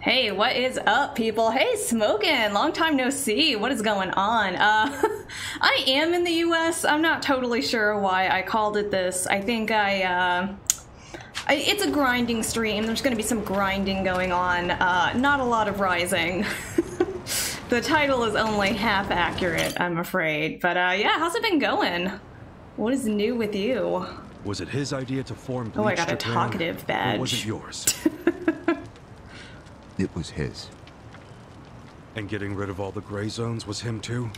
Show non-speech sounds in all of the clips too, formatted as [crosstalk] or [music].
Hey, what is up, people? Hey, smoking! long time no see. What is going on? Uh, [laughs] I am in the U.S. I'm not totally sure why I called it this. I think I, uh, I it's a grinding stream. There's going to be some grinding going on. Uh, not a lot of rising. [laughs] the title is only half accurate, I'm afraid. But uh, yeah, how's it been going? What is new with you? Was it his idea to form Bleach Oh, I got a talkative badge. Was it yours? [laughs] It was his. and getting rid of all the gray zones was him too?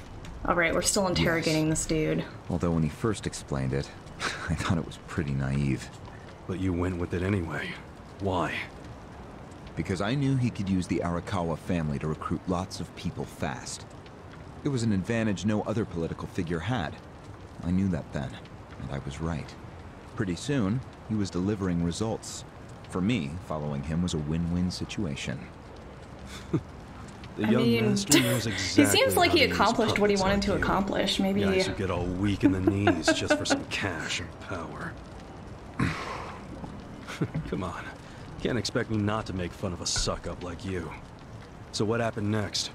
All right, we're still interrogating this dude. Although when he first explained it, [laughs] I thought it was pretty naive. But you went with it anyway. Why? Because I knew he could use the Arakawa family to recruit lots of people fast. It was an advantage no other political figure had. I knew that then, and I was right. Pretty soon, he was delivering results. For me, following him was a win-win situation. [laughs] The I young mean, master [laughs] knows exactly he seems like he accomplished what he wanted like to you. accomplish. Maybe. Guys who get all weak in the knees just for some cash and power. [laughs] Come on. Can't expect me not to make fun of a suck-up like you. So what happened next?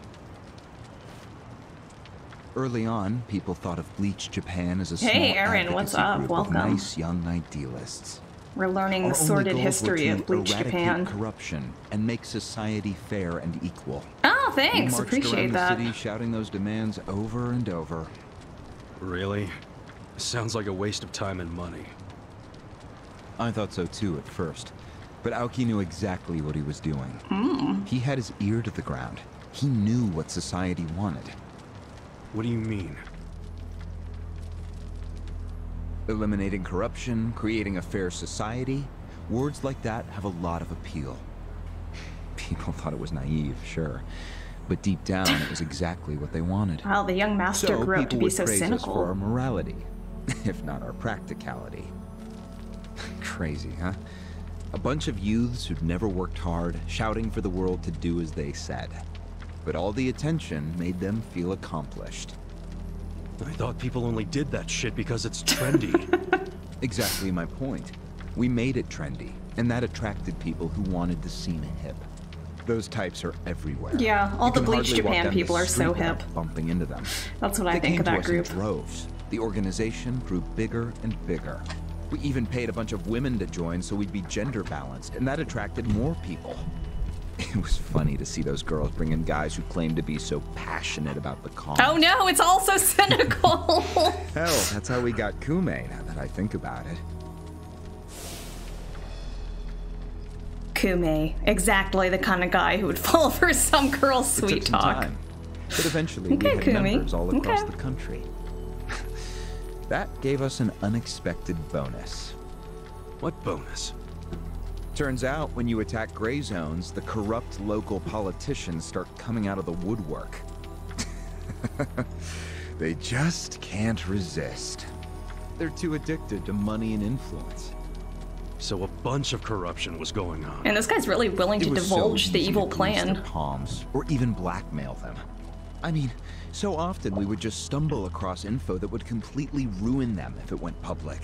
Early on, people thought of Bleach Japan as a Hey, small Aaron, what's up? group Welcome. of nice young idealists. We're learning Our the sordid history of Bleach Japan. corruption and make society fair and equal. Oh, We thanks. marched Appreciate around that. the city shouting those demands over and over. Really? Sounds like a waste of time and money. I thought so too at first. But Aoki knew exactly what he was doing. Hmm. He had his ear to the ground. He knew what society wanted. What do you mean? Eliminating corruption, creating a fair society, words like that have a lot of appeal. People thought it was naive, sure. But deep down, it was exactly what they wanted. Wow, the young master So grew up to be so us for our morality, [laughs] if not our practicality. Crazy, huh? A bunch of youths who'd never worked hard, shouting for the world to do as they said. But all the attention made them feel accomplished. I thought people only did that shit because it's trendy. [laughs] Exactly my point. We made it trendy, and that attracted people who wanted to seem hip. Those types are everywhere. Yeah, all You the can Bleach hardly walk Japan down the people are so street without hip. Bumping into them. That's what I think came of to that us group. in droves. The organization grew bigger and bigger. We even paid a bunch of women to join so we'd be gender balanced, and that attracted more people. [laughs] It was funny to see those girls bring in guys who claimed to be so passionate about the cause. Oh no, it's all so [laughs] cynical. Hell, that's how we got Kume, now that I think about it. Kume, exactly the kind of guy who would fall for some girl's It took sweet some talk. time, but eventually Okay, we had Kumi. members all across Okay. the country. [laughs] that gave us an unexpected bonus. what bonus? Turns out, when you attack gray zones, the corrupt local politicians start coming out of the woodwork. [laughs] they just can't resist. They're too addicted to money and influence. So a bunch of corruption was going on. And this guy's really willing to It was so divulge the easy evil to grease their plan. palms, or even blackmail them. I mean, so often we would just stumble across info that would completely ruin them if it went public.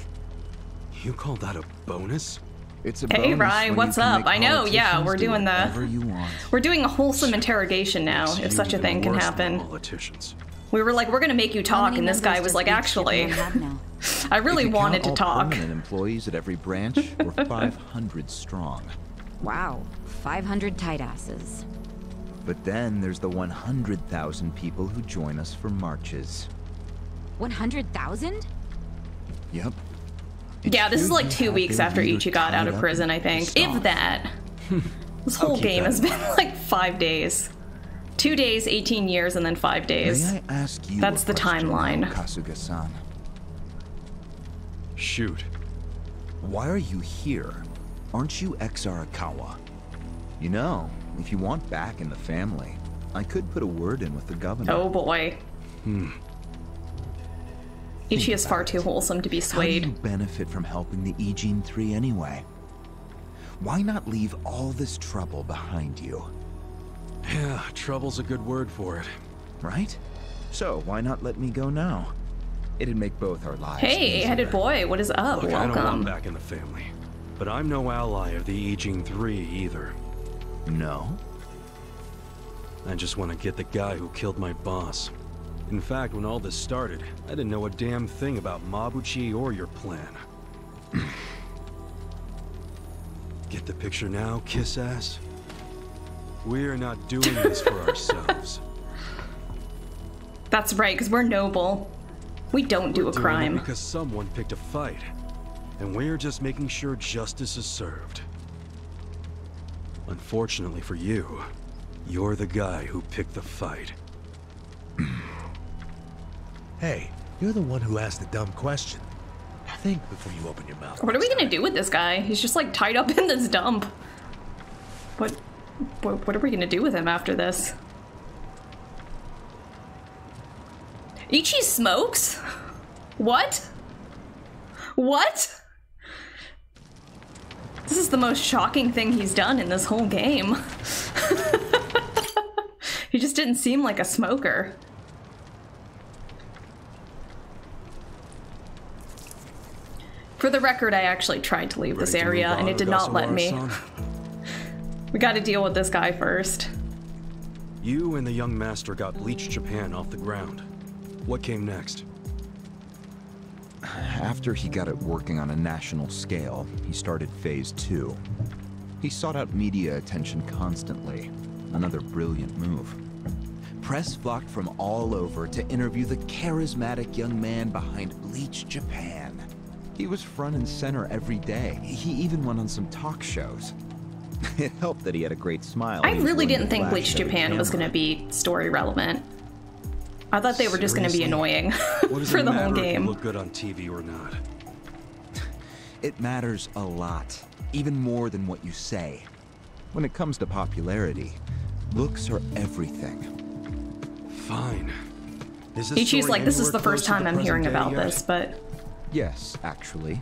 You call that a bonus? It's a Hey, bonus Rye, what's up? I know, yeah, we're do doing the- you want. We're doing a wholesome interrogation now, Makes if such a thing can happen. Politicians. We were like, we're gonna make you talk, and this guy was like, actually, Japan have now? [laughs] I really wanted to talk. Permanent employees at every branch were [laughs] 500 strong. Wow, 500 tight asses. But then there's the 100,000 people who join us for marches. 100,000? Yep. Yeah, this is like two weeks after leader Ichi got out of prison, I think. pissed If that. [laughs] This whole game that has been [laughs] like five days. Two days, 18 years, and then five days. May I ask you That's the timeline. Kasuga-san? Shoot. Why are you here? Aren't you ex-Arakawa? You know, if you want back in the family, I could put a word in with the governor. Oh boy. Hmm. Ichi is far too wholesome to be How do you swayed. benefit from helping the Ijin 3 anyway? Why not leave all this trouble behind you, Yeah, trouble's a good word for it. right? So why not let me go now? It'd make both our lives Hey, easier. headed boy, what is up? Look, I don't want back in the family. But I'm no ally of the Ijin 3 either. No? I just want to get the guy who killed my boss. In fact, when all this started, I didn't know a damn thing about Mabuchi or your plan. [clears throat] Get the picture now, kiss ass? We're not doing this for [laughs] ourselves. That's right, because we're noble. We don't do We're a doing it crime. because someone picked a fight. And we're just making sure justice is served. Unfortunately for you, you're the guy who picked the fight. [clears throat] Hey, you're the one who asked the dumb question. Think before you open your mouth. What are we gonna do with this guy? He's just like tied up [laughs] in this dump. What, what, what are we gonna do with him after this? Ichi smokes? What? What? This is the most shocking thing he's done in this whole game. [laughs] he just didn't seem like a smoker. For the record, I actually tried to leave this Ready to area and it did not let me. Ogasawara-san? We gotta deal with this guy first. You and the young master got Bleach Japan off the ground. What came next? After he got it working on a national scale, he started phase two. He sought out media attention constantly. Another brilliant move. Press flocked from all over to interview the charismatic young man behind Bleach Japan. He was front and center every day. He even went on some talk shows. [laughs] It helped that he had a great smile. I and he was really didn't think Bleach Japan was gonna be story relevant. I thought they were just gonna be Seriously? annoying [laughs] What does for it the matter whole if you game. look good on TV or not? [laughs] It matters a lot, even more than what you say. When it comes to popularity, looks are everything. Fine. Is this Ichi's story like, this is the first time the I'm hearing about yet? this, but Yes, actually.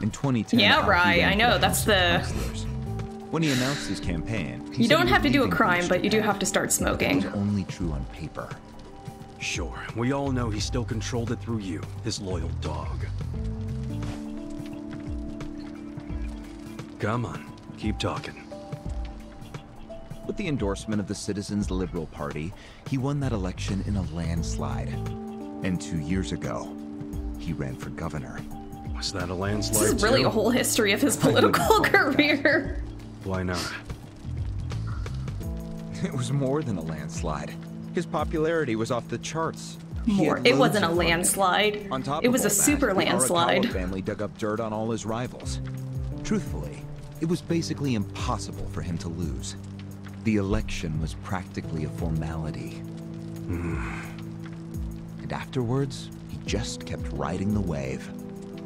In 2010, Yeah, right, I know, that's the- When he announced his campaign, you don't have to do a crime, but you do have to start smoking. only true on paper. Sure. We all know he still controlled it through you, his loyal dog. Come on, keep talking. With the endorsement of the Citizens Liberal Party, he won that election in a landslide. And two years ago, he ran for governor. Was that a landslide? This is really too? a whole history of his political call that. career. Why not? It was more than a landslide. His popularity was off the charts. More. It wasn't a landslide. On top It of was a all that, super the landslide. Arakawa family dug up dirt on all his rivals. Truthfully, it was basically impossible for him to lose. The election was practically a formality. Hmm. and afterwards, he just kept riding the wave.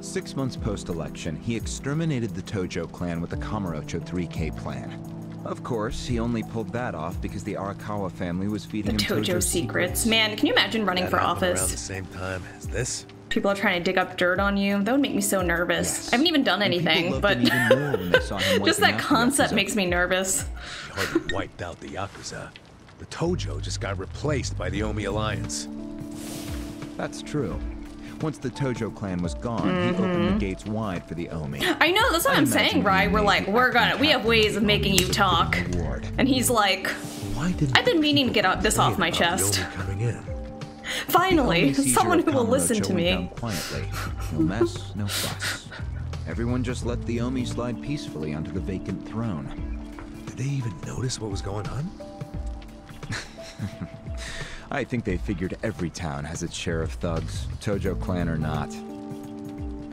Six months post-election, he exterminated the Tojo clan with the Kamurocho 3K plan. Of course, he only pulled that off because the Arakawa family was feeding The him Tojo secrets. Man, can you imagine running That for office? around the same time as this. People are trying to dig up dirt on you. That would make me so nervous. Yes. I haven't even done And anything, but him even more when they saw him [laughs] just that concept makes me nervous. He hardly wiped out the Yakuza. The Tojo just got replaced by the Omi Alliance. That's true. Once the Tojo clan was gone, he opened the mm-hmm. gates wide for the Omi. I know, that's what I I'm saying, he right? We're like, the we're gonna, we have ways of making you talk. Award. And he's like, Why didn't I've been meaning to get people this off my complain about the chest. Coming in? finally, someone who will listen to me. quietly. No mess, no fuss. Everyone just let the Omi slide peacefully onto the vacant throne. Did they even notice what was going on? [laughs] I think they figured every town has its share of thugs, Tojo clan or not.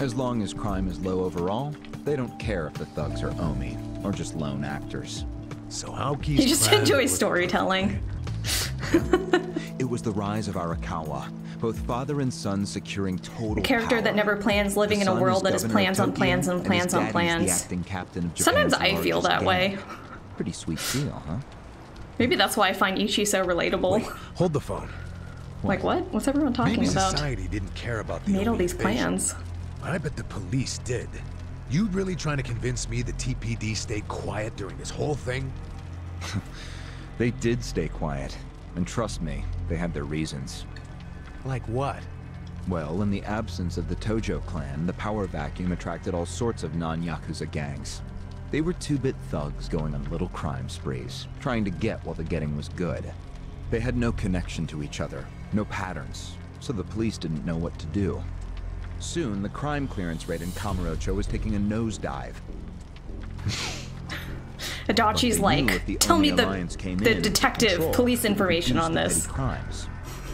As long as crime is low overall, they don't care if the thugs are Omi or just lone actors. So Aoki's He just plan enjoys storytelling. [laughs] It was the rise of Arakawa, both father and son securing total A character that never plans, living in a world is that has governor of plans on plans and his plans on plans. The acting captain of Sometimes I feel largest that way. Pretty sweet deal, huh? Maybe that's why I find Ichi so relatable. Hold the phone. Like, what? What's everyone talking Maybe about? society didn't care about the Made all these plans. I bet the police did. You really trying to convince me the TPD stayed quiet during this whole thing? [laughs] They did stay quiet. And trust me, they had their reasons. Like what? Well, in the absence of the Tojo clan, the power vacuum attracted all sorts of non-Yakuza gangs. They were two-bit thugs going on little crime sprees, trying to get while the getting was good. They had no connection to each other, no patterns, so the police didn't know what to do. Soon, the crime clearance rate in Kamurocho was taking a nosedive. [laughs] Adachi's But they knew like, tell me the, the detective control police information on this. crimes.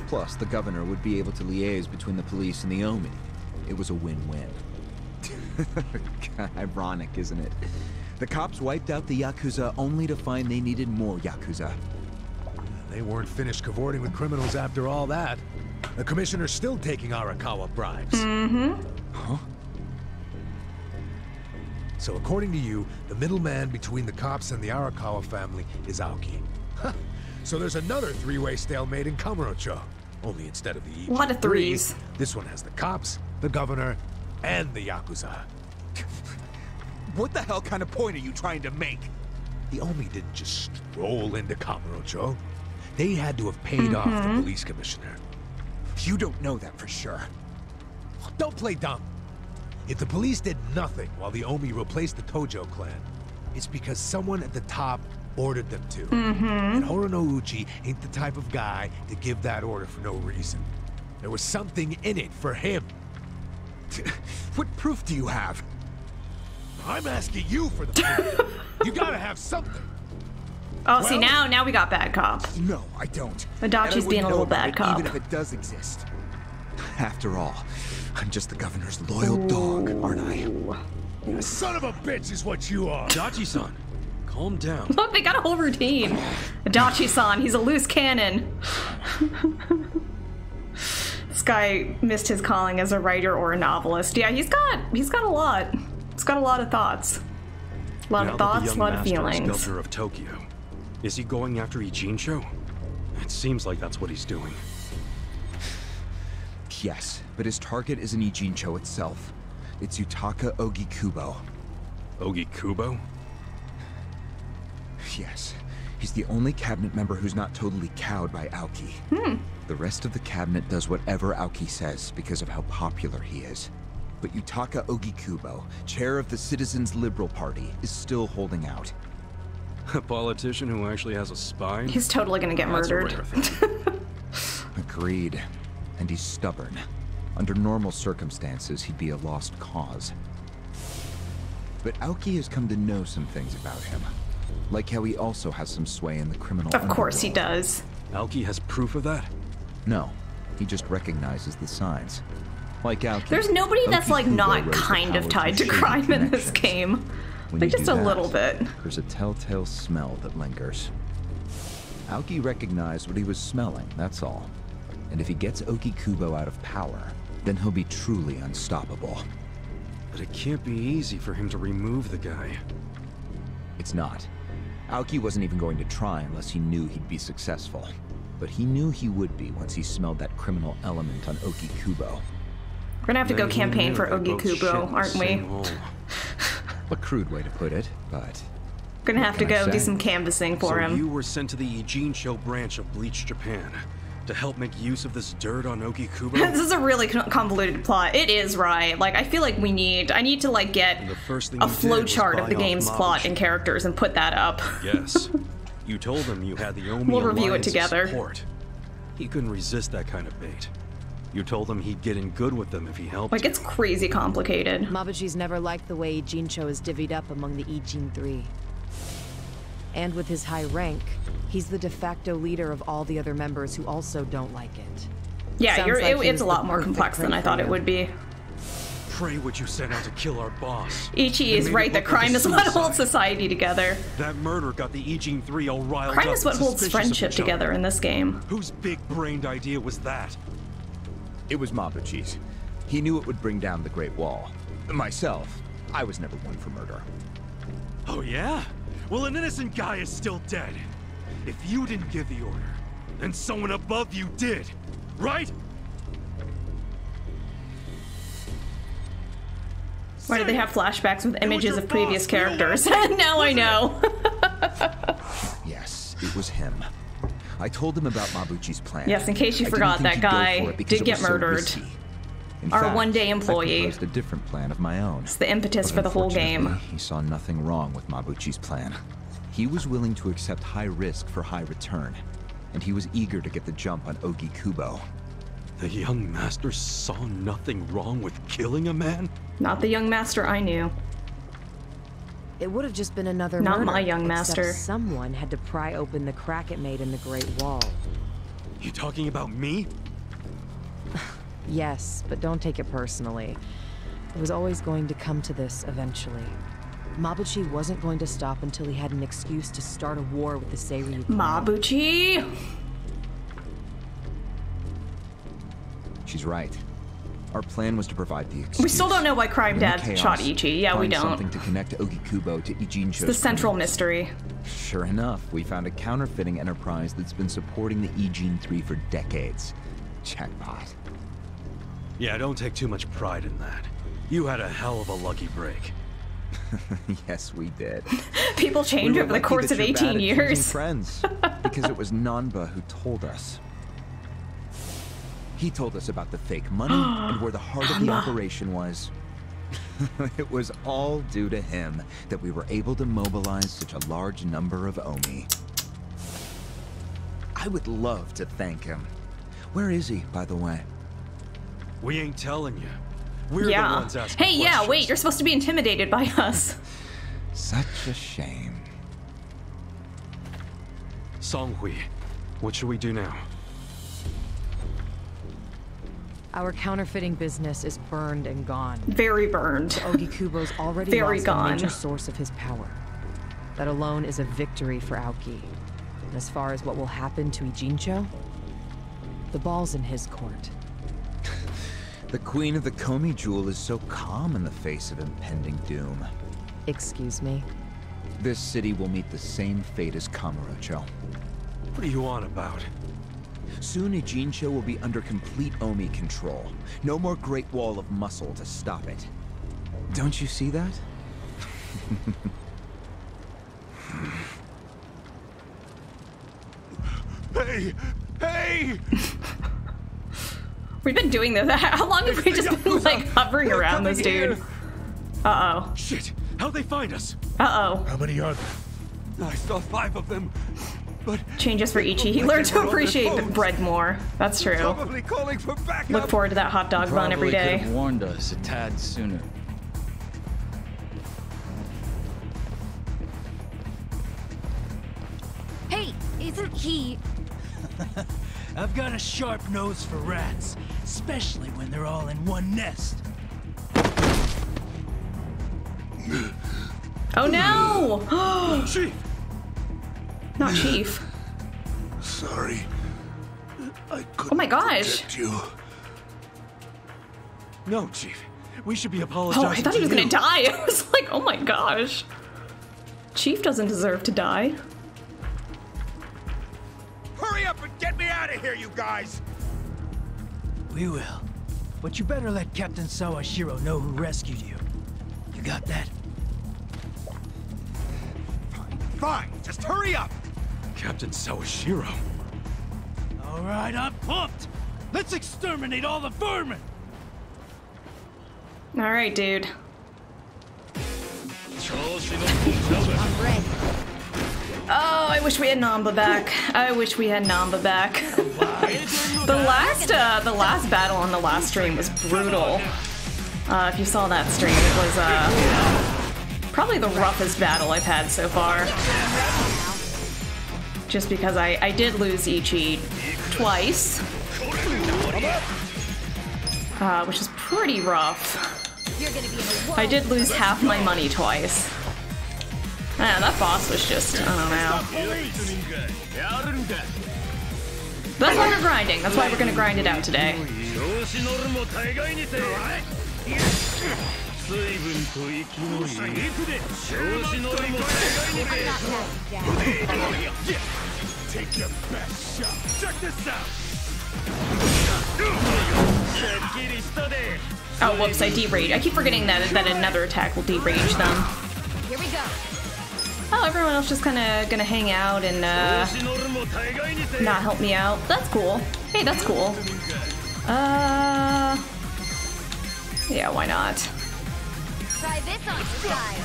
Plus, the governor would be able to liaise between the police and the Omi. It was a win-win. [laughs] Ironic, isn't it? The cops wiped out the Yakuza only to find they needed more Yakuza. They weren't finished cavorting with criminals after all that. The commissioner's still taking Arakawa bribes. Mm-hmm. Huh? So according to you, the middleman between the cops and the Arakawa family is Aoki. So there's another three-way stalemate in Kamurocho. Only instead of the A lot of Ijin 3, threes. This one has the cops, the governor, and the Yakuza. What the hell kind of point are you trying to make? The Omi didn't just stroll into Kamurocho. They had to have paid off the mm-hmm. police commissioner. You don't know that for sure. Don't play dumb. If the police did nothing while the Omi replaced the Tojo clan, it's because someone at the top ordered them to. Mm-hmm. And Horinouchi ain't the type of guy to give that order for no reason. There was something in it for him. [laughs] What proof do you have? I'm asking you for the proof. [laughs] you gotta have something. Oh, see now, now we got bad cop. No, I don't. Adachi's And I wouldn't being a little bad cop. Even if it does exist. After all, I'm just the governor's loyal dog, aren't I? Son of a bitch is what you are. Dachi-san, calm down. [laughs] Look, they got a whole routine. Adachi-san, he's a loose cannon. [laughs] this guy missed his calling as a writer or a novelist. Yeah, he's got he's got a lot. He's got a lot of thoughts. A lot now of thoughts, a lot of master is feelings. governor of Tokyo, is he going after Ijincho? It seems like that's what he's doing. Yes, but his target isn't Ijincho itself. It's Yutaka Ogikubo. Ogi Kubo? Yes, he's the only cabinet member who's not totally cowed by Aoki. Hmm. The rest of the cabinet does whatever Aoki says because of how popular he is. But Yutaka Ogikubo, chair of the Citizens Liberal Party, is still holding out. A politician who actually has a spine? He's totally gonna get That's murdered. [laughs] Agreed. And he's stubborn. Under normal circumstances, he'd be a lost cause. But Aoki has come to know some things about him. Like how he also has some sway in the criminal Of course he does. Aoki has proof of that? No, he just recognizes the signs. Like Aoki. There's nobody that's like not kind of tied to crime in this game. When Like just do a that, little bit. There's a telltale smell that lingers. Aoki recognized what he was smelling, that's all. And if he gets Ogikubo out of power, then he'll be truly unstoppable. But it can't be easy for him to remove the guy. It's not. Aoki wasn't even going to try unless he knew he'd be successful. But he knew he would be once he smelled that criminal element on Ogikubo. We're gonna have to go campaign for they both shit in Ogikubo, aren't we? same. A [laughs] crude way to put it, but We're gonna have to go do some canvassing for so him. you were sent to the Ijincho branch of Bleach Japan to help make use of this dirt on Ogikubo? [laughs] this is a really convoluted plot. It is right. Like I feel like we need. I need to like get And the first thing a you did flow was chart of the off game's plot and characters and put that up. Yes. [laughs] You told him you had the Omi We'll review it together. support. He couldn't resist that kind of bait. You told him he'd get in good with them if he helped. Like it's crazy complicated. Mabuchi's never liked the way Jincho is divvied up among the Ijin Three. And with his high rank, he's the de facto leader of all the other members who also don't like it. Yeah, you're, like it, it's a lot more complex than I for thought it would be. Pray what you sent out to kill our boss. Ichi is right it that like crime is what holds society together. That murder got the Ijin 3 all riled Crime up is what holds friendship together in this game. Whose big-brained idea was that? It was Mabuchi's. He knew it would bring down the Great Wall. Myself, I was never one for murder. Oh yeah? Well, an innocent guy is still dead. If you didn't give the order, then someone above you did, right? Why do they have flashbacks with images of previous boss, characters? like [laughs] now I know. [laughs] Yes, it was him. I told him about Mabuchi's plan. Yes, in case you I forgot, that guy for it because did get was so murdered. In Our fact, one-day employee. I proposed a different plan of my own. It's the impetus But for the whole game. He saw nothing wrong with Mabuchi's plan. He was willing to accept high risk for high return. and he was eager to get the jump on Ogikubo. The young master saw nothing wrong with killing a man? Not the young master I knew. It would have just been another Not murder, my young master. someone had to pry open the crack it made in the Great Wall. You talking about me? [sighs] Yes, but don't take it personally. It was always going to come to this eventually. Mabuchi wasn't going to stop until he had an excuse to start a war with the Seiryu. clan. Mabuchi! She's right. Our plan was to provide the excuse. We still don't know why Crime In Dad chaos, shot Ichi. Yeah, we don't. something to connect Ogikubo to Ijincho's The central criminals. mystery. Sure enough, we found a counterfeiting enterprise that's been supporting the Ijin 3 for decades. Jackpot. Yeah, don't take too much pride in that. You had a hell of a lucky break. [laughs] yes, we did. [laughs] People change We over the course of 18 years. friends, because it was Nanba who told us. He told us about the fake money [gasps] and where the heart of the operation was. [laughs] it was all due to him that we were able to mobilize such a large number of Omi. I would love to thank him. Where is he, by the way? We ain't telling you. We're the yeah. ones asking Hey, yeah, wait, you're supposed to be intimidated by us. [laughs] Such a shame. Songhui, what should we do now? Our counterfeiting business is burned and gone. Very burned. Ogikubo's already Very lost gone. a major source of his power. That alone is a victory for Aoki. And as far as what will happen to Ijincho, the ball's in his court. [laughs] The Queen of the Geomijul is so calm in the face of impending doom. Excuse me? This city will meet the same fate as Kamurocho. What are you on about? Soon Ijincho will be under complete Omi control. No more Great Wall of Muscle to stop it. Don't you see that? [laughs] Hey! Hey! [laughs] We've been doing this. [laughs] How long have we just been like hovering around this dude? Uh oh. Shit! How'd they find us? Uh oh. How many are there? I saw five of them, but Changes for Ichi. He learned to appreciate bread more. That's true. probably calling for backup. Look forward to that hot dog bun every day. Probably could have warned us a tad sooner. Hey, isn't he... [laughs] I've got a sharp nose for rats, especially when they're all in one nest. Oh no! [gasps] Chief! Not Chief. Sorry. I couldn't Oh my gosh. you. No, Chief. We should be apologizing. Oh, I thought he to was gonna die. [laughs] I was like, oh my gosh. Chief doesn't deserve to die. Hurry up and get me out of here, you guys! We will. But you better let Captain Sawashiro know who rescued you. You got that? Fine, just hurry up! Captain Sawashiro. All right, I'm pumped. Let's exterminate all the vermin. All right, dude. I'm ready. Oh, I wish we had Nanba back. I wish we had Nanba back. [laughs] the last, uh, the last battle on the last stream was brutal. Uh, if you saw that stream, it was uh, probably the roughest battle I've had so far. Just because I, I did lose Ichi twice, uh, which is pretty rough. I did lose half my money twice. Man, that boss was just, I don't know. That's why we're grinding. That's why we're gonna grind it out today. Take your best shot. Check this out. Oh, whoops, I derage. I keep forgetting that that another attack will derage them. Here we go. Oh, everyone else just kind of gonna hang out and uh, not help me out. That's cool. Hey, that's cool. Uh, yeah, why not? Try this on [laughs] style.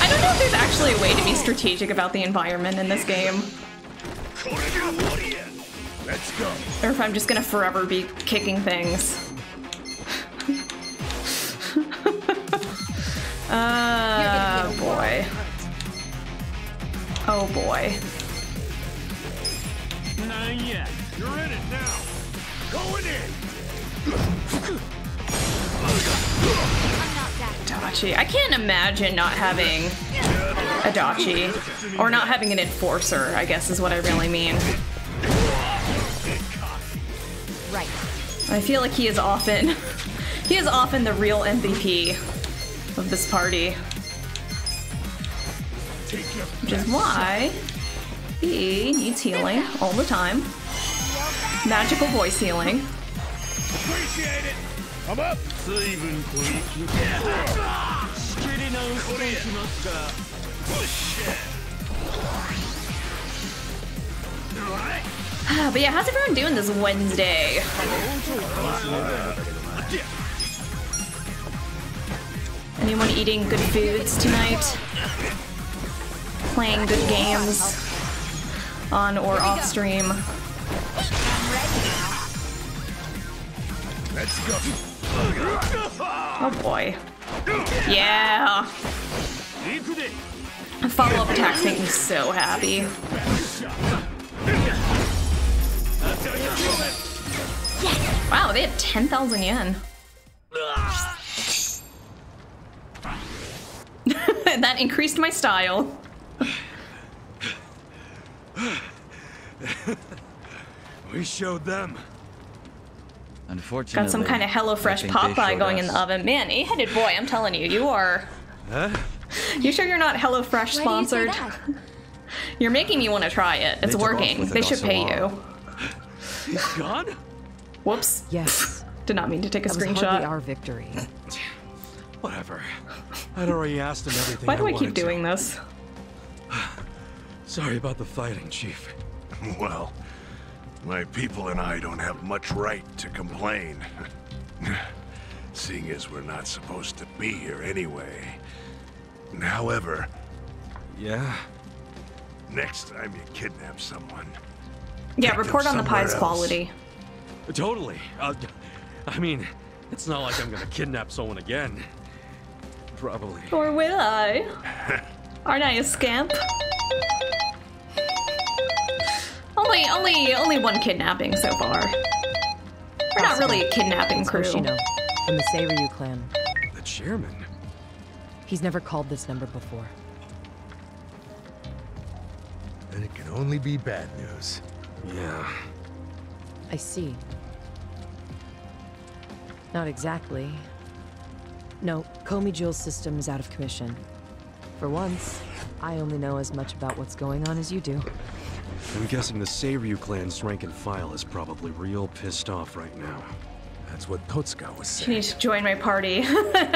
I don't know if there's actually a way to be strategic about the environment in this game. Or if I'm just gonna forever be kicking things. [laughs] uh, boy. Oh boy. Not yet. You're in it now. Going in. Adachi. I can't imagine not having Adachi. Or not having an enforcer, I guess is what I really mean. Right. I feel like he is often [laughs] he is often the real MVP of this party. Which is why he needs healing all the time. Magical voice healing Appreciate it. I'm up. 随分と息が仕切り直していきますか but yeah, how's everyone doing this Wednesday? Anyone eating good foods tonight? Playing good games on or off stream? Let's go. Oh boy. Yeah. Follow up attacks make me so happy. Wow, they have 10,000 yen. [laughs] that increased my style. We showed them. Unfortunately, Got some kind of I HelloFresh think pot they pie showed going in the oven. Man, eight-headed boy, I'm telling you, you are. Huh? You sure you're not HelloFresh Why do you say sponsored? [laughs] You're making me want to try it. It's They working. They should pay also. you. [laughs] He's gone? Whoops. Yes, [laughs] Did not mean to take a that was hardly our victory. Whatever. I'd already asked him everything Why do I wanted keep to. doing this? [sighs] Sorry about the fighting, Chief. Well, my people and I don't have much right to complain. [laughs] Seeing as we're not supposed to be here anyway. However, Yeah? next time you kidnap someone, Yeah, report on the pie's else. quality. Totally. Uh, I mean, it's not like I'm gonna kidnap someone again. Probably. Or will I? [laughs] Aren't I a scamp? Only, only, only one kidnapping so far. We're not really a kidnapping It's crew. Hoshino from the Seiryu clan. The chairman? He's never called this number before. Then it can only be bad news. Yeah. I see. Not exactly. No, Geomijul's system is out of commission. For once, I only know as much about what's going on as you do. I'm guessing the Seiryu clan's rank and file is probably real pissed off right now. That's what Totsuka was saying. She needs to join my party. [laughs]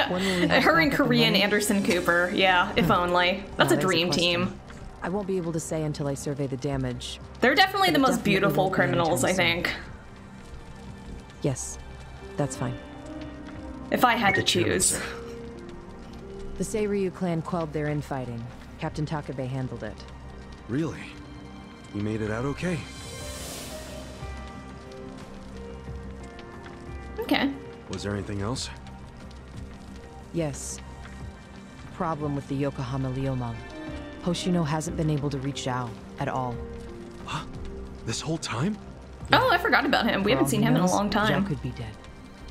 When will we have Her and Korean? Anderson Cooper. Yeah, if hmm. only. That's Now, a dream question. team. I won't be able to say until I survey the damage. They're definitely the most definitely beautiful criminals, I think. Yes, that's fine. If I had to choose. sir. The Seiryu clan quelled their infighting. Captain Takabe handled it. Really? You made it out okay? Okay. Was there anything else? Yes. Problem with the Yokohama Liumang. Hoshino hasn't been able to reach Zhao at all. This whole time? Oh, I forgot about him. We For haven't seen he him in a knows, long Zhao time. could be dead.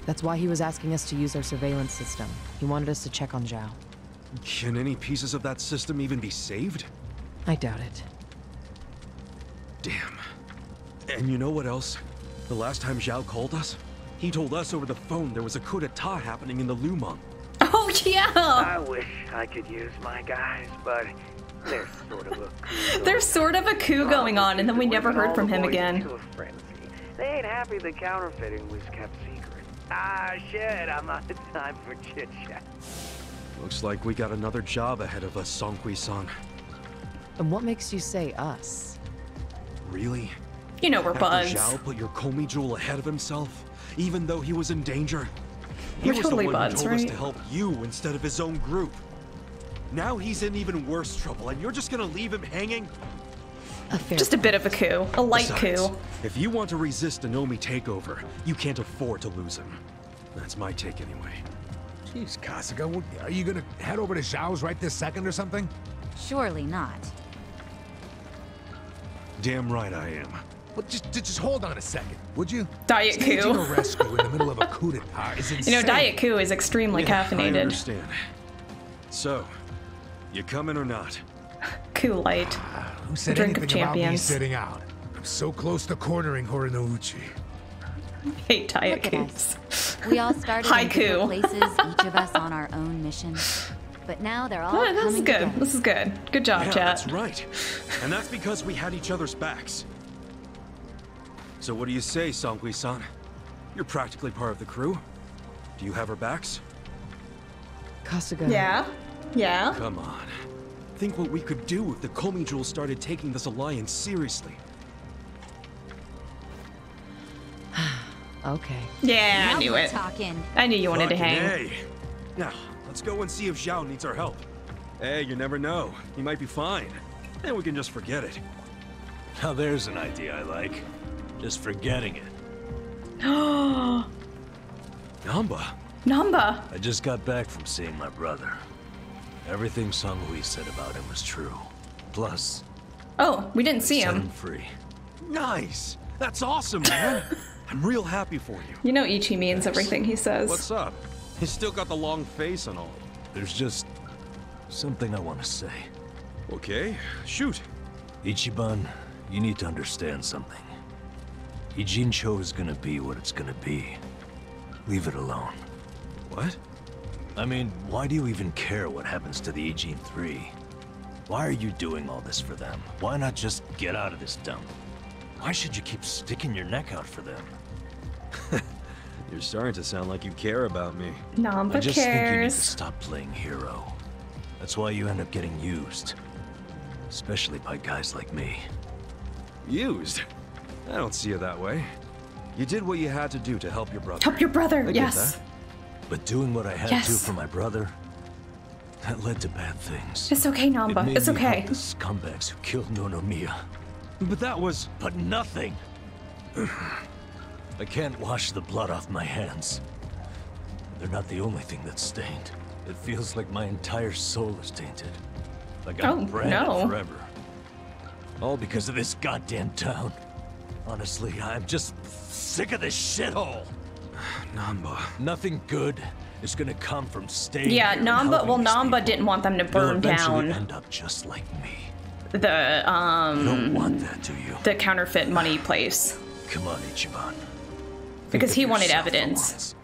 That's why he was asking us to use our surveillance system. He wanted us to check on Zhao. Can any pieces of that system even be saved? I doubt it. Damn. And you know what else? The last time Zhao called us, he told us over the phone there was a coup d'etat happening in the Liumang. [laughs] Oh, yeah! I wish I could use my guys, but there's sort of a coup [laughs] There's sort of a coup going on, and then we never heard from him again. into a frenzy. They ain't happy the counterfeiting was kept secret. Ah, shit, I'm out of time for chit chat. Looks like we got another job ahead of us, Songhui-san. And what makes you say us? Really? You know we're After buds. Zhao put your Geomijul ahead of himself, even though he was in danger? He We're was totally the one buds, who told us to help you instead of his own group. Now he's in even worse trouble, and you're just gonna leave him hanging? A fair Just a bit of a coup. A light Besides, coup. If you want to resist a Nomi takeover, you can't afford to lose him. That's my take anyway. Jeez, Kasuga, are you gonna head over to Zhao's right this second or something? Surely not. Damn right I am. Well, just, just just hold on a second, would you? Diet Staging coup. a rescue in the middle of a coup d'etat is insane. You know, Diet Coup is extremely Yeah, I understand. So, you coming or not? Coup light. Ah, who said Drink of anything about me sitting out? I'm so close to cornering Horinouchi. Hate Diet Look Coups. We all started in different Haiku. places, each of us on our own mission. [laughs] But now they're all Oh, this is good. together. This is good. Good job, yeah, chat. that's right. And that's because we had each other's backs. So what do you say, Songhui-san? You're practically part of the crew. Do you have our backs? Kasuga. Yeah. Yeah. Come on. Think what we could do if the Geomijul started taking this alliance seriously. [sighs] Okay. Yeah, I knew it. talking. I knew you wanted to Fucking hang. A. Now, let's go and see if Zhao needs our help. Hey, you never know. He might be fine. And we can just forget it. Now there's an idea I like. Just forgetting it. [gasps] Nanba. Nanba. I just got back from seeing my brother. Everything Songhui said about him was true. Plus, Oh, we didn't see set him. him free. Nice. That's awesome, man. [laughs] I'm real happy for you. You know Ichi means everything he says. What's up? He's still got the long face and all. There's just something I want to say. Okay, shoot. Ichiban, you need to understand something. Ijincho is gonna be what it's gonna be. Leave it alone. What? I mean, why do you even care what happens to the Ijin 3? Why are you doing all this for them? Why not just get out of this dump? Why should you keep sticking your neck out for them? [laughs] You're starting to sound like you care about me. Nanba I just think you need to stop playing hero. That's why you end up getting used. Especially by guys like me. Used? I don't see it that way. You did what you had to do to help your brother. Help your brother. I yes. But doing what I had to Yes. for my brother, that led to bad things. It's okay, It Nanba. made It's me okay. help the scumbags who killed Nonomiya. But that was... But nothing! [clears throat] I can't wash the blood off my hands. They're not the only thing that's stained. It feels like my entire soul is tainted. Like I'm Oh, branded no. forever. All because of this goddamn town. Honestly, I'm just sick of this shithole. [sighs] Nanba. Nothing good is gonna come from staying Yeah, here and Nanba. Well, Nanba didn't want them to You'll burn eventually down end up just like me. the You don't um want that, do you? the counterfeit money place Come on, Ichiban. Think because he wanted evidence.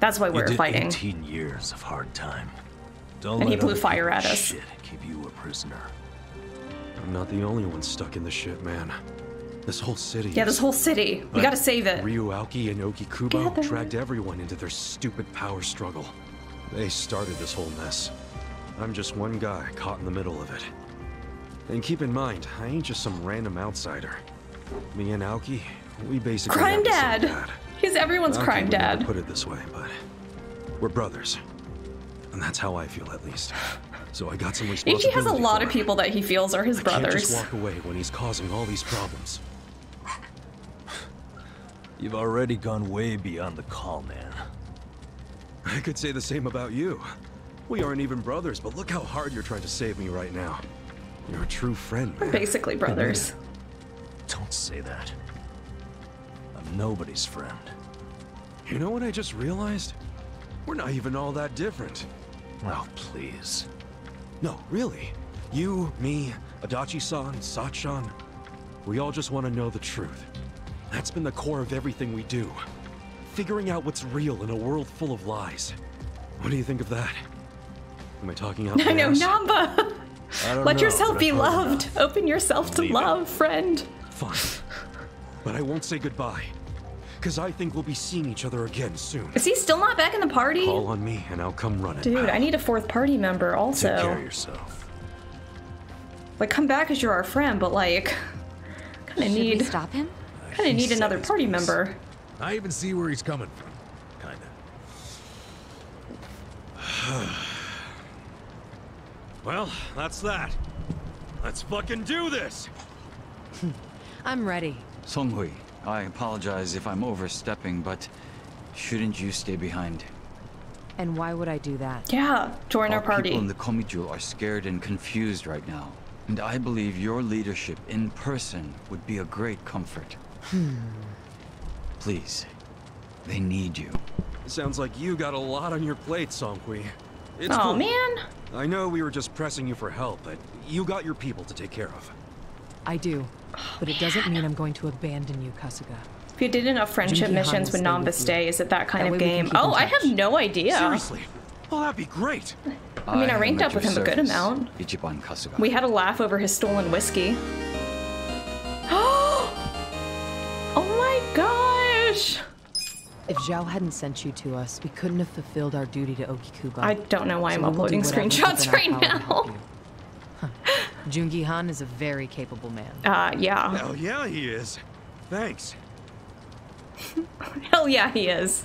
That's why we you were did fighting. 18 years of hard time. Don't And he let blew other fire people's at us. Shit keep you a prisoner. I'm not the only one stuck in the shit, man. This whole city Yeah, is- this whole city. We But gotta save it. Ryo Aoki and Ogikubo Together. dragged everyone into their stupid power struggle. They started this whole mess. I'm just one guy caught in the middle of it. And keep in mind, I ain't just some random outsider. Me and Aoki, we basically Crime have the same dad. dad. He's everyone's Aoki crime would never dad. put it this way, but we're brothers. And that's how I feel, at least. So I got some Ichi responsibility has a lot of people that he feels are his I can't brothers. just walk away when he's causing all these problems. You've already gone way beyond the call, man. I could say the same about you. We aren't even brothers, but look how hard you're trying to save me right now. You're a true friend, We're basically brothers. Don't say that. I'm nobody's friend. You know what I just realized? We're not even all that different. Oh, please. No, really. You, me, Adachi-san, Sachan, we all just want to know the truth. That's been the core of everything we do. Figuring out what's real in a world full of lies. What do you think of that? Am I talking out I my know. Nanba. Let know, yourself be loved. Open yourself to Leave it. love, friend. Fine. But I won't say goodbye. Because I think we'll be seeing each other again soon. Is he still not back in the party? Call on me and I'll come running. Dude. I need a fourth party member also. Take care of also. yourself. Like, come back as you're our friend, but like, kind of Should we need, stop him? kind of need another party piece. member. I even see where he's coming from. Kinda. [sighs] Well, that's that. Let's fucking do this! I'm ready. Songhui, I apologize if I'm overstepping, but shouldn't you stay behind? And why would I do that? Yeah, join our, party. people in the Geomijul are scared and confused right now. And I believe your leadership in person would be a great comfort. Hmm. Please, they need you. Sounds like you got a lot on your plate, Songhui. It's oh cool. man. I know we were just pressing you for help, but you got your people to take care of. I do. But it doesn't mean I'm going to abandon you, Kasuga. If you did enough friendship Joon-gi missions with stay Nanba stay, is it that kind That of way we can game? Oh, I have no idea. Seriously? Well, that'd be great. I mean, I ranked up with your him a good service, amount. Ichiban Kasuga. We had a laugh over his stolen whiskey. [gasps] oh my gosh! If Zhao hadn't sent you to us, we couldn't have fulfilled our duty to Okikuban. I don't know why I'm So we will do uploading screenshots right power to help now. You. Joon-gi Han is a very capable man. Uh, yeah. Hell yeah, he is. Thanks. [laughs] Hell yeah, he is.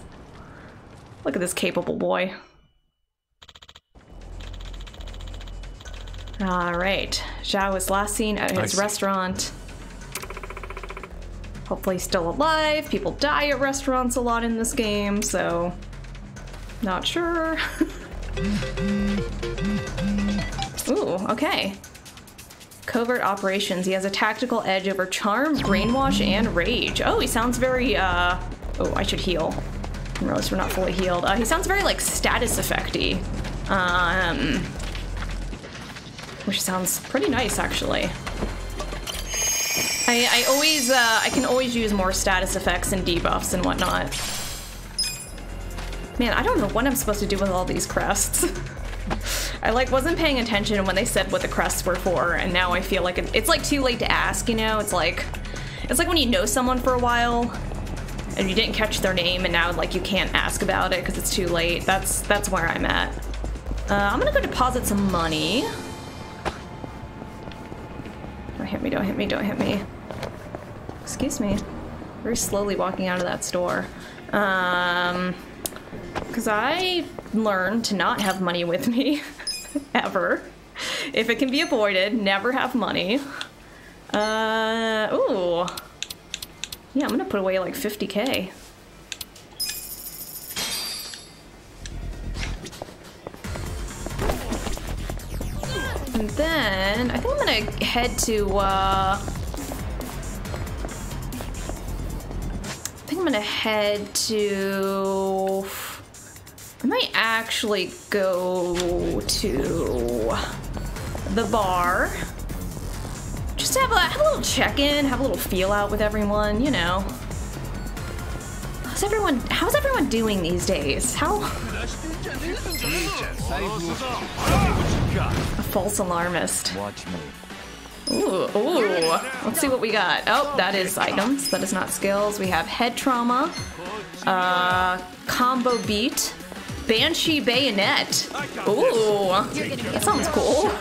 Look at this capable boy. Alright. Zhao was last seen at his see. restaurant. Hopefully still alive. People die at restaurants a lot in this game, so... Not sure. [laughs] Ooh, okay. Covert operations. He has a tactical edge over charm, brainwash, and rage. Oh, he sounds very, uh... Oh, I should heal. I realize we're not fully healed. Uh, he sounds very, like, status effecty. Um... Which sounds pretty nice, actually. I, I always, uh, I can always use more status effects and debuffs and whatnot. Man, I don't know what I'm supposed to do with all these crests. [laughs] I like wasn't paying attention when they said what the crests were for, and now I feel like it's like too late to ask. You know, it's like it's like when you know someone for a while and you didn't catch their name, and now like you can't ask about it because it's too late. That's that's where I'm at. Uh, I'm gonna go deposit some money. Don't hit me! Don't hit me! Don't hit me! Excuse me. Very slowly walking out of that store. Um, because I learned to not have money with me [laughs] [laughs] ever. If it can be avoided, never have money. Uh, ooh. Yeah, I'm gonna put away like 50k. And then I think I'm gonna head to uh I think I'm gonna head to I might actually go to the bar. Just have a, have a little check-in, have a little feel out with everyone, you know. How's everyone how's everyone doing these days? How a false alarmist. Watch me. Ooh, ooh. Let's see what we got. Oh, that is items. That is not skills. We have head trauma, uh, combo beat, banshee bayonet. Ooh, that sounds cool.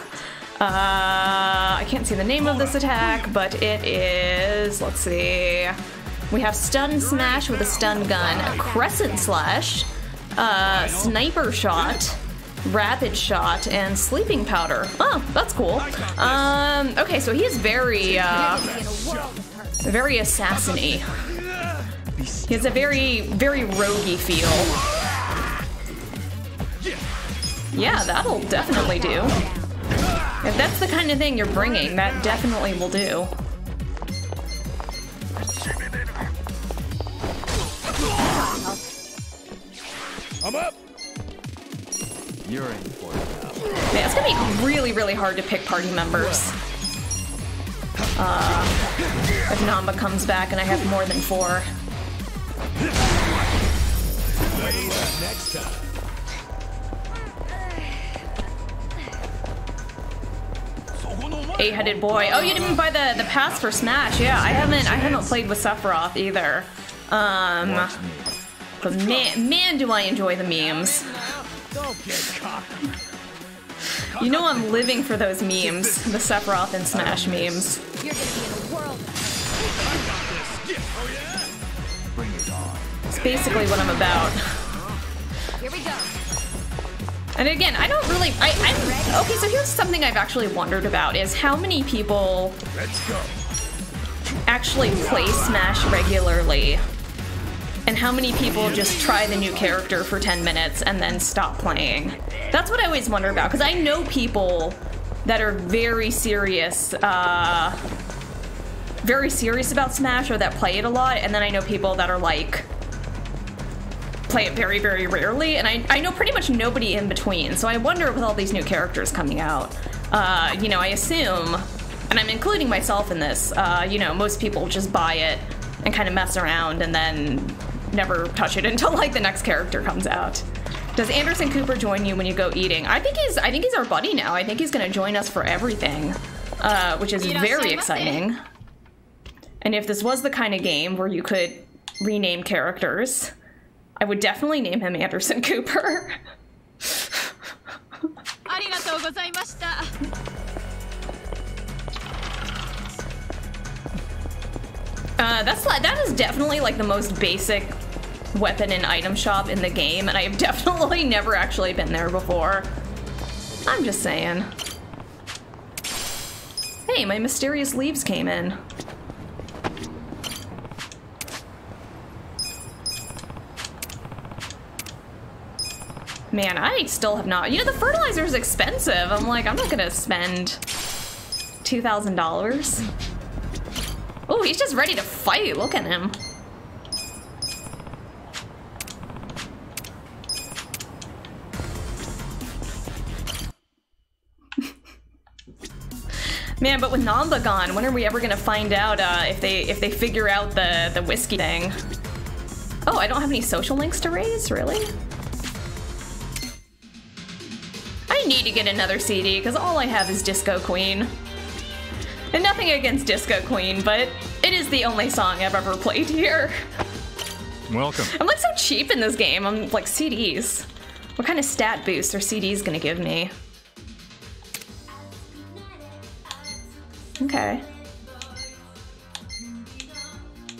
Uh, I can't see the name of this attack, but it is. Let's see. We have stun smash with a stun gun, crescent slash, uh, sniper shot, rapid shot, and sleeping powder. Oh, that's cool. Um, okay, so he is very, uh, very assassin-y. He has a very, very roguey feel. Yeah, that'll definitely do. If that's the kind of thing you're bringing, that definitely will do. I'm up. You're in for it now. Man, it's gonna be really, really hard to pick party members. Uh, if Nanba comes back and I have more than four. Next time. Eight-headed boy. Oh, you didn't buy the the pass for Smash? Yeah, I haven't. I haven't played with Sephiroth either. Um, but man, man, do I enjoy the memes. Don't get cocky. You know I'm living for those memes, the Sephiroth and Smash memes. You're gonna be in a whirl. Bring it on. It's basically what I'm about. Here we go. And again, I don't really. I, I'm okay. So here's something I've actually wondered about: is how many people Let's go. actually play Smash regularly, and how many people just try the new character for 10 minutes and then stop playing. That's what I always wonder about because I know people that are very serious, uh, very serious about Smash or that play it a lot, and then I know people that are like play it very, very rarely, and I, I know pretty much nobody in between. So I wonder with all these new characters coming out, uh, you know, I assume, and I'm including myself in this, uh, you know, most people just buy it and kind of mess around and then never touch it [laughs] until like the next character comes out. Does Anderson Cooper join you when you go eating? I think he's I think he's our buddy now. I think he's gonna join us for everything, uh, which is very exciting. And if this was the kind of game where you could rename characters, I would definitely name him Anderson Cooper. uh, that's that is definitely like the most basic weapon and item shop in the game, and I have [laughs] definitely never actually been there before. I'm just saying. Hey, my mysterious leaves came in. Man, I still have not. You know, the fertilizer is expensive. I'm like, I'm not gonna spend $2,000. Oh, he's just ready to fight. Look at him. [laughs] Man, but with Nanba gone, when are we ever gonna find out uh, if they if they figure out the the whiskey thing? Oh, I don't have any social links to raise, really? I need to get another CD because all I have is Disco Queen. And nothing against Disco Queen, but it is the only song I've ever played here. Welcome. I'm like so cheap in this game. I'm like CDs. What kind of stat boost are CDs gonna give me? Okay.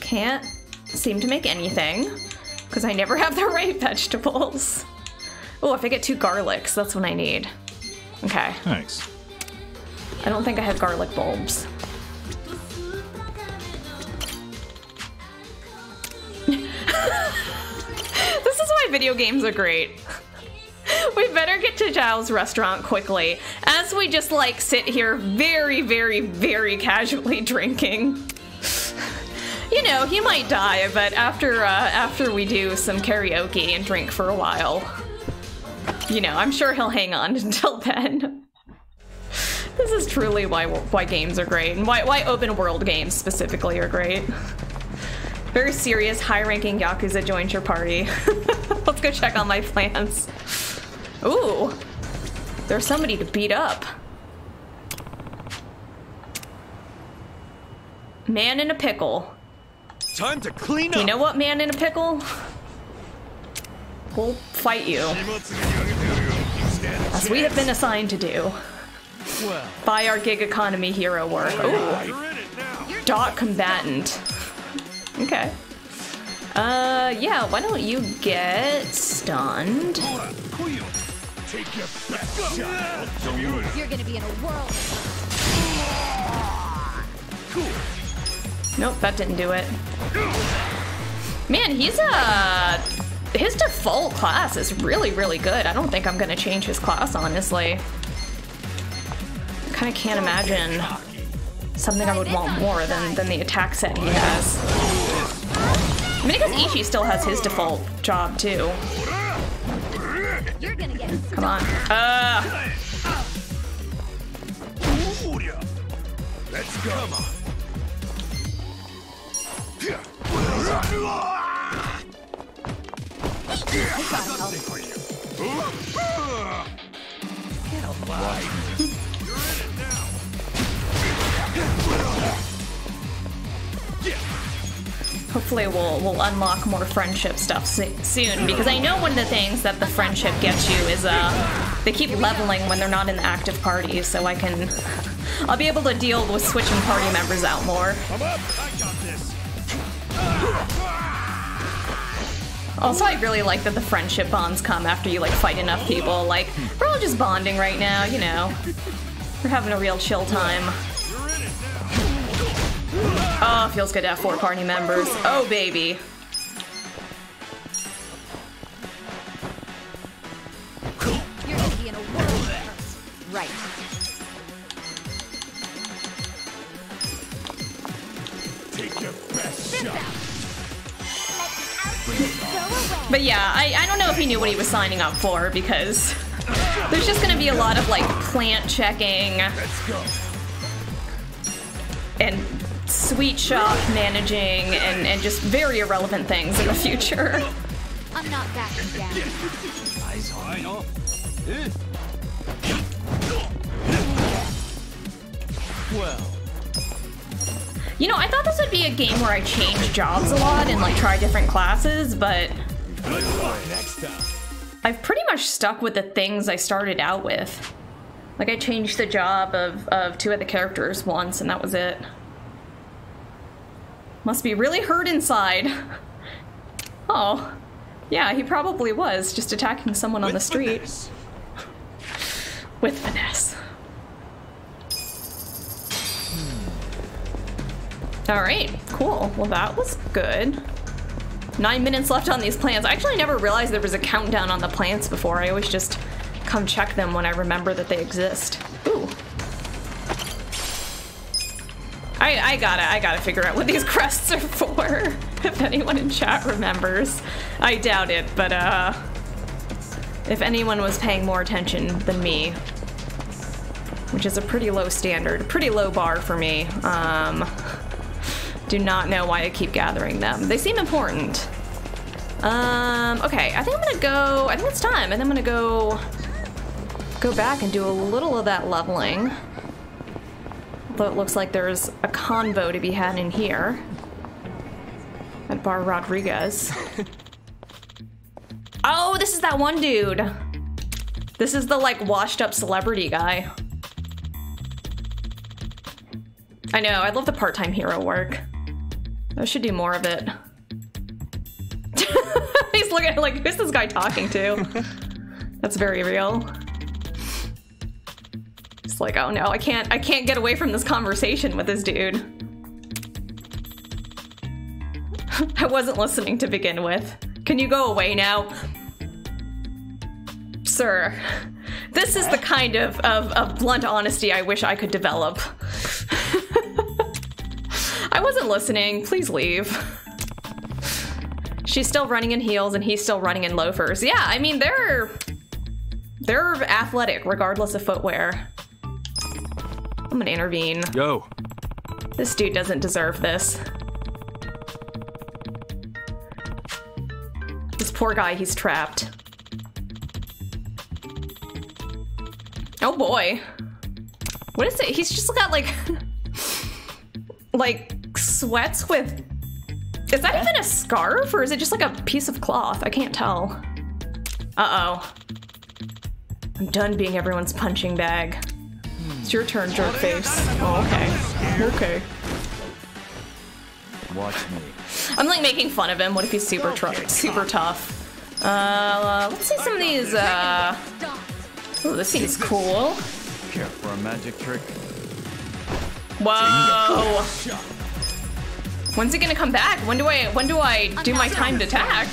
Can't seem to make anything because I never have the right vegetables. Oh, if I get two garlics, that's what I need. Okay. Thanks. I don't think I have garlic bulbs. [laughs] this is why video games are great. [laughs] We better get to Zhao's restaurant quickly as we just like sit here very, very, very casually [laughs] drinking. You know, he might die, but after uh, after we do some karaoke and drink for a while, you know, I'm sure he'll hang on [laughs] until then. This is truly why why games are great, and why why open world games specifically are great. Very serious, high-ranking yakuza joined your party. [laughs] Let's go check on my plans. Ooh, there's somebody to beat up. Man in a pickle. Time to clean up. You know what, man in a pickle? We'll fight you, as we have been assigned to do. By our gig economy hero work. Ooh. Dot combatant. Okay. Uh, yeah, why don't you get stunned? Take your best shot. Don't worry. You're gonna be in a whirl Nope, that didn't do it. Man, he's uh his default class is really, really good. I don't think I'm gonna change his class, honestly. I Kinda can't imagine something I would want more than, than the attack set he has. I mean, I guess Ichi still has his default job too. You're gonna get Come on. Uh, Let's go. Hopefully we'll we'll unlock more friendship stuff soon because I know one of the things that the friendship gets you is uh they keep leveling when they're not in the active party so I can I'll be able to deal with switching party members out more. Also, I really like that the friendship bonds come after you like fight enough people. Like, we're all just bonding right now, you know. We're having a real chill time. Oh, feels good to have four party members. Oh, baby. You're gonna be in a world of hurt. Right. Take your best shot. But yeah, I, I don't know if he knew what he was signing up for because there's just gonna be a lot of like plant checking and sweet shop managing and, and just very irrelevant things in the future. I'm not backing down. Eyes on me. Well, You know, I thought this would be a game where I change jobs a lot and like try different classes, but Good luck next time. I've pretty much stuck with the things I started out with. Like I changed the job of, of two of the characters once and that was it. Must be really hurt inside. [laughs] Oh. Yeah, he probably was, just attacking someone on the street. With finesse. Alright, cool. Well, that was good. Nine minutes left on these plants. I actually never realized there was a countdown on the plants before. I always just come check them when I remember that they exist. Ooh. I, I gotta, I gotta figure out what these [laughs] crests are for. [laughs] If anyone in chat remembers. I doubt it, but uh, if anyone was paying more attention than me, which is a pretty low standard, pretty low bar for me, um, do not know why I keep gathering them. They seem important. Um, okay, I think I'm gonna go, I think it's time. I think I'm gonna go, go back and do a little of that leveling. Although it looks like there's a convo to be had in here. At Bar Rodriguez. [laughs] oh, this is that one dude. This is the like washed up celebrity guy. I know, I love the part-time hero work. I should do more of it. [laughs] He's looking like, who's this guy talking to? That's very real. It's like, oh no, I can't I can't get away from this conversation with this dude. [laughs] I wasn't listening to begin with. Can you go away now? Sir, this is the kind of, of, of blunt honesty I wish I could develop. I wasn't listening. Please leave. She's still running in heels and he's still running in loafers. Yeah, I mean, they're... They're athletic, regardless of footwear. I'm gonna intervene. Yo. This dude doesn't deserve this. This poor guy, he's trapped. Oh boy. What is it? He's just got like... [laughs] like sweats with... Is that even a scarf or is it just like a piece of cloth? I can't tell. Uh-oh. I'm done being everyone's punching bag. It's your turn, jerk face. Oh, okay. Okay. Watch me. I'm like making fun of him. What if he's super tr- super tough? Uh, let's see some of these. Uh, oh, this seems cool. Care for a magic trick? Whoa! When's he gonna come back? When do I when do I do my timed attack?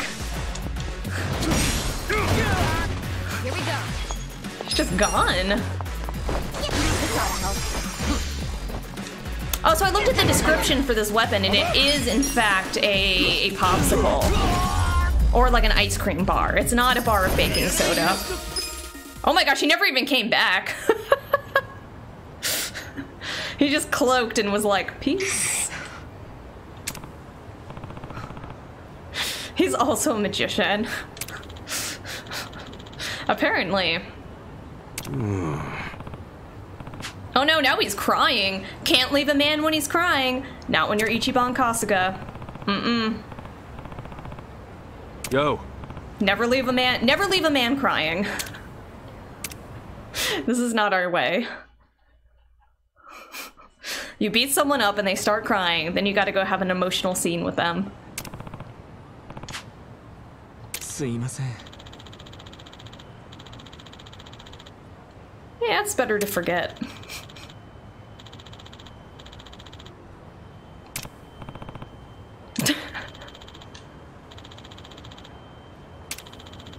Here we go. He's just gone. Oh, so I looked at the description for this weapon, and it is in fact a, a popsicle. Or like an ice cream bar. It's not a bar of baking soda. Oh my gosh, he never even came back. [laughs] he just cloaked and was like, peace. He's also a magician. Apparently. Oh no, now he's crying. Can't leave a man when he's crying. Not when you're Ichiban Kasuga. Mm-mm. Yo. Never leave a man never leave a man crying. this is not our way. You beat someone up and they start crying, then you gotta go have an emotional scene with them. すいません Yeah, it's better to forget. [laughs]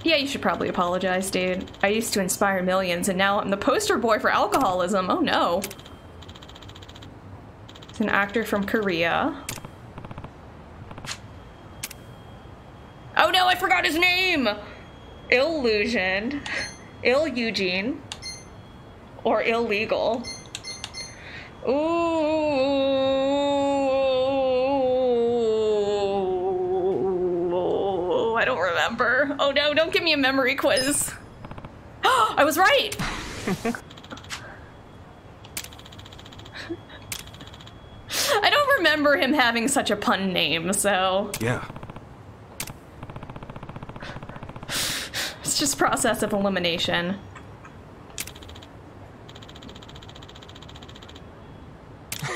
yeah, you should probably apologize, dude. I used to inspire millions, and now I'm the poster boy for alcoholism. Oh no. It's an actor from Korea. Oh no, I forgot his name! Illusion. Ill Eugene. Or illegal. Ooh. I don't remember. Oh no, don't give me a memory quiz. [gasps] I was right! [laughs] I don't remember him having such a pun name, so Yeah. it's just process of elimination. [laughs]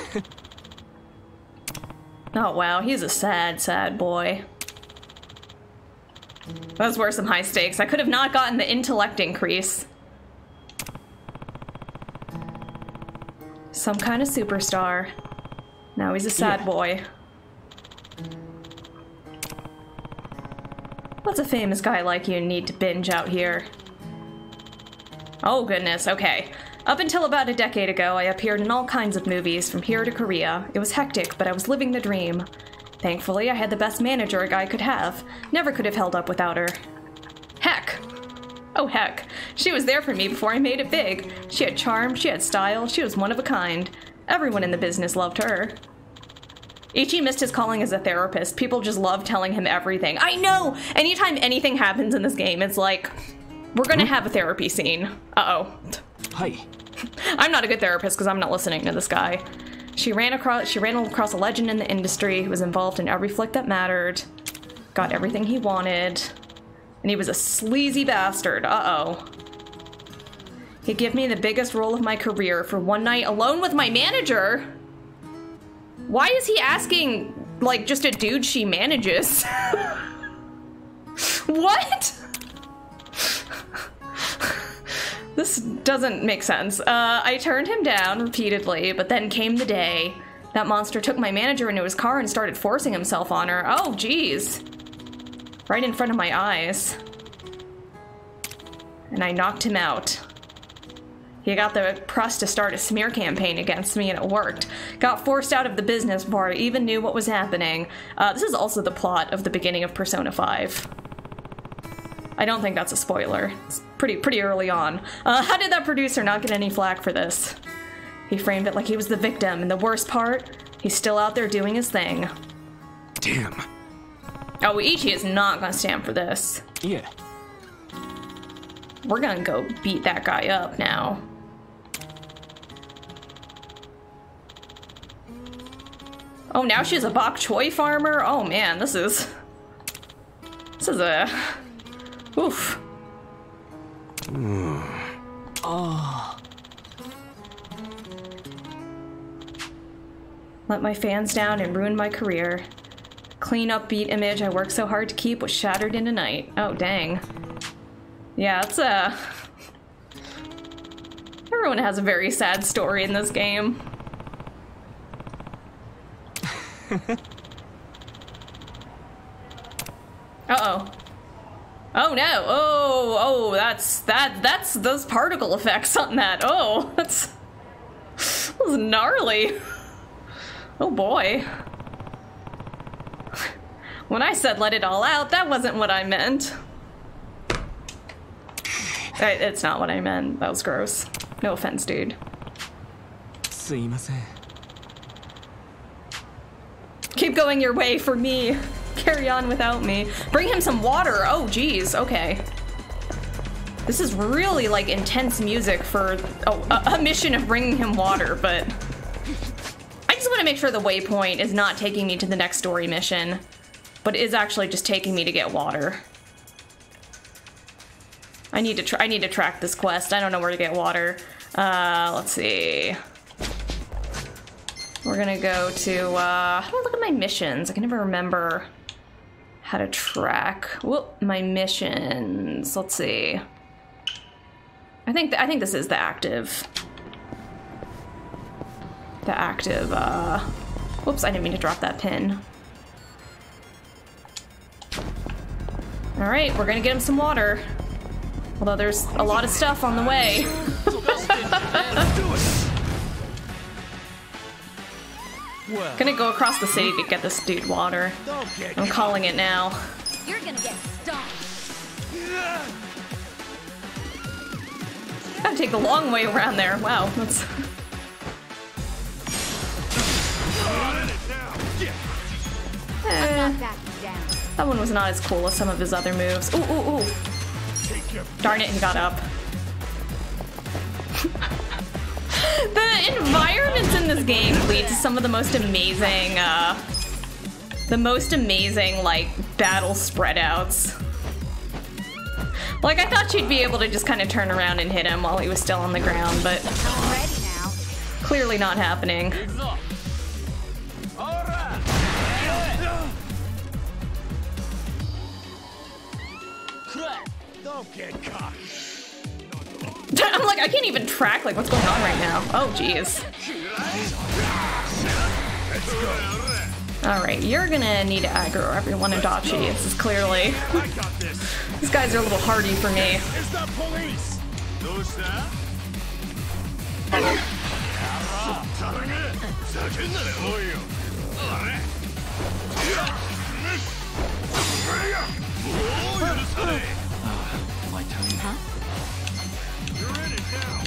oh wow, he's a sad, sad boy. Those were some high stakes. I could have not gotten the intellect increase. Some kind of superstar. Now he's a sad Yeah. boy. What's a famous guy like you need to binge out here? Oh goodness, okay. Up until about a decade ago, I appeared in all kinds of movies, from here to Korea. It was hectic, but I was living the dream. Thankfully, I had the best manager a guy could have. Never could have held up without her. Heck! Oh heck. She was there for me before I made it big. She had charm, she had style, she was one of a kind. Everyone in the business loved her. Ichi missed his calling as a therapist. People just love telling him everything. I know! Anytime anything happens in this game, it's like, we're gonna have a therapy scene. Uh oh. Hi. [laughs] I'm not a good therapist because I'm not listening to this guy. She ran across she ran across a legend in the industry who was involved in every flick that mattered, got everything he wanted, and he was a sleazy bastard. Uh-oh. He gave me the biggest role of my career for one night alone with my manager. Why is he asking like just a dude she manages? [laughs] what? This doesn't make sense. Uh, I turned him down repeatedly, but then came the day. That monster took my manager into his car and started forcing himself on her. Oh, jeez. Right in front of my eyes. And I knocked him out. He got the press to start a smear campaign against me, and it worked. Got forced out of the business before I even knew what was happening. Uh, this is also the plot of the beginning of Persona 5. I don't think that's a spoiler. It's pretty pretty early on. Uh, how did that producer not get any flack for this? He framed it like he was the victim, and the worst part, he's still out there doing his thing. Damn. Oh, Ichi is not gonna stand for this. Yeah. We're gonna go beat that guy up now. Oh, now she's a bok choy farmer? Oh man, this is... This is a... Oof. oh. Let my fans down and ruin my career. Clean upbeat image I worked so hard to keep was shattered in a night. Oh, dang. Yeah, it's a... Everyone has a very sad story in this game. [laughs] Uh-oh. Oh no! Oh, oh, that's that. That's those particle effects on that. Oh, [laughs] that's that was gnarly. [laughs] Oh boy. When I said let it all out, that wasn't what I meant. I, it's not what I meant. That was gross. No offense, dude. すいません Keep going your way for me. Carry on without me. Bring him some water. Oh, geez. Okay. This is really like intense music for a, a mission of bringing him water, but I just want to make sure the waypoint is not taking me to the next story mission, but is actually just taking me to get water. I need to I need to track this quest. I don't know where to get water. Uh, let's see. We're gonna go to, uh, how do I look at my missions? I can never remember how to track whoop, my missions. Let's see. I think th I think this is the active. The active. Uh, whoops! I didn't mean to drop that pin. All right, we're gonna get him some water. Although there's a lot of stuff on the way. [laughs] [laughs] Gonna go across the city to get this dude water. I'm calling it now. You're gonna get stomped. Gotta take the long way around there. Wow, that's. Eh, that one was not as cool as some of his other moves. Ooh, ooh, ooh. Darn it, he got up. [laughs] [laughs] the environments in this game lead to some of the most amazing, uh, the most amazing, like, battle spreadouts. Like, I thought you'd be able to just kind of turn around and hit him while he was still on the ground, but clearly not happening. Don't get. [laughs] I'm like, I can't even track like what's going on right now. Oh, jeez. All right, you're gonna need to aggro everyone in Dachi. This is clearly. [laughs] These guys are a little hardy for me. It's the police. My turn. Huh? You're in it now.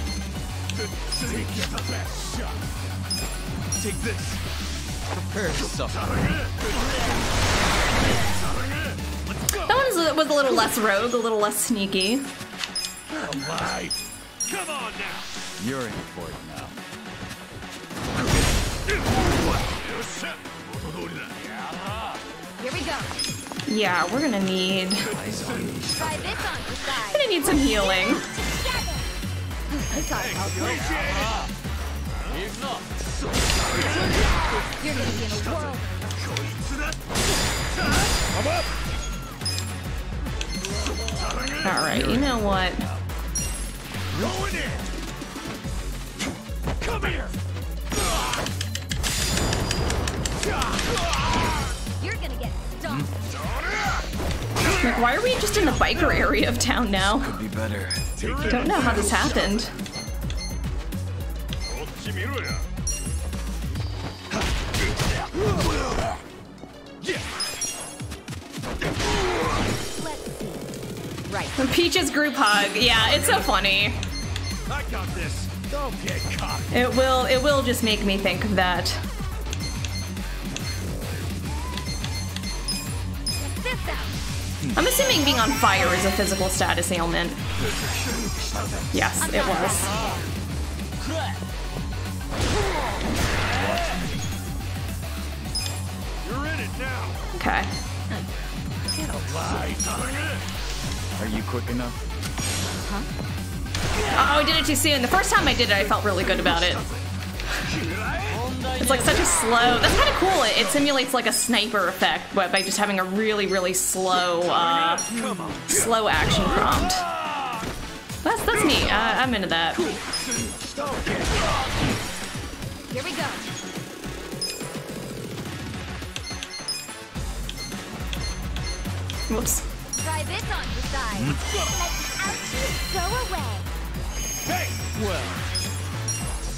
Take the best shot. Take this. Prepare to suffer. That one was a, little less rogue, a little less sneaky. Alive. Come on now. You're in for it now. Here we go. Yeah, we're gonna need. Try this on. Gonna need some healing. I thought about You're gonna be in a whirl. All right, you know what? Why are we just in the biker area of town now? Could be better. Don't know how this happened. Let's see. Right. Peach's group hug. Yeah, it's so funny. I got this. Don't get caught. It will. It will just make me think of that. I'm assuming being on fire is a physical status ailment. Yes, it was. You're in it now. Okay. Are you quick enough? huh Oh, I did it too soon. The first time I did it, I felt really good about it. [laughs] It's like such a slow. That's kind of cool. It, it simulates like a sniper effect, but by just having a really, really slow, uh, slow action prompt. That's that's neat. Uh, I'm into that. Here we go. Whoops. Try this on your side. Let the go away. Hey. Well,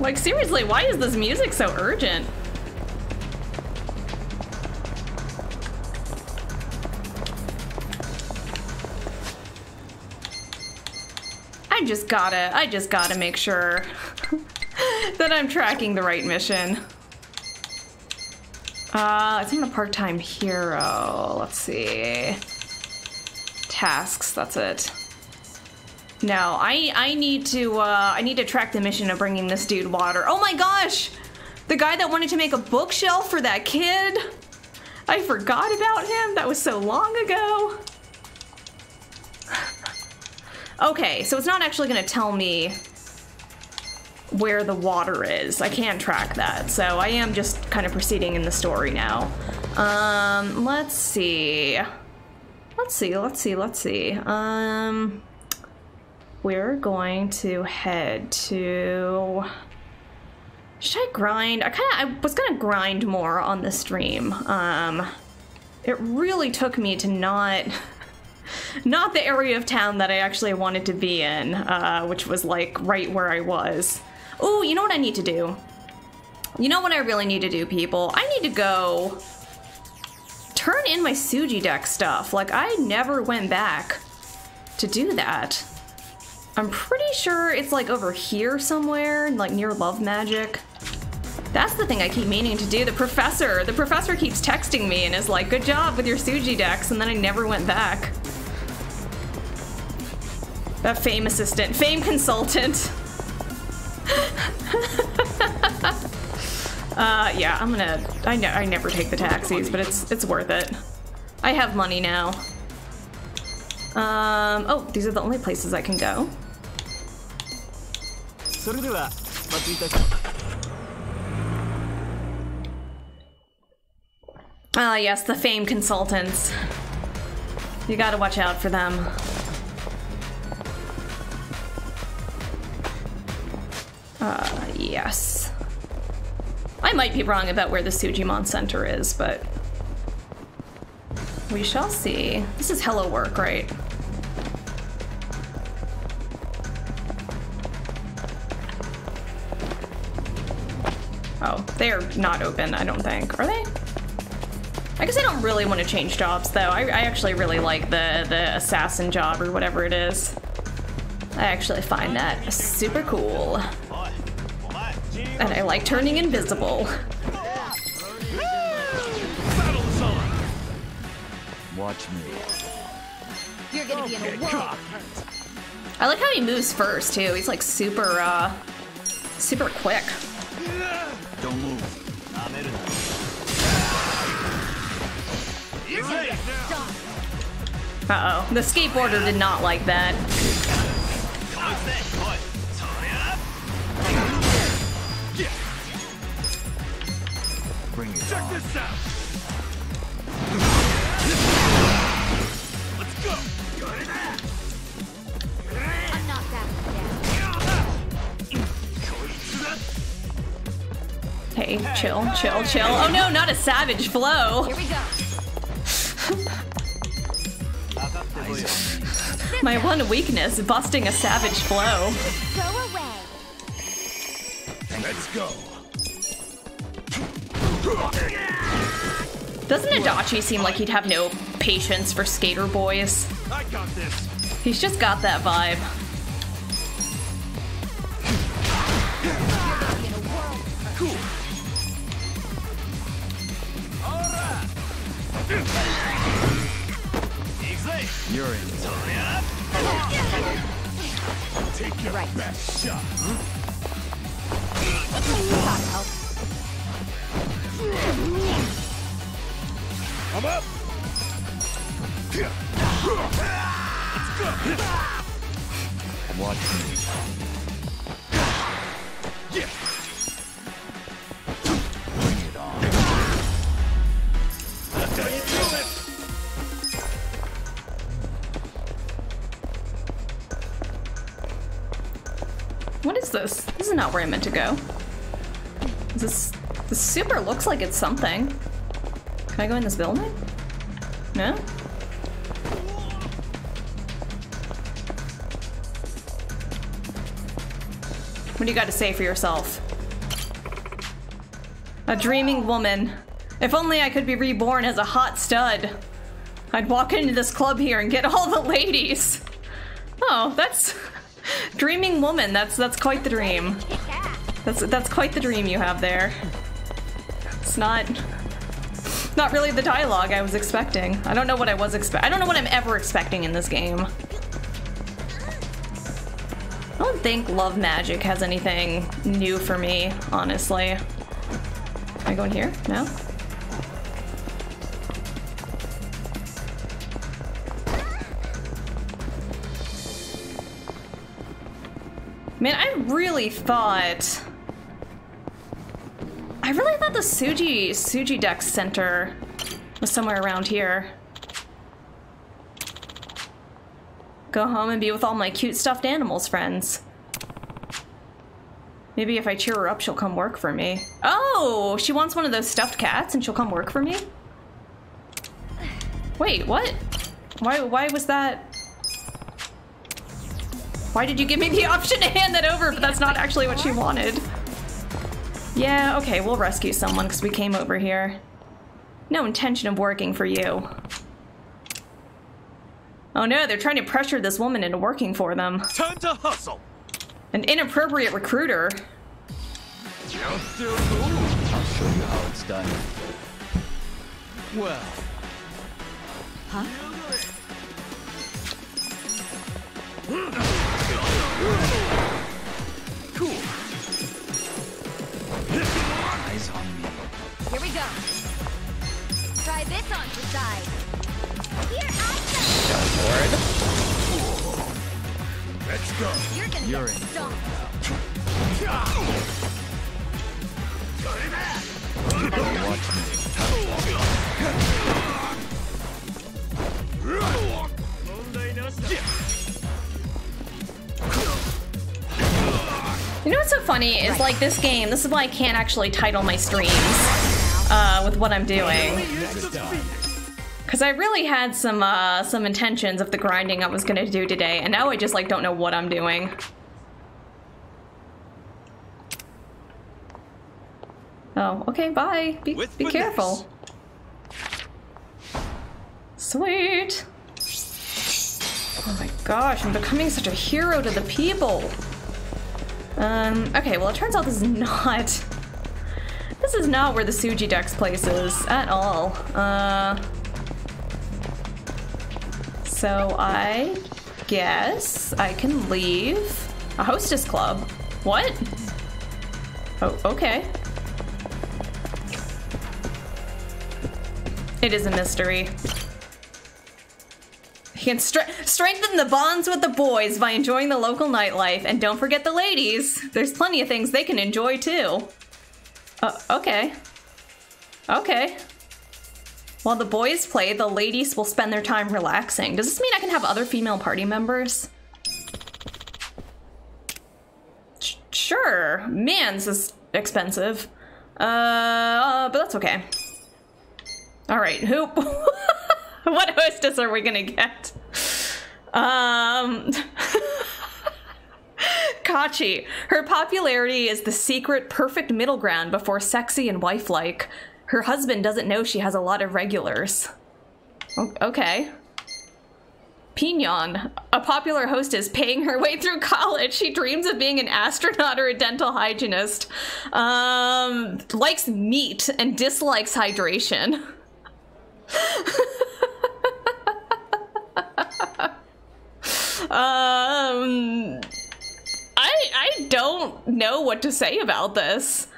Like seriously, why is this music so urgent? I just gotta, I just gotta make sure [laughs] that I'm tracking the right mission. Uh, it's not a part-time hero. Let's see. Tasks, that's it. No, I I need to uh, I need to track the mission of bringing this dude water. Oh my gosh! The guy that wanted to make a bookshelf for that kid. I forgot about him. That was so long ago. okay, so it's not actually going to tell me where the water is. I can't track that, so I am just kind of proceeding in the story now. Um, let's see. Let's see, let's see, let's see. Um, we're going to head to... Should I grind? I kind of, I was gonna grind more on the stream. Um, it really took me to not, [laughs] not the area of town that I actually wanted to be in, uh, which was like right where I was. Oh, you know what I need to do? You know what I really need to do, people? I need to go turn in my Sujidex stuff. Like, I never went back to do that. I'm pretty sure it's like over here somewhere, like near Love Magic. That's the thing I keep meaning to do. The professor, the professor keeps texting me and is like, good job with your Sujidex, and then I never went back. That fame assistant, fame consultant. [laughs] uh, yeah, I'm gonna, I, ne I never take the taxis, but it's, it's worth it. I have money now. Um, oh, these are the only places I can go. Ah, yes, the fame consultants. You gotta watch out for them. Uh, yes. I might be wrong about where the Sujimon Center is, but we shall see. This is hello work, right? Oh, they're not open, I don't think. Are they? I guess I don't really want to change jobs, though. I, I actually really like the, the assassin job or whatever it is. I actually find that super cool. And I like turning invisible. Watch me. You're gonna be in a world I like how he moves first, too. He's like super, uh, super quick. Don't move. Uh-oh. The skateboarder did not like that. Bring it Check on. this out. Hey, chill, chill, chill. Oh no, not a savage flow. Here we go. My one weakness, busting a savage flow. Go away. Let's go. Doesn't Adachi seem like he'd have no patience for skater boys? I got this. He's just got that vibe. Where I meant to go. Is this... This super looks like it's something. Can I go in this building? No? What do you got to say for yourself? A dreaming woman. If only I could be reborn as a hot stud. I'd walk into this club here and get all the ladies. Oh, that's [laughs] dreaming woman. That's that's quite the dream. That's that's quite the dream you have there. It's not Not really the dialogue I was expecting. I don't know what I was expect. I don't know what I'm ever expecting in this game. I don't think Love Magic has anything new for me, honestly. Can I go in here? No? Man, I really thought... I really thought the Suji, Sujidex Center was somewhere around here. Go home and be with all my cute stuffed animals friends. Maybe if I cheer her up, she'll come work for me. Oh, she wants one of those stuffed cats and she'll come work for me? Wait, what? Why, why was that? Why did you give me the [laughs] option to hand that over, but that's not actually what she wanted? Yeah, okay, we'll rescue someone because we came over here. No intention of working for you. Oh no, they're trying to pressure this woman into working for them. Time to hustle! An inappropriate recruiter. I'll show you how it's done. Well. Huh? Cool. Eyes on me. Here we go. Try this on the side. Here I come. Let's go. You're gonna You're get in. stomped. Watch me. You know what's so funny is like this game, this is why I can't actually title my streams uh, with what I'm doing. Cause I really had some uh, some intentions of the grinding I was gonna do today, and now I just like don't know what I'm doing. Oh, okay, bye. Be, be careful. Sweet. Oh my gosh, I'm becoming such a hero to the people. Um, okay, well it turns out this is [laughs] not... This is not where the Sujidex place is at all. Uh... So I guess I can leave a hostess club. What? Oh, okay. It is a mystery. Can stre- strengthen the bonds with the boys by enjoying the local nightlife, and don't forget the ladies. There's plenty of things they can enjoy too. Uh, okay. Okay. While the boys play, the ladies will spend their time relaxing. Does this mean I can have other female party members? Sh- sure. Man, this is expensive. Uh, but that's okay. All right, who? [laughs] [laughs] what hostess are we gonna get? Um, [laughs] Kachi. Her popularity is the secret perfect middle ground before sexy and wife-like. Her husband doesn't know she has a lot of regulars. Okay. Pignon, a popular hostess paying her way through college. She dreams of being an astronaut or a dental hygienist. Um, likes meat and dislikes hydration. [laughs] um, I I don't know what to say about this.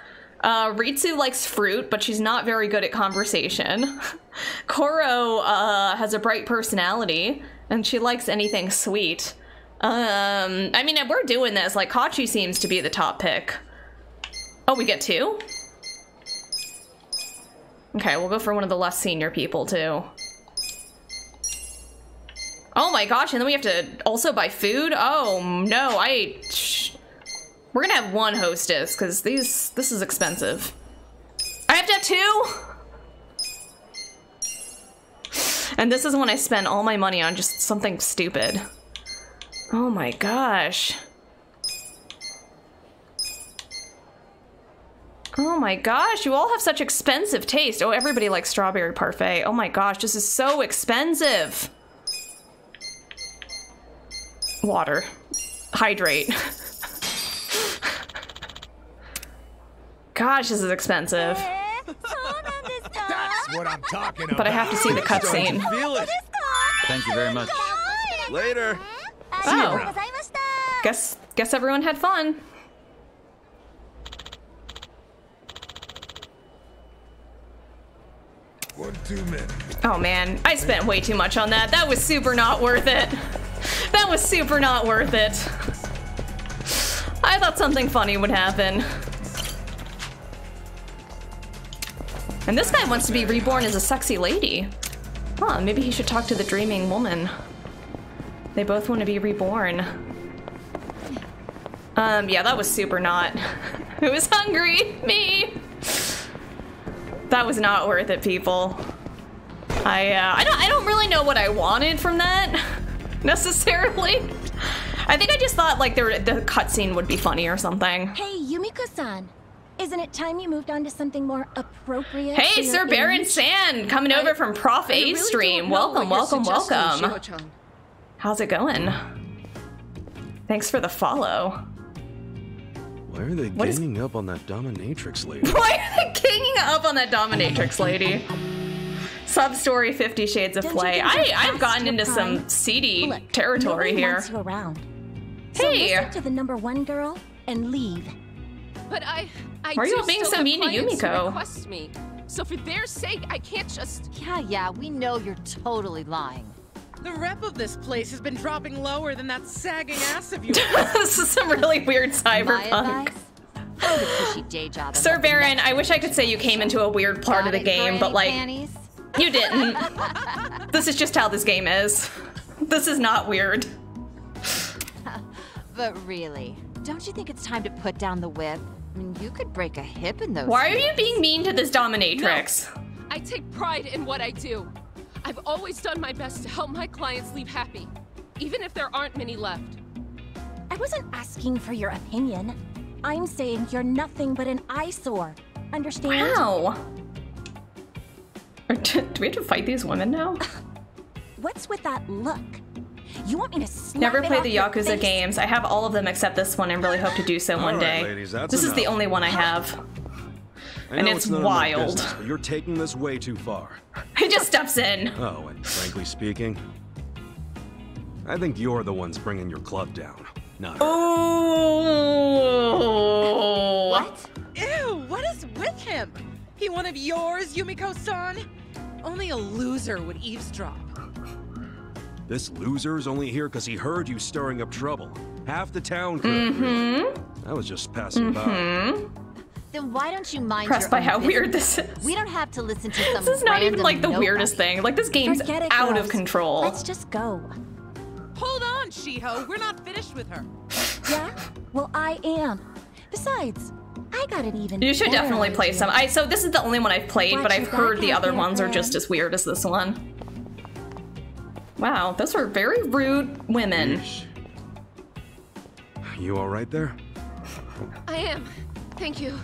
Uh, Ritsu likes fruit, but she's not very good at conversation. [laughs] Koro uh, has a bright personality, and she likes anything sweet. Um, I mean, if we're doing this, like, Kachi seems to be the top pick. Oh, we get two? Okay, we'll go for one of the less senior people, too. Oh my gosh, and then we have to also buy food? Oh, no, I... We're gonna have one hostess, because these... this is expensive. I have to have two? And this is when I spend all my money on just something stupid. Oh my gosh. Oh my gosh, you all have such expensive taste. Oh, everybody likes strawberry parfait. Oh my gosh, this is so expensive. Water. Hydrate. Gosh, this is expensive. That's what I'm talking about. But I have to see the cutscene. Feel. Thank you very much. Later. Oh. Guess guess everyone had fun. Oh man, I spent way too much on that. That was super not worth it. That was super not worth it. I thought something funny would happen. And this guy wants to be reborn as a sexy lady. Huh, maybe he should talk to the dreaming woman. They both want to be reborn. Um, yeah, that was super not. [laughs] Who is hungry? Me! That was not worth it, people. I, uh, I don't, I don't really know what I wanted from that, [laughs] necessarily. I think I just thought, like, there, the cutscene would be funny or something. Hey, Yumiko-san. Isn't it time you moved on to something more appropriate? Hey, Sir Baron age? San, coming over from Prof A stream. Welcome, welcome, welcome. How's it going? Thanks for the follow. Why are they What is- ganging up on that dominatrix lady? [laughs] Why are they ganging up on that dominatrix lady? Sub story Fifty Shades of Don't Play. I I've gotten your into some prime? seedy Look, territory here. wants you around. So Hey. listen to the number one girl and leave. But I, I Why are you all being so mean to clients who Yumiko? request me. So for their sake, I can't just. Yeah, yeah, we know you're totally lying. The rep of this place has been dropping lower than that sagging ass of yours. [laughs] this is some really weird cyberpunk. advice? Find a cushy day job. and Sir Baron, I wish I could say you came into a weird part of the game, but like panties? you didn't. this is just how this game is. This is not weird. [laughs] But really, don't you think it's time to put down the whip? I mean, you could break a hip in those. Why are you being mean to this dominatrix? No. I take pride in what I do. I've always done my best to help my clients leave happy, even if there aren't many left. I wasn't asking for your opinion. I'm saying you're nothing but an eyesore. Understand? Wow. Do we have to fight these women now? [laughs] What's with that look? You want me to snap Never it played off the your Yakuza games. I have all of them except this one and really hope to do so one All day. ladies, that's this is the only one I have. I And know it's none of my wild. business, but you're taking this way too far. [laughs] He just steps in. Oh, and frankly speaking, I think you're the ones bringing your club down, not her. Oh. What? Ew, what is with him? He one of yours, Yumiko-san? Only a loser would eavesdrop. This loser's only here because he heard you stirring up trouble. Half the town could. Mm-hmm. I was just passing Mm-hmm. Then why don't you mind Impressed by how business? weird this is. We don't have to listen to some This is not even like the nobody. weirdest thing. Like this game's Forget it, out of girls. control. Let's just go. Hold on, Shiho. We're not finished with her. [laughs] Yeah? Well, I am. Besides, I got it even. You should definitely play some. I so this is the only one I've played, but I've heard the other there, ones are just as weird as this one. Wow, those were very rude women. You all right there? I am. Thank you.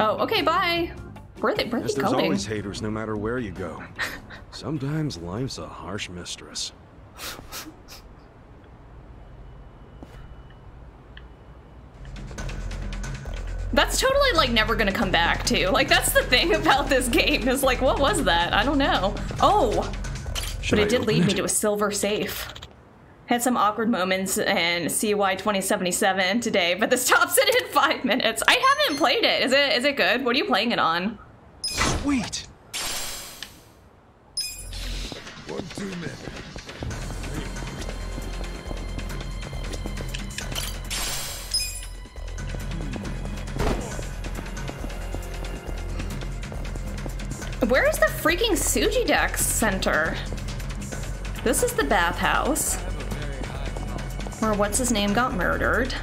Oh, okay, bye. Where are they, where are Yes, they there's going? always haters no matter where you go. Sometimes life's a harsh mistress. That's totally like never gonna come back too. Like that's the thing [laughs] about this game is like, what was that? I don't know. Oh, Should but I it did open lead me to a silver safe. Had some awkward moments in CY 2077 today, but this [laughs] tops it in five minutes. I haven't played it. Is it is it good? What are you playing it on? Sweet. One too many. Where is the freaking Sujidex Center? This is the bathhouse. Where what's his name got murdered.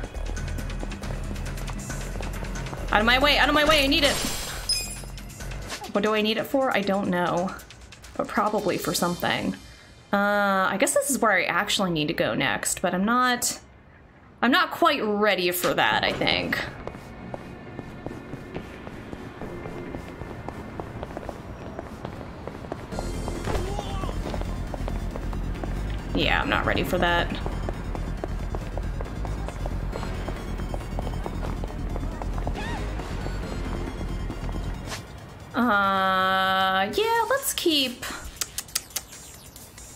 Out of my way, out of my way, I need it. What do I need it for? I don't know. But probably for something. Uh, I guess this is where I actually need to go next, but I'm not... I'm not quite ready for that, I think. Yeah, I'm not ready for that. Uh, yeah, let's keep.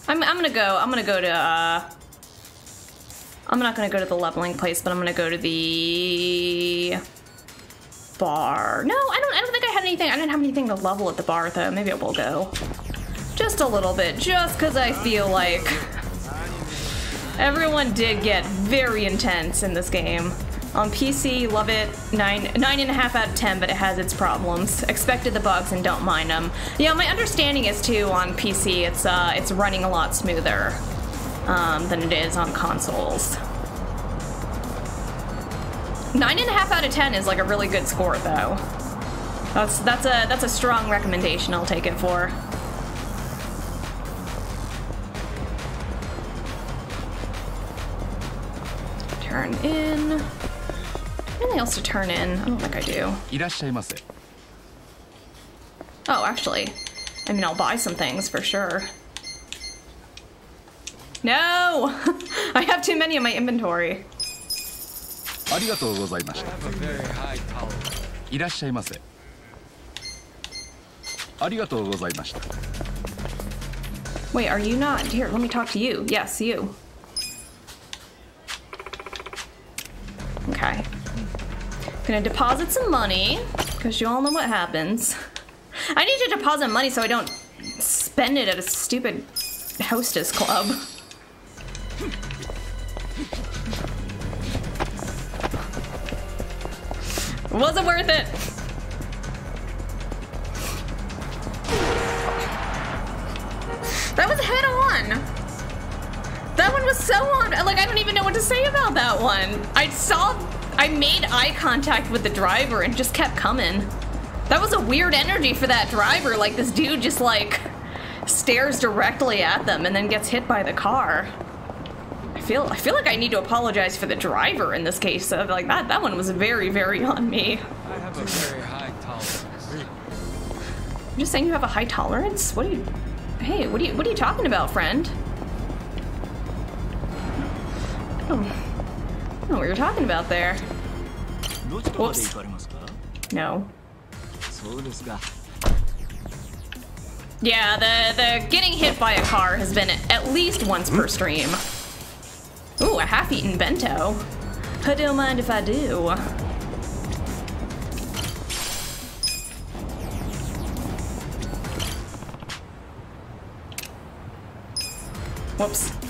I'm, I'm gonna go. I'm gonna go to. Uh, I'm not gonna go to the leveling place, but I'm gonna go to the bar. No, I don't. I don't think I had anything. I didn't have anything to level at the bar though. Maybe I will go. Just a little bit, just because I feel like everyone did get very intense in this game. On PC, love it. Nine, nine and a half out of ten, but it has its problems. Expected the bugs and don't mind them. Yeah, my understanding is too on PC, it's uh, it's running a lot smoother um, than it is on consoles. Nine and a half out of ten is like a really good score, though. That's that's a that's a strong recommendation. I'll take it for. Turn in anything else to turn in? I don't think I do. Oh, actually. I mean, I'll buy some things for sure. No! [laughs] I have too many in my inventory. Wait, are you not? Here, let me talk to you. Yes, you. Okay. Gonna deposit some money, because you all know what happens. I need to deposit money so I don't spend it at a stupid hostess club. Wasn't worth it. That was head on. That one was so on. Like, I don't even know what to say about that one. I saw, I made eye contact with the driver and just kept coming. That was a weird energy for that driver. Like, this dude just, like, stares directly at them and then gets hit by the car. I feel, I feel like I need to apologize for the driver in this case. So, like, that, that one was very, very on me. I have a very high tolerance I'm just saying you have a high tolerance? What are you... Hey, what are you, what are you talking about, friend? I don't, I don't know what you're talking about there. Whoops. No. Yeah, the, the getting hit by a car has been at least once per hmm? stream. Ooh, a half-eaten bento. I don't mind if I do. Whoops.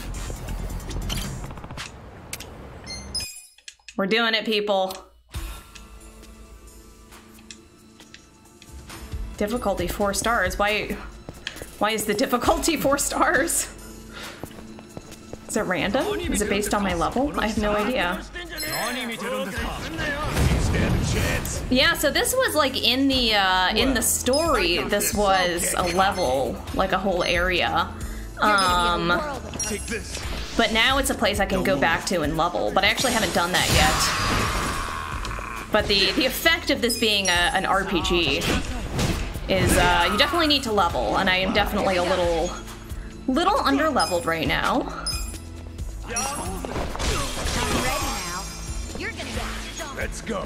We're doing it, people. Difficulty four stars. Why? Why is the difficulty four stars? Is it random? Is it based on my level? I have no idea. Yeah, so this was like in the uh, in the story. This was a level, like a whole area. Um, but now it's a place I can go back to and level. But I actually haven't done that yet. But the the effect of this being a, an RPG is uh, you definitely need to level, and I am definitely a little little under leveled right now. Let's go.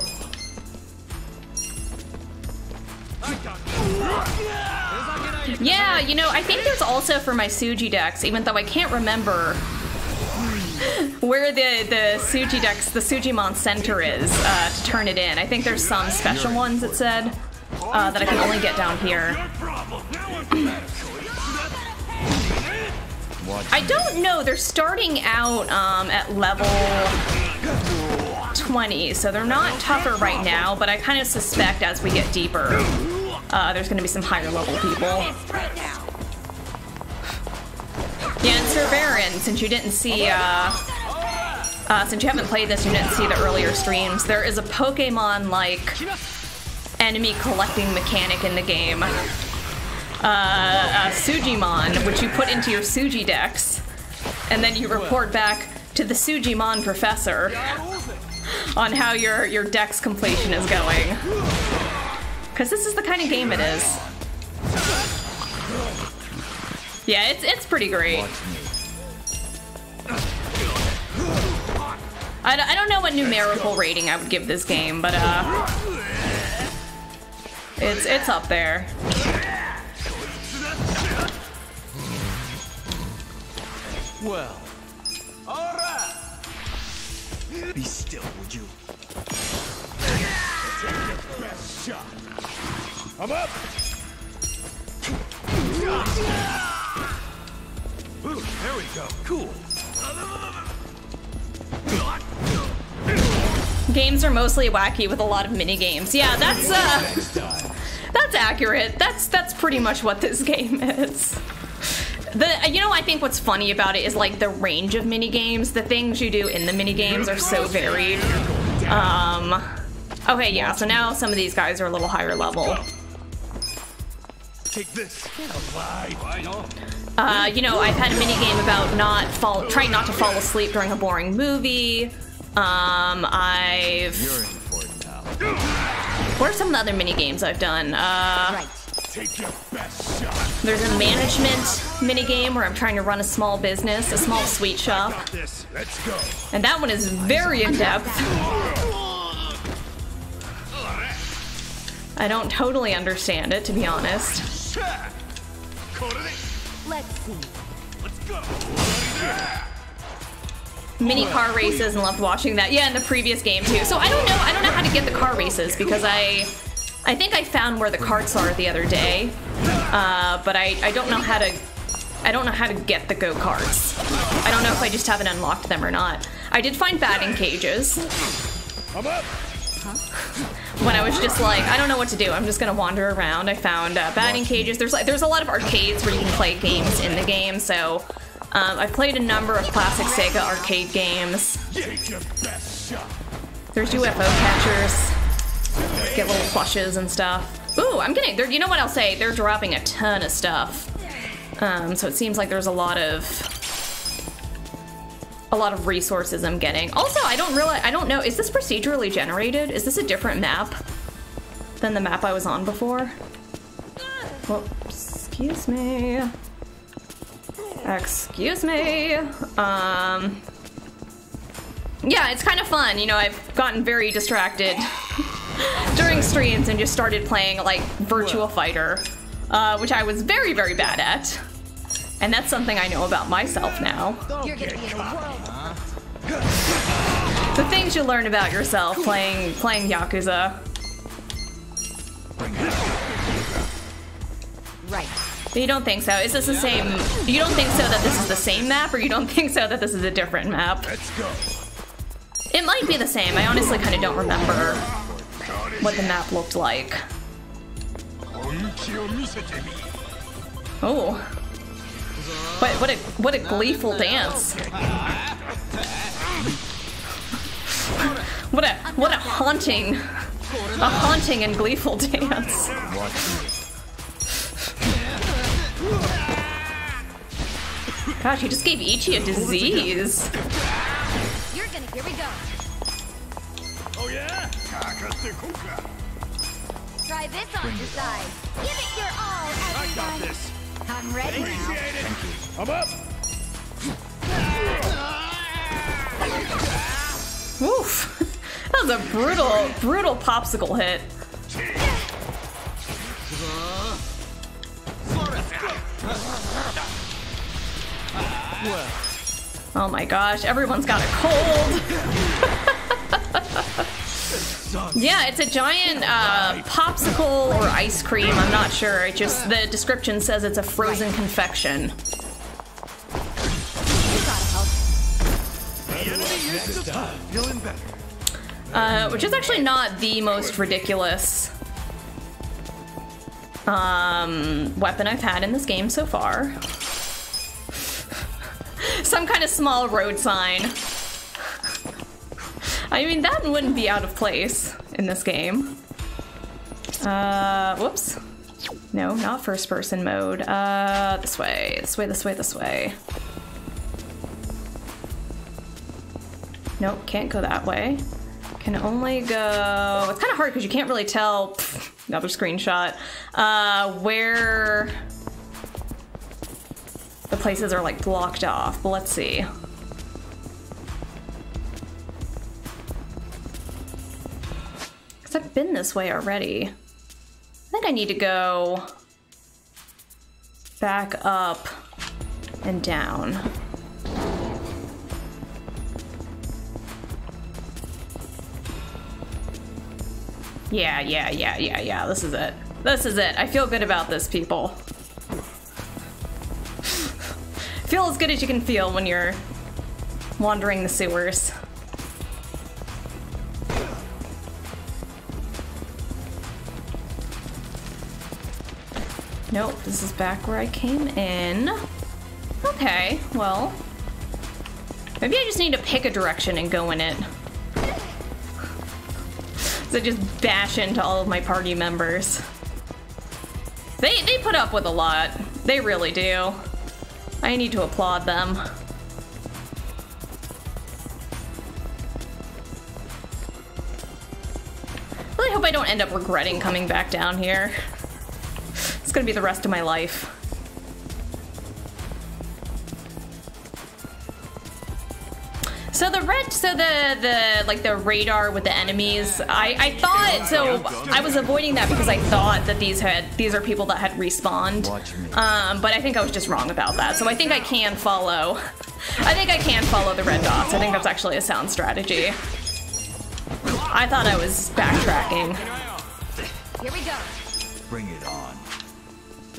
Yeah, you know, I think there's also for my Sujidex, even though I can't remember where the, the Sujidex, the Sujimon center is uh, to turn it in. I think there's some special ones, it said, uh, that I can only get down here. I don't know, they're starting out um, at level 20, so they're not tougher right now, but I kind of suspect as we get deeper, uh, there's going to be some higher level people. Yeah, and Sir Baron, since you didn't see, uh, uh, since you haven't played this, you didn't see the earlier streams, there is a Pokemon-like enemy collecting mechanic in the game. Uh, uh, Sujimon, which you put into your Sujidex, and then you report back to the Sujimon professor on how your, your dex completion is going. Because this is the kind of game it is. Yeah, it's, it's pretty great. I, I don't know what numerical rating I would give this game, but uh... It's it's up there. Well. Alright! Be still, would you? I'm up. There we go. Cool. [laughs] Games are mostly wacky with a lot of mini games. Yeah, that's uh that's accurate. That's that's pretty much what this game is. The you know I think what's funny about it is like the range of mini games. The things you do in the mini games are so varied. Um Okay, yeah, so now some of these guys are a little higher level. Take this. Uh, you know, I've had a mini game about not fall, trying not to fall asleep during a boring movie. Um, I've. What are some of the other mini games I've done? Uh, Take your best shot. there's a management mini game where I'm trying to run a small business, a small sweet shop, Got this. Let's go. and that one is very in depth. I don't totally understand it, to be honest. Let's see. Let's go. mini car races and loved watching that. Yeah, in the previous game too. So I don't know. I don't know how to get the car races because I, I think I found where the carts are the other day, uh, but I I don't know how to. I don't know how to get the go karts. I don't know if I just haven't unlocked them or not. I did find batting cages. I'm up. When I was just like, I don't know what to do. I'm just gonna wander around. I found uh, batting cages. There's like there's a lot of arcades where you can play games in the game. So um, I've played a number of classic Sega arcade games. Take your best shot. There's UFO catchers. Get little plushes and stuff. Ooh, I'm getting. You know what I'll say? They're dropping a ton of stuff. Um, so it seems like there's a lot of a lot of resources I'm getting. Also, I don't realize. I don't know. Is this procedurally generated? Is this a different map than the map I was on before? Well, excuse me. Excuse me. Um. Yeah, it's kind of fun. You know, I've gotten very distracted [laughs] during streams and just started playing like Virtua Fighter, uh, which I was very, very bad at. And that's something I know about myself now. You're gonna be in a world. The things you learn about yourself playing playing Yakuza. Right. You don't think so? Is this the same? You don't think so that this is the same map, or you don't [laughs] think so that this is a different map? Let's go. It might be the same. I honestly kind of don't remember what the map looked like. Oh. What, what a what a gleeful dance. What a what a haunting a haunting and gleeful dance. Gosh, he just gave Ichi a disease. You're gonna. Here we go. Oh yeah. Try this on your side. Give it your all, I got this. I'm ready now. Appreciate it. I'm up. Oof. [laughs] That was a brutal, brutal popsicle hit. Oh my gosh, everyone's got a cold. Yeah, it's a giant uh, popsicle or ice cream. I'm not sure. It just the description says it's a frozen confection. Uh, which is actually not the most ridiculous um, weapon I've had in this game so far. [laughs] Some kind of small road sign. [laughs] I mean, that wouldn't be out of place in this game. Uh, whoops. No, not first person mode. Uh, this way, this way, this way, this way. Nope, can't go that way. Can only go. It's kind of hard because you can't really tell. Pff, another screenshot. Uh, where the places are like blocked off. But let's see. I've been this way already. I think I need to go back up and down. Yeah, yeah, yeah, yeah, yeah. This is it. This is it. I feel good about this, people. [laughs] feel as good as you can feel when you're wandering the sewers. Nope, this is back where I came in. Okay, well. Maybe I just need to pick a direction and go in it. So just bash into all of my party members. They, they put up with a lot. They really do. I need to applaud them. Really hope I don't end up regretting coming back down here. It's gonna be the rest of my life. So the red, so the the like the radar with the enemies, I I thought so. I was avoiding that because I thought that these had these are people that had respawned. Um, but I think I was just wrong about that. So I think I can follow. I think I can follow the red dots. I think that's actually a sound strategy. I thought I was backtracking. Here we go. Bring it on.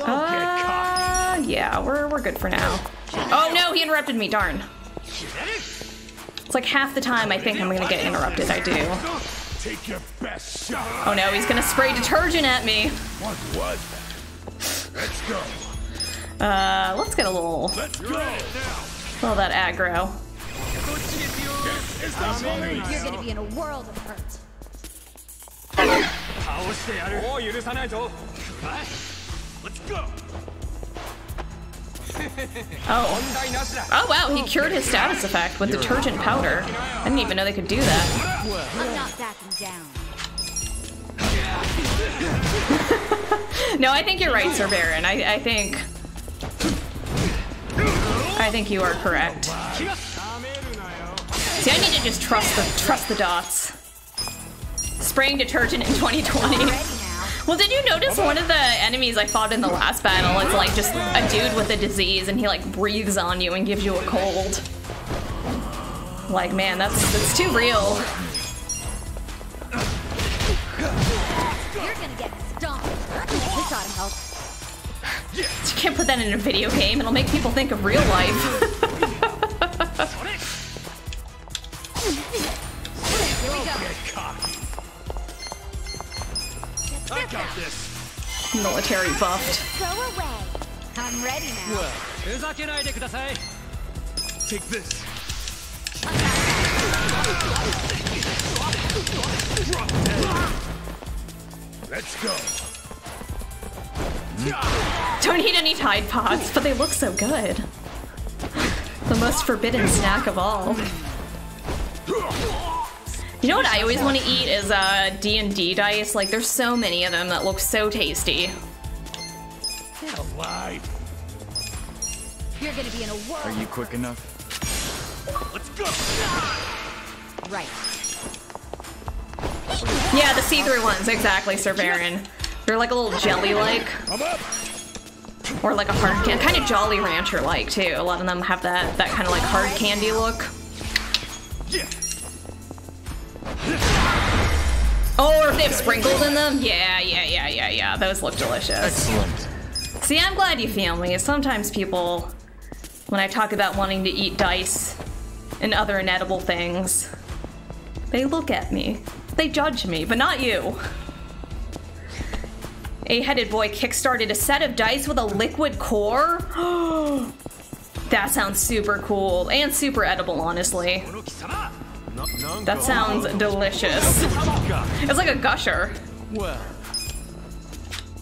Uh, yeah, we're we're good for now. Oh no, he interrupted me. Darn. It's like half the time I think I'm gonna get interrupted. I do. Take your best shot. Oh no, he's gonna spray detergent at me. What was that? Let's go. Uh, let's get a little, Let's go. little that aggro. You're gonna be in a world of hurt. [laughs] Oh. Oh wow, he cured his status effect with detergent powder. I didn't even know they could do that. I'm not backing down. [laughs] No, I think you're right, Sir Baron. I, I think... I think you are correct. See, I need to just trust the trust the dots. Spraying detergent in 2020. Well, did you notice one of the enemies I fought in the last battle It's like just a dude with a disease and he like breathes on you and gives you a cold. Like, man, that's that's too real. You're gonna get stomped. This ought to help. You can't put that in a video game. It'll make people think of real life. [laughs] Here we go. I got this. Military buffed. Go away. I'm ready now. Well, Take this. Let's go. Don't eat any Tide Pods, but they look so good. The most forbidden snack of all. You know what I always want to eat is uh, D&D dice. Like, there's so many of them that look so tasty. Alive. You're gonna be in a world. Are you quick enough? Let's go. Right. Yeah, the see-through ones, exactly, Sir Baron. They're like a little jelly-like. Or like a hard candy, kind of Jolly Rancher-like too. A lot of them have that that kind of like hard candy look. Yeah. Oh, or if they have sprinkles in them. Yeah, yeah, yeah, yeah, yeah. Those look delicious. Excellent. See, I'm glad you feel me. Sometimes people, when I talk about wanting to eat dice and other inedible things, they look at me. They judge me, but not you. A headed boy kickstarted a set of dice with a liquid core. [gasps] that sounds super cool and super edible, honestly. That sounds delicious. It's like a gusher. Well,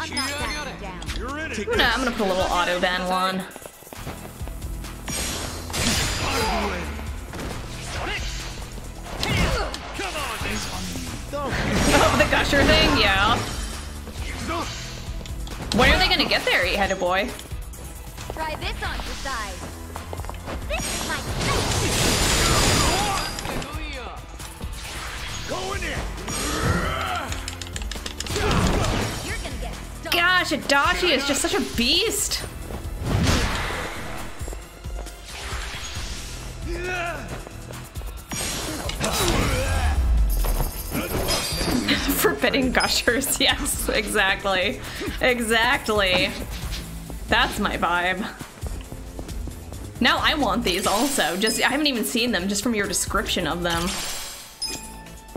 I'm gonna, I'm gonna put a little auto ban on. Oh, the gusher thing? Yeah. When are they gonna get there, eight-headed boy? Try this on for size. This is my Going in. Gosh, Adachi is just such a beast. [laughs] Forbidding gushers, [laughs] yes, exactly. Exactly. That's my vibe. Now I want these also. Just I haven't even seen them just from your description of them.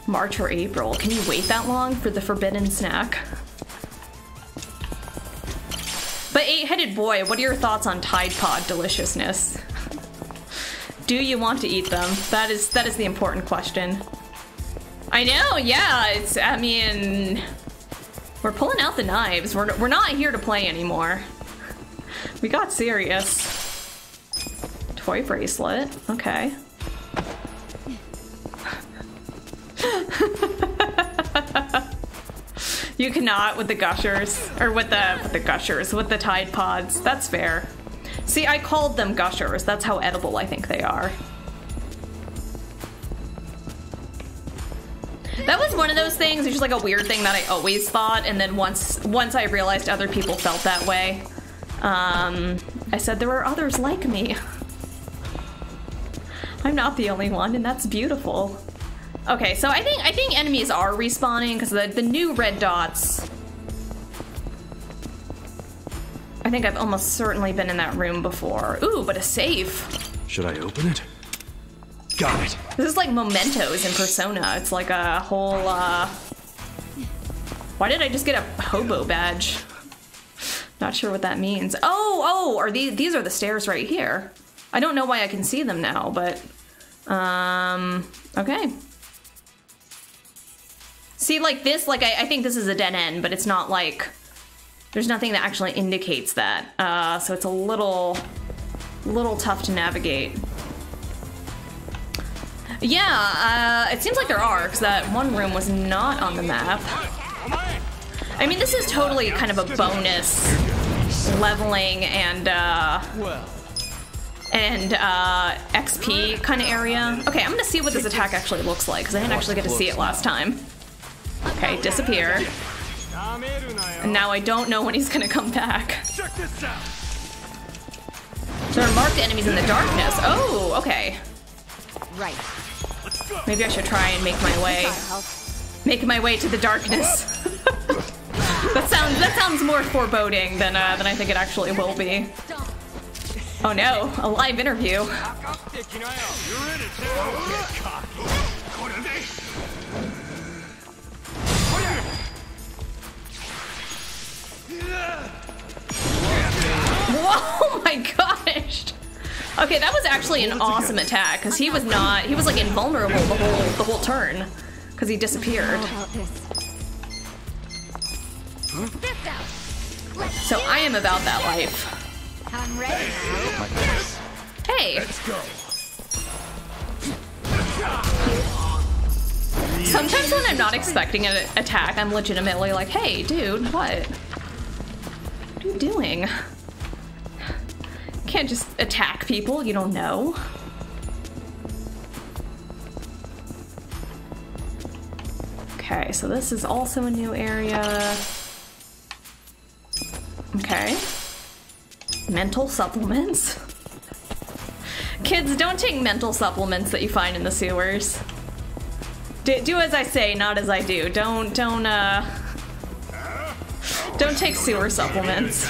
March or April. Can you wait that long for the forbidden snack? But eight-headed boy, what are your thoughts on Tide Pod deliciousness? Do you want to eat them? That is that is the important question. I know, yeah, it's I mean we're pulling out the knives. We're we're not here to play anymore. We got serious. Toy bracelet. Okay. [laughs] you cannot with the gushers or with the with the gushers with the Tide Pods. That's fair. See, I called them gushers. That's how edible I think they are. That was one of those things. It's just like a weird thing that I always thought, and then once once I realized other people felt that way, um, I said there are others like me. [laughs] I'm not the only one, and that's beautiful. Okay, so I think I think enemies are respawning because the the new red dots. I think I've almost certainly been in that room before. Ooh, but a safe. Should I open it? Got it. This is like mementos in Persona. It's like a whole, uh... Why did I just get a hobo badge? Not sure what that means. Oh, oh, are these, these are the stairs right here. I don't know why I can see them now, but... Um, okay. See, like this, like, I, I think this is a dead end, but it's not like... There's nothing that actually indicates that. Uh, so it's a little, little tough to navigate. Yeah, uh, it seems like there are, because that one room was not on the map. I mean, this is totally kind of a bonus leveling and, uh, and, uh, XP kind of area. Okay, I'm gonna see what this attack actually looks like, because I didn't actually get to see it last time. Okay, disappear. And now I don't know when he's gonna come back. There are marked enemies in the darkness. Oh, okay. Right. Maybe I should try and make my way make my way to the darkness. [laughs] that sounds that sounds more foreboding than uh, than I think it actually will be. Oh no, a live interview. Whoa, [laughs] my gosh! Okay, that was actually an awesome attack because he was not he was like invulnerable the whole the whole turn because he disappeared. So I am about that life. I'm ready. Hey. Sometimes when I'm not expecting an attack, I'm legitimately like, hey, dude, what? You doing? Can't just attack people you don't know. Okay, so this is also a new area. Okay. Mental supplements. Kids, don't take mental supplements that you find in the sewers. Do as I say, not as I do. Don't, don't, uh... Don't take sewer supplements.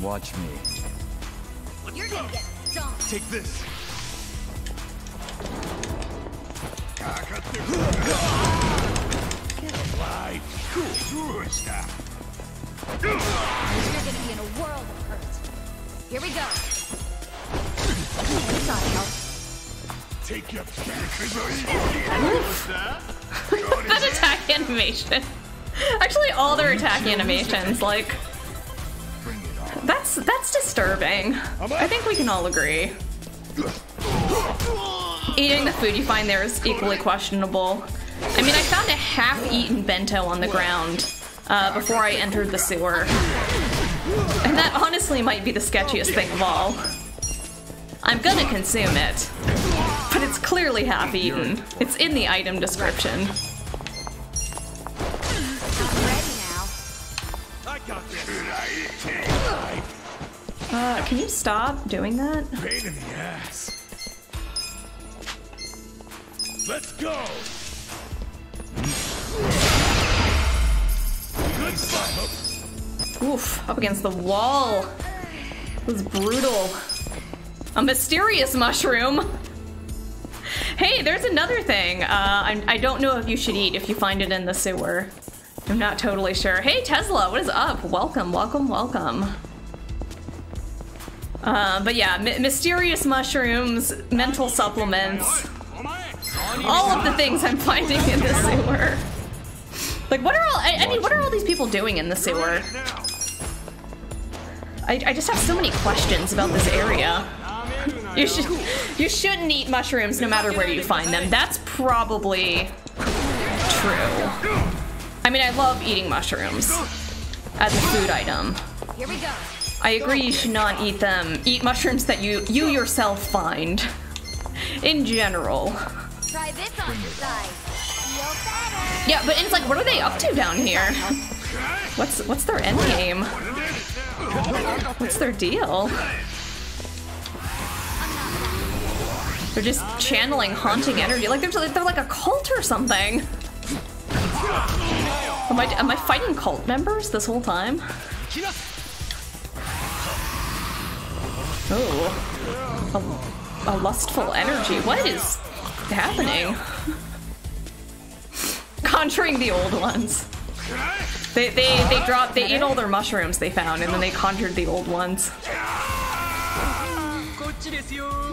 Watch me. You're gonna get stomped. Take this. Get alive. Cool. You're gonna be in a world of hurt. Here we go. We gotta help. Take your [laughs] that attack animation. Actually, all their attack animations, like... That's, that's disturbing. I think we can all agree. Eating the food you find there is equally questionable. I mean, I found a half-eaten bento on the ground uh, before I entered the sewer. And that honestly might be the sketchiest thing of all. I'm gonna consume it, but it's clearly half-eaten. It's in the item description. Uh, can you stop doing that? Pain in the ass. Let's go. Good stuff. Oof, up against the wall. It was brutal. A mysterious mushroom. Hey, there's another thing. Uh, I, I don't know if you should eat if you find it in the sewer. I'm not totally sure. Hey, Tesla, what is up? Welcome, welcome, welcome. Uh, but yeah, my mysterious mushrooms, mental supplements, all of the things I'm finding in the sewer. Like, what are all? I, I mean, what are all these people doing in the sewer? I, I just have so many questions about this area. You should, you shouldn't eat mushrooms no matter where you find them. That's probably true. I mean, I love eating mushrooms as a food item. Here we go. I agree you should not eat them. Eat mushrooms that you you yourself find. In general. Try this on your side. Yeah, but it's like, what are they up to down here? What's what's their end game? What's their deal? They're just channeling haunting energy. Like they're, they're like a cult or something. Am I, am I fighting cult members this whole time? Oh, a, a lustful energy. What is happening? Conjuring the old ones. They they they dropped they ate all their mushrooms they found and then they conjured the old ones.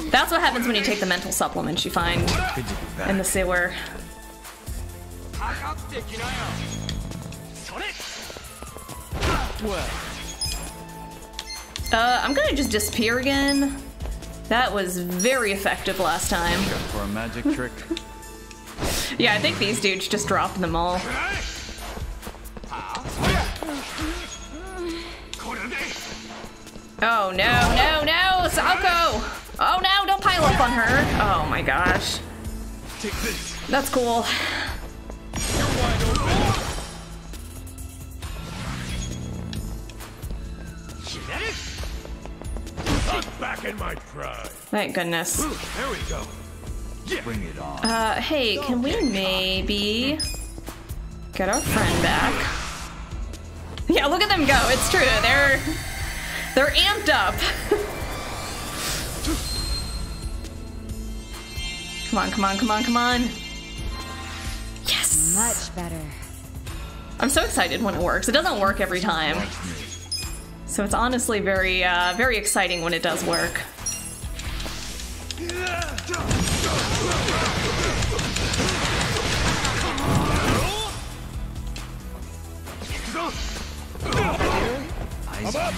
That's what happens when you take the mental supplements you find in the sewer. Uh, I'm gonna just disappear again. That was very effective last time. For a magic [laughs] trick. Yeah, I think these dudes just dropped them all. Oh no, no, no, Saeko! Oh no, don't pile up on her. Oh my gosh. That's cool. I'm back in my pride. Thank goodness. There we go. Bring it on. Uh, hey, can we maybe get our friend back? Yeah, look at them go. It's true. They're they're amped up. [laughs] come on, come on, come on, come on. Yes. Much better. I'm so excited when it works. It doesn't work every time. So it's honestly very, uh, very exciting when it does work. I'm up.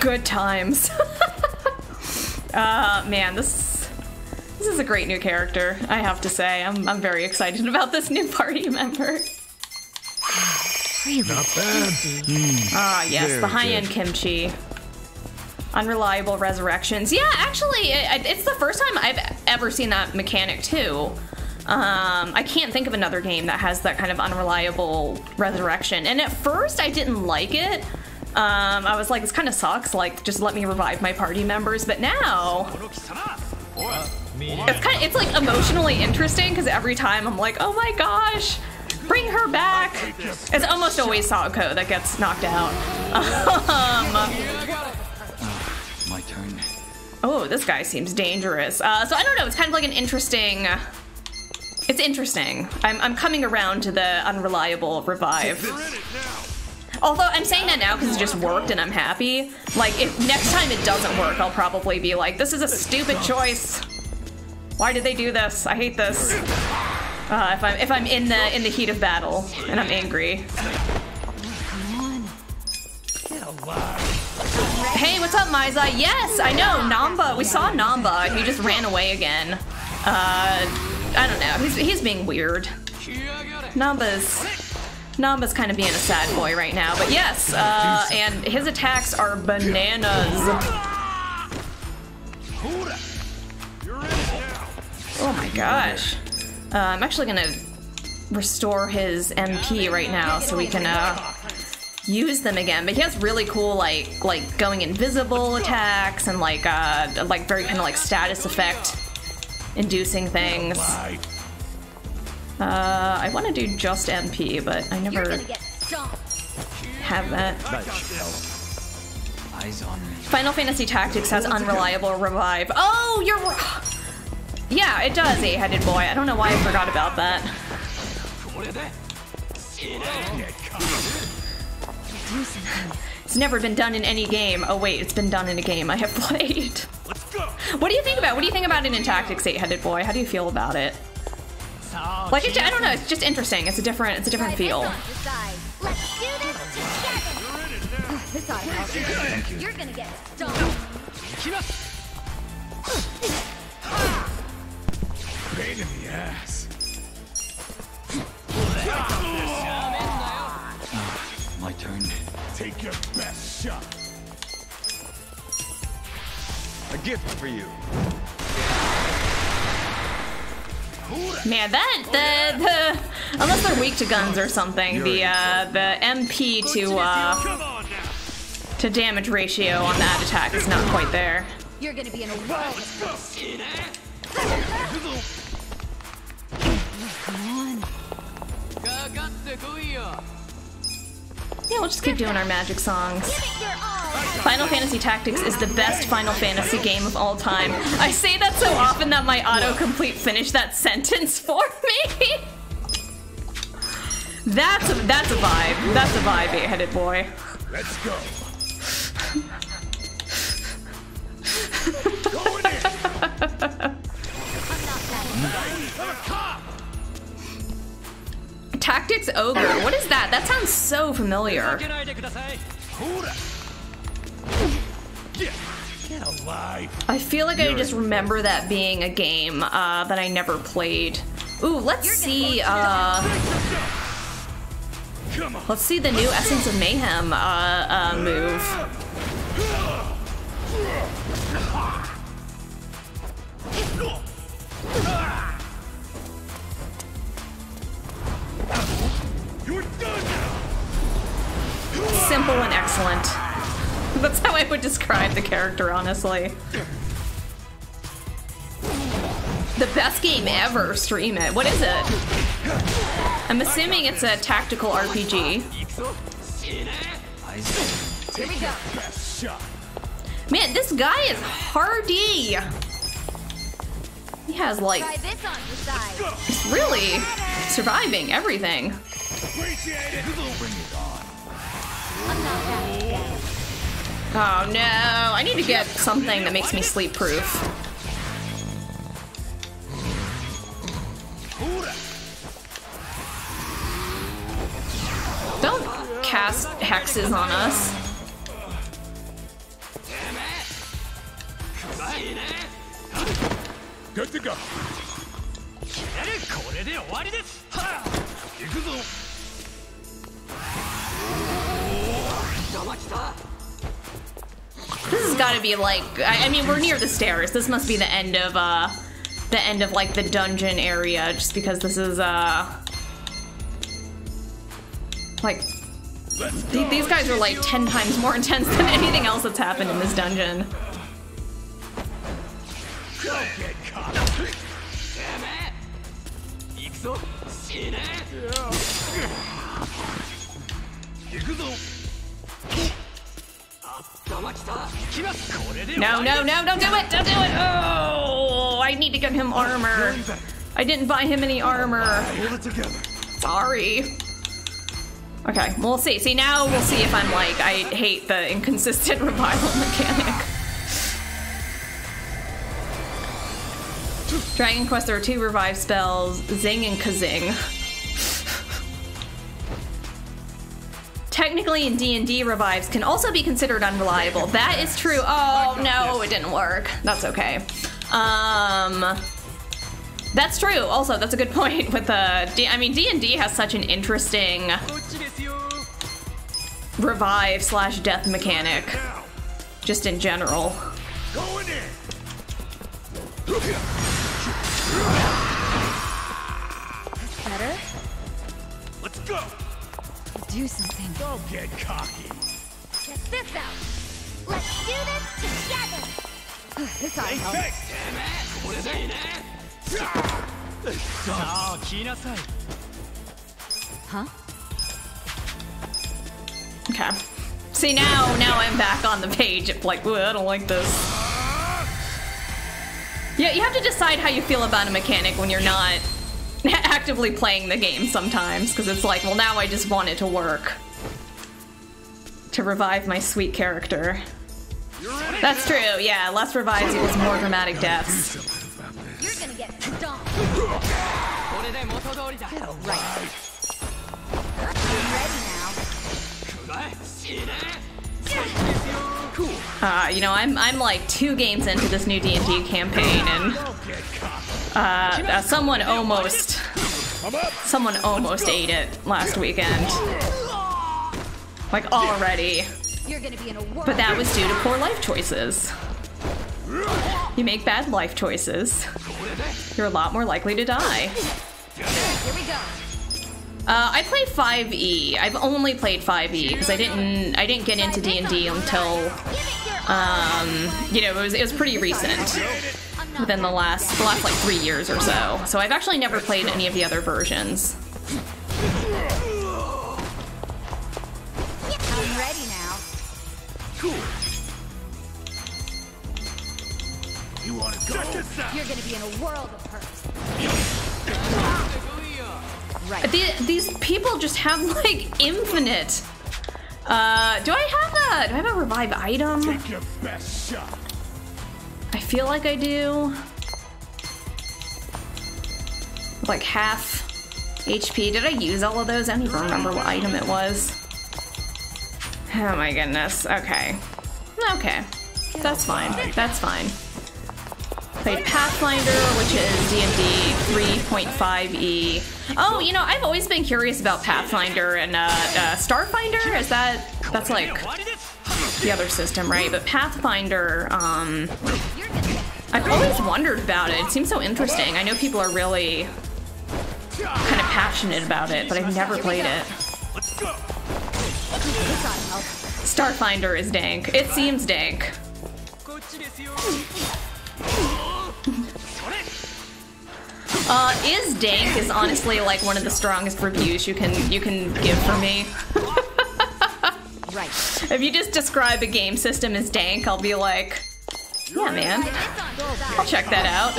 Good times. [laughs] uh, man, this this is a great new character. I have to say, I'm I'm very excited about this new party member. Not bad. Ah, yes, Very the high-end good. kimchi. Unreliable resurrections. Yeah, actually, it, it's the first time I've ever seen that mechanic too. Um, I can't think of another game that has that kind of unreliable resurrection. And at first, I didn't like it. Um, I was like, this kind of sucks. Like, just let me revive my party members. But now, it's kind of it's like emotionally interesting because every time I'm like, oh my gosh, bring her back. It's almost always Saeko that gets knocked out. Um, My turn. oh, this guy seems dangerous. Uh, so I don't know. It's kind of like an interesting. It's interesting. I'm, I'm coming around to the unreliable revive. Although I'm saying that now because it just worked and I'm happy. Like if next time it doesn't work, I'll probably be like, this is a stupid choice. Why did they do this? I hate this. Uh, if I'm if I'm in the in the heat of battle and I'm angry. Hey, what's up, Miza? Yes, I know, Nanba. We saw Nanba. He just ran away again. Uh, I don't know. He's, he's being weird. Nanba's... Nanba's kind of being a sad boy right now. But yes, uh, and his attacks are bananas. Oh my gosh. Uh, I'm actually gonna restore his MP right now so we can uh, use them again. But he has really cool like like going invisible attacks and like uh like very kind of like status effect inducing things. Uh, I want to do just MP, but I never have that. Eyes on me. Final Fantasy Tactics has unreliable revive. Oh, you're. [sighs] Yeah, it does, eight-headed boy. I don't know why I forgot about that. It's never been done in any game. Oh wait, it's been done in a game I have [laughs] played. What do you think about? What do you think about it in Tactics, eight-headed boy? How do you feel about it? Oh, like, it's, I don't know. It's just interesting. It's a different. It's a different feel. Let's do this together. This ought to help you. Thank you. You're gonna get stoned. Pain in the ass. My turn. Take your best shot. A gift for you. Man, that the the unless they're weak to guns or something, the uh, the MP to uh, to damage ratio on that attack is not quite there. You're gonna be in a world. Yeah, we'll just keep doing our magic songs. Final Fantasy Tactics is the best Final Fantasy game of all time. I say that so often that my autocomplete finished that sentence for me. That's a, that's a vibe. That's a vibe, eight-headed boy. Let's go. [laughs] [laughs] Tactics Ogre. What is that? That sounds so familiar. I feel like I just remember that being a game uh, that I never played. Ooh, let's see. Uh, let's see the new Essence of Mayhem uh, uh, move. Simple and excellent. [laughs] That's how I would describe the character, honestly. The best game ever, stream it. What is it? I'm assuming it's a tactical RPG. Man, this guy is hardy. Has like, Try this on the side. he's really surviving everything. Appreciate it. I'm not that bad. Oh no, I need to get something that makes me sleep proof. Don't cast hexes on us. Good to go. This has got to be like, I, I mean, we're near the stairs. This must be the end of, uh, the end of like the dungeon area, just because this is, uh, like, th- these guys are like 10 times more [laughs] intense than anything else that's happened in this dungeon. No, no, no, don't do it! Don't do it! Oh, I need to get him armor. I didn't buy him any armor. Sorry. Okay, we'll see. See, now we'll see if I'm like, I hate the inconsistent [laughs] revival mechanic. Dragon Quest, there are two revive spells, Zing and Kazing. Technically in D&D, revives can also be considered unreliable. That is true. Oh, no, it didn't work. That's okay. Um... That's true. Also, that's a good [laughs] point with the D I mean D&D has such an interesting revive slash death mechanic just in general. Going in. Better? Let's go! Do something. Don't get cocky. Check this out. Let's do this together. this ought to help. Huh? Okay. See now, now I'm back on the page. It's like, "Ugh, I don't like this. Yeah, you have to decide how you feel about a mechanic when you're not [laughs] actively playing the game sometimes, because it's like, well, now I just want it to work. To revive my sweet character. That's true, yeah, less revives equals more dramatic deaths. You're gonna get stomped. Right. I'm ready now. Uh, you know, I'm I'm like two games into this new D and D campaign, and uh, uh, someone almost someone almost ate it last weekend. Like already, but that was due to poor life choices. You make bad life choices, you're a lot more likely to die. Here we go. Uh, I play 5e. I've only played 5e because I didn't I didn't get into D and D until um, you know it was it was pretty recent within the last the last like three years or so. So I've actually never played any of the other versions. I'm ready now. You wanna go? Check this out! You're gonna be in a world of hurt. The, these people just have [laughs] like infinite. Uh, do I have a do I have a revive item? Take your best shot. I feel like I do. Like half HP. Did I use all of those? I don't even remember what item it was. Oh my goodness. Okay. Okay. That's fine. That's fine. Played Pathfinder, which is D&D 3.5e. Oh, you know, I've always been curious about Pathfinder and uh, uh, Starfinder. Is that that's like the other system, right? But Pathfinder, um, I've always wondered about it. It seems so interesting. I know people are really kind of passionate about it, but I've never played it. Starfinder is dank. It seems dank. Uh, is dank is honestly like one of the strongest reviews you can you can give for me. right. [laughs] If you just describe a game system as dank, I'll be like, yeah, man, I'll check that out.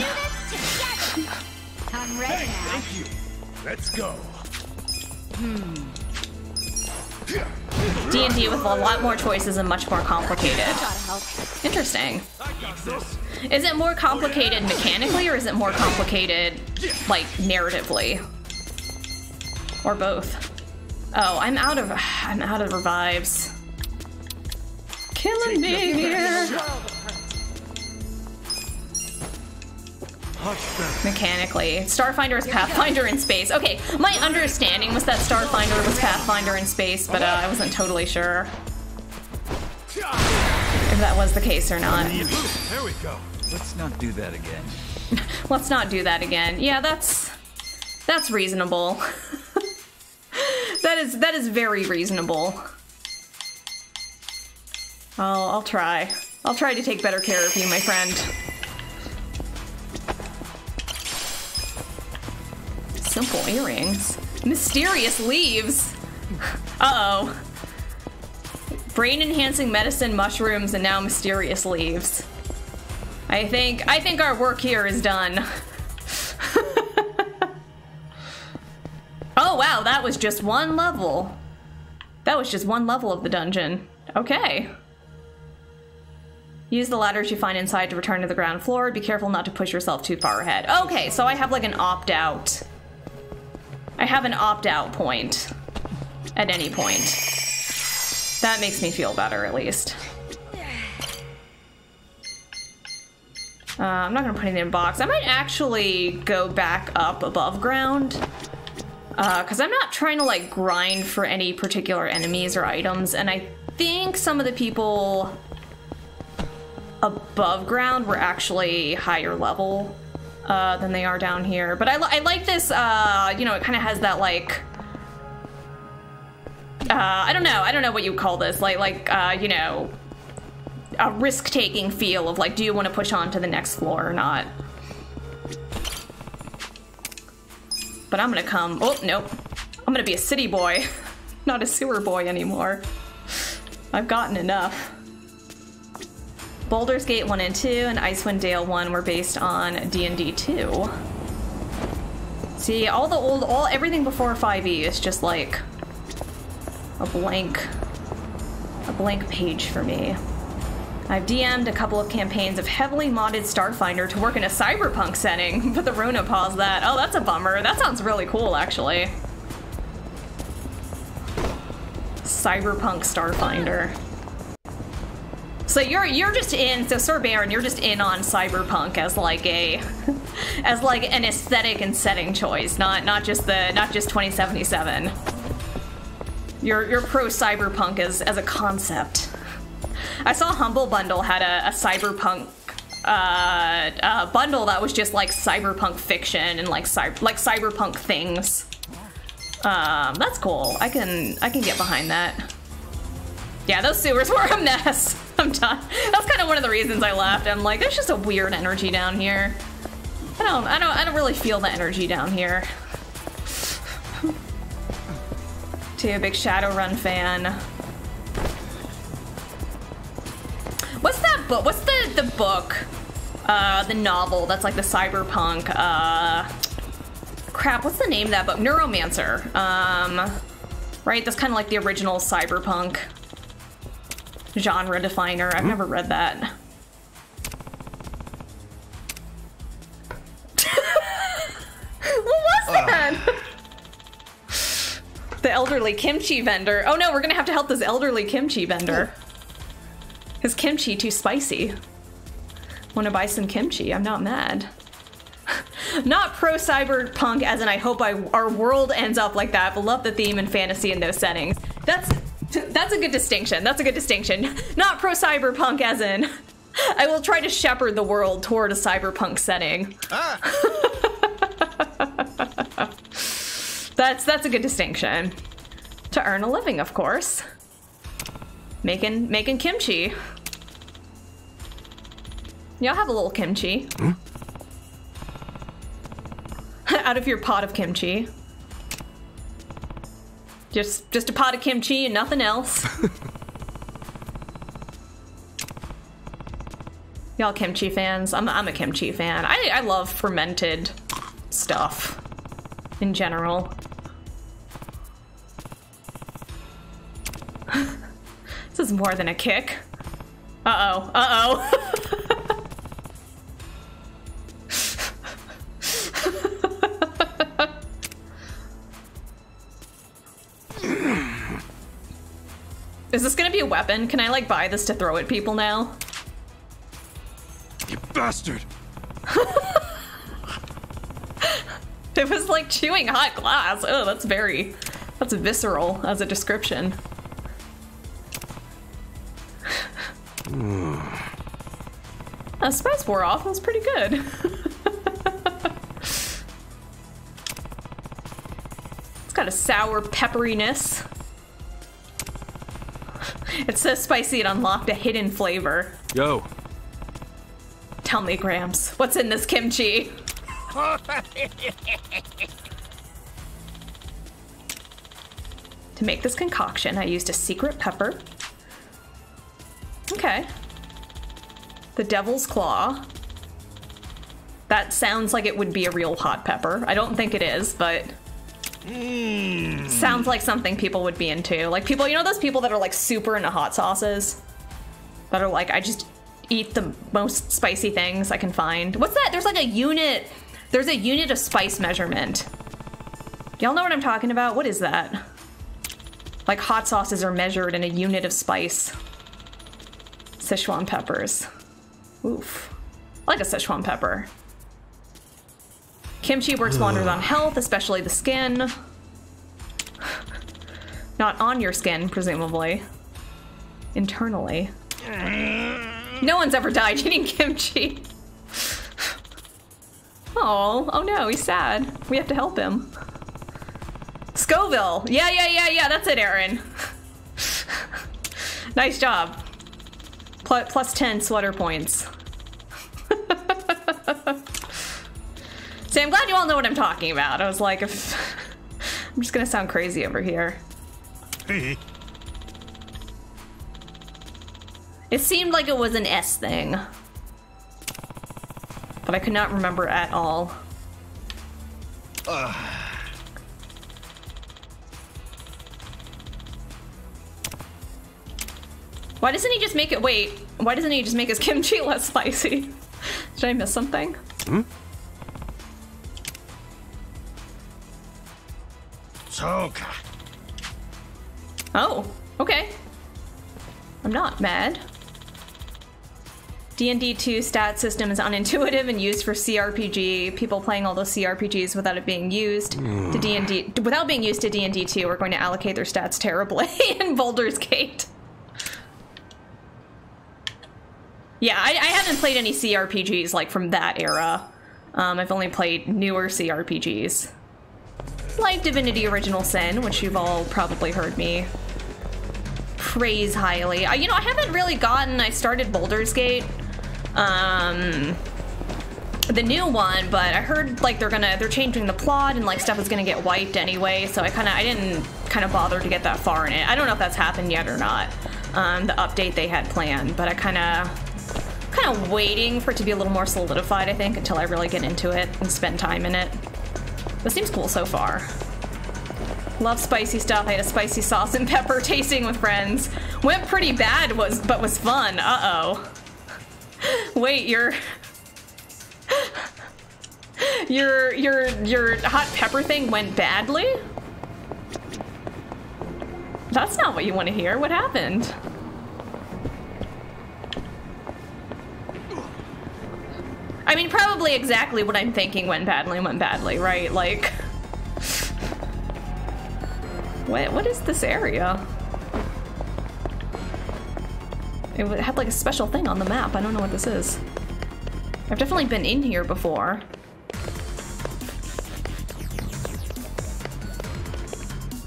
I'm ready now. Thank you. Let's go. D&D with a lot more choices and much more complicated. Interesting. Is it more complicated mechanically or is it more complicated like narratively? Or both? Oh, I'm out of I'm out of revives. Killing me here. Mechanically. Starfinder is Pathfinder in space. Okay, my understanding was that Starfinder was Pathfinder in space, but uh, I wasn't totally sure if that was the case or not. There we go. Let's not do that again. [laughs] Let's not do that again. Yeah, that's that's reasonable. [laughs] that is that is very reasonable. I'll I'll try. I'll try to take better care of you, my friend. Simple earrings. Mysterious leaves. Uh-oh. Brain enhancing medicine, mushrooms, and now mysterious leaves. I think I think our work here is done. [laughs] oh wow, that was just one level. That was just one level of the dungeon. Okay. Use the ladders you find inside to return to the ground floor. Be careful not to push yourself too far ahead. Okay, so I have like an opt-out. I have an opt-out point at any point. That makes me feel better, at least. Uh, I'm not gonna put anything in a box. I might actually go back up above ground. Because I'm not trying to like grind for any particular enemies or items, and I think some of the people above ground were actually higher level uh, than they are down here. But I, li I like this, uh, you know, it kind of has that like, uh, I don't know, I don't know what you call this, like, like, uh, you know, a risk-taking feel of like, do you want to push on to the next floor or not? But I'm gonna come, oh, nope. I'm gonna be a city boy, [laughs] not a sewer boy anymore. I've gotten enough. Baldur's Gate 1 and 2 and Icewind Dale 1 were based on D&D 2. See, all the old, all everything before 5e is just like a blank, a blank page for me. I've DM'd a couple of campaigns of heavily modded Starfinder to work in a cyberpunk setting, [laughs] but the Rona paused that. Oh, that's a bummer. That sounds really cool, actually. Cyberpunk Starfinder. So you're you're just in so Sir Baron, you're just in on cyberpunk as like a [laughs] as like an aesthetic and setting choice, not not just the not just 2077. You're you're pro cyberpunk as as a concept. I saw Humble Bundle had a, a cyberpunk uh, uh, bundle that was just like cyberpunk fiction and like cy like cyberpunk things. Um, that's cool. I can I can get behind that. Yeah, those sewers [laughs] were a mess. I'm done. That's kind of one of the reasons I left. I'm like, there's just a weird energy down here. I don't, I don't, I don't really feel the energy down here. [sighs] to a big Shadowrun fan. What's that book? What's the the book? Uh, the novel that's like the cyberpunk. Uh, crap. What's the name of that book? Neuromancer. Um, right. That's kind of like the original cyberpunk genre definer. I've hmm? never read that. what was ah. that? the elderly kimchi vendor. Oh no, we're gonna have to help this elderly kimchi vendor. Hmm. His kimchi too spicy. Wanna buy some kimchi? I'm not mad. [laughs] not pro cyberpunk as in I hope I, our world ends up like that, but love the theme and fantasy in those settings. That's that's a good distinction. That's a good distinction. Not pro cyberpunk as in I will try to shepherd the world toward a cyberpunk setting. Ah. [laughs] that's that's a good distinction. To earn a living, of course. Making making kimchi. Y'all have a little kimchi. Hmm? [laughs] Out of your pot of kimchi. Just just a pot of kimchi and nothing else. [laughs] Y'all kimchi fans? I'm, I'm a kimchi fan. I, I love fermented stuff in general. [laughs] this is more than a kick. Uh-oh, uh-oh. [laughs] Is this gonna be a weapon? Can I like buy this to throw at people now? You bastard! [laughs] it was like chewing hot glass. Oh, that's very, that's visceral as a description. [sighs] A spice wore off. That was pretty good. [laughs] it's got a sour pepperiness. [laughs] It's so spicy it unlocked a hidden flavor. Yo. Tell me, Gramps, what's in this kimchi? [laughs] to make this concoction, I used a secret pepper. Okay. The Devil's Claw. That sounds like it would be a real hot pepper. I don't think it is, but Mm. Sounds like something people would be into. Like people, you know those people that are like super into hot sauces? That are like, I just eat the most spicy things I can find. What's that? There's like a unit, there's a unit of spice measurement. Y'all know what I'm talking about? What is that? Like hot sauces are measured in a unit of spice. Sichuan peppers. Oof. I like a Sichuan pepper. Kimchi works wonders on health, especially the skin. Not on your skin, presumably. Internally. No one's ever died [laughs] eating kimchi. Oh, oh no, he's sad. We have to help him. Scoville. Yeah, yeah, yeah, yeah, that's it, Aaron. [laughs] nice job. Pl plus 10 sweater points. [laughs] See, I'm glad you all know what I'm talking about. I was like, if [laughs] I'm just gonna sound crazy over here. [laughs] it seemed like it was an S thing. But I could not remember at all. [sighs] Why doesn't he just make it- wait, why doesn't he just make his kimchi [laughs] less spicy? Did I miss something? Hmm? Soka. Oh, okay. I'm not mad. D&D 2 stat system is unintuitive and used for CRPG. People playing all those CRPGs without it being used to D&D without being used to D&D 2 are going to allocate their stats terribly [laughs] in Baldur's Gate. Yeah, I, I haven't played any CRPGs like from that era. Um, I've only played newer CRPGs. Like Divinity Original Sin, which you've all probably heard me praise highly. I, you know, I haven't really gotten, I started Baldur's Gate, um, the new one, but I heard like they're gonna, they're changing the plot and like stuff is gonna get wiped anyway, so I kind of, I didn't kind of bother to get that far in it. I don't know if that's happened yet or not, um, the update they had planned, but I kind of, kind of waiting for it to be a little more solidified, I think, until I really get into it and spend time in it. This seems cool so far. Love spicy stuff. I had a spicy sauce and [laughs] pepper tasting with friends. Went pretty bad, was but was fun. Uh-oh. [laughs] Wait, your [laughs] your your your hot pepper thing went badly? That's not what you want to hear. What happened? I mean, probably exactly what I'm thinking went badly went badly, right? Like, what, what is this area? It had like a special thing on the map. I don't know what this is. I've definitely been in here before.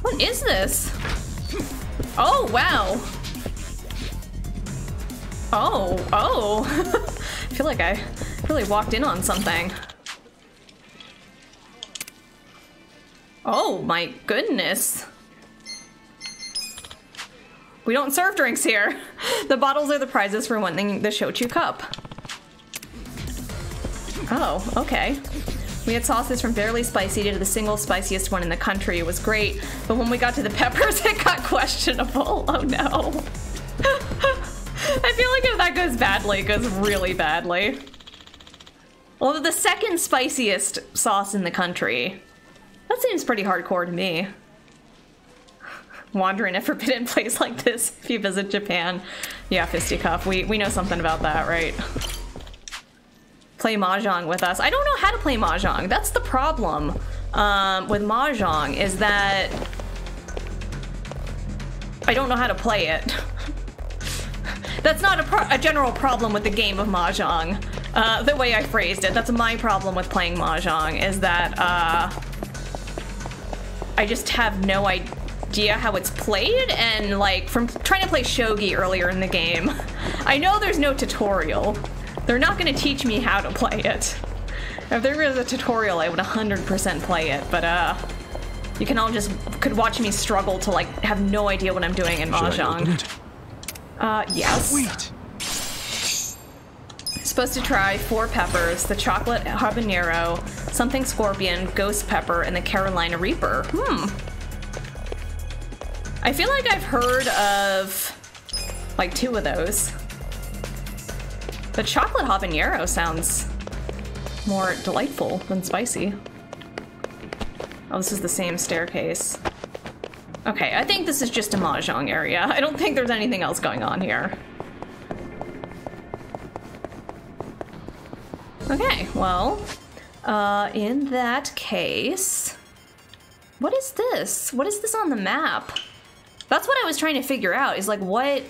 What is this? Oh, wow. Oh, oh. [laughs] I feel like I really walked in on something. Oh my goodness. We don't serve drinks here. [laughs] The bottles are the prizes for winning the Shochu Cup. Oh, okay. We had sauces from barely spicy to the single spiciest one in the country. It was great, but when we got to the [laughs] peppers, it got questionable. [laughs] Oh no. I feel like if that goes badly, it goes really badly. Well, the second spiciest sauce in the country. That seems pretty hardcore to me. [laughs] Wander in a forbidden place like this if you visit Japan. Yeah, fisticuff. We, we know something about that, right? Play Mahjong with us. I don't know how to play Mahjong. That's the problem um, with Mahjong is that I don't know how to play it. [laughs] That's not a, a, general problem with the game of Mahjong. Uh, the way I phrased it. That's my problem with playing Mahjong is that uh, I just have no idea how it's played and like from trying to play Shogi earlier in the game, I know there's no tutorial. They're not going to teach me how to play it. If there was a tutorial, I would 100% play it, but uh, you can all just could watch me struggle to like have no idea what I'm doing in Mahjong. Uh, yes. Sweet. Supposed to try four peppers, the chocolate habanero, something scorpion, ghost pepper, and the Carolina Reaper. Hmm. I feel like I've heard of like two of those. The chocolate habanero sounds more delightful than spicy. Oh, this is the same staircase. Okay, I think this is just a mahjong area. I don't think there's anything else going on here. Okay, well, uh, in that case... What is this? What is this on the map? That's what I was trying to figure out, is like what...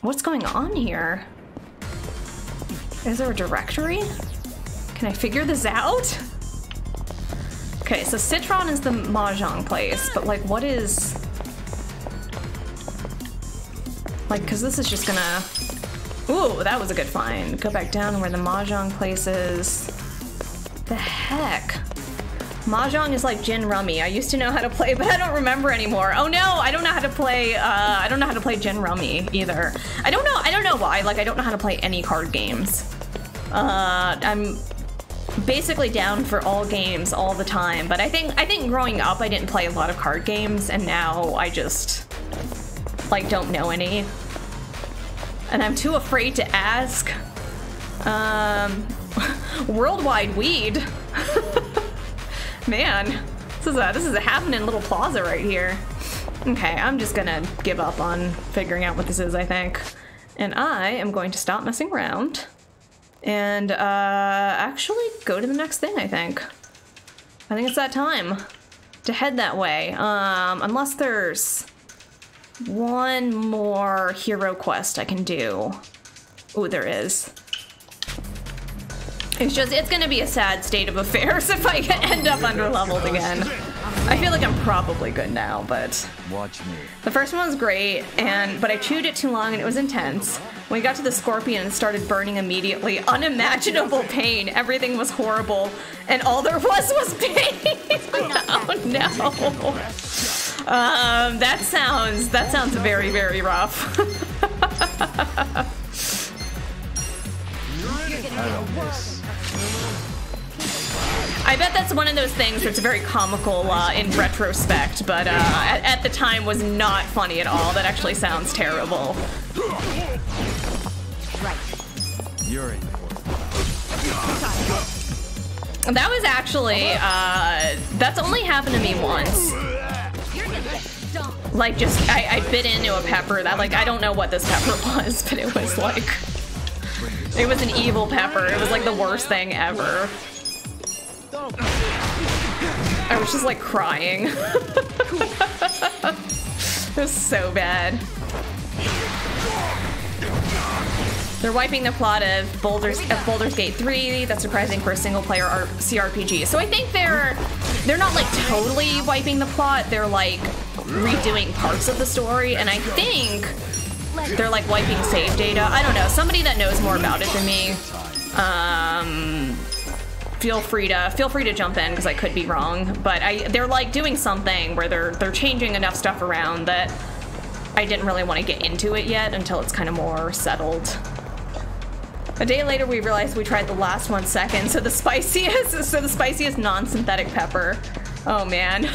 What's going on here? Is there a directory? Can I figure this out? Okay, so Citron is the Mahjong place, but like what is... Like, cause this is just gonna... Ooh, that was a good find. Go back down where the Mahjong place is. The heck? Mahjong is like gin rummy. I used to know how to play, [laughs] but I don't remember anymore. Oh no, I don't know how to play, uh, I don't know how to play gin rummy either. I don't know, I don't know why, like I don't know how to play any card games. Uh, I'm basically down for all games all the time, but I think, I think growing up I didn't play a lot of card games, and now I just, like, don't know any. And I'm too afraid to ask. Um, [laughs] worldwide weed. [laughs] Man, this is a this is a happening little plaza right here. Okay, I'm just gonna give up on figuring out what this is, I think. And I am going to stop messing around and uh, actually go to the next thing, I think. I think it's that time to head that way. Um, unless there's one more hero quest I can do. Oh, there is. It's just, it's gonna be a sad state of affairs [laughs] if I end up under leveled again. I feel like I'm probably good now, but Watch me. the first one was great, and but I chewed it too long and it was intense. When we got to the scorpion and started burning immediately, unimaginable pain. Everything was horrible, and all there was was pain. [laughs] oh no. Um, that sounds that sounds very very rough. [laughs] I bet that's one of those things that's very comical uh, in retrospect, but uh, at, at the time was not funny at all. That actually sounds terrible. In. That was actually, uh, that's only happened to me once. Like, just, I, I bit into a pepper that, like, I don't know what this pepper [laughs] was, but it was like, it was an evil pepper. It was like the worst thing ever. I was just like crying. [laughs] it was so bad. They're wiping the plot of Baldur's, of Gate 3. That's surprising for a single-player R- CRPG. So I think they're they're not like totally wiping the plot. They're like redoing parts of the story, and I think they're like wiping save data. I don't know. Somebody that knows more about it than me. Um, feel free to feel free to jump in because I could be wrong. But I they're like doing something where they're they're changing enough stuff around that I didn't really want to get into it yet until it's kind of more settled. A day later, we realized we tried the last one second, so the spiciest, so the spiciest non-synthetic pepper. Oh man. [laughs]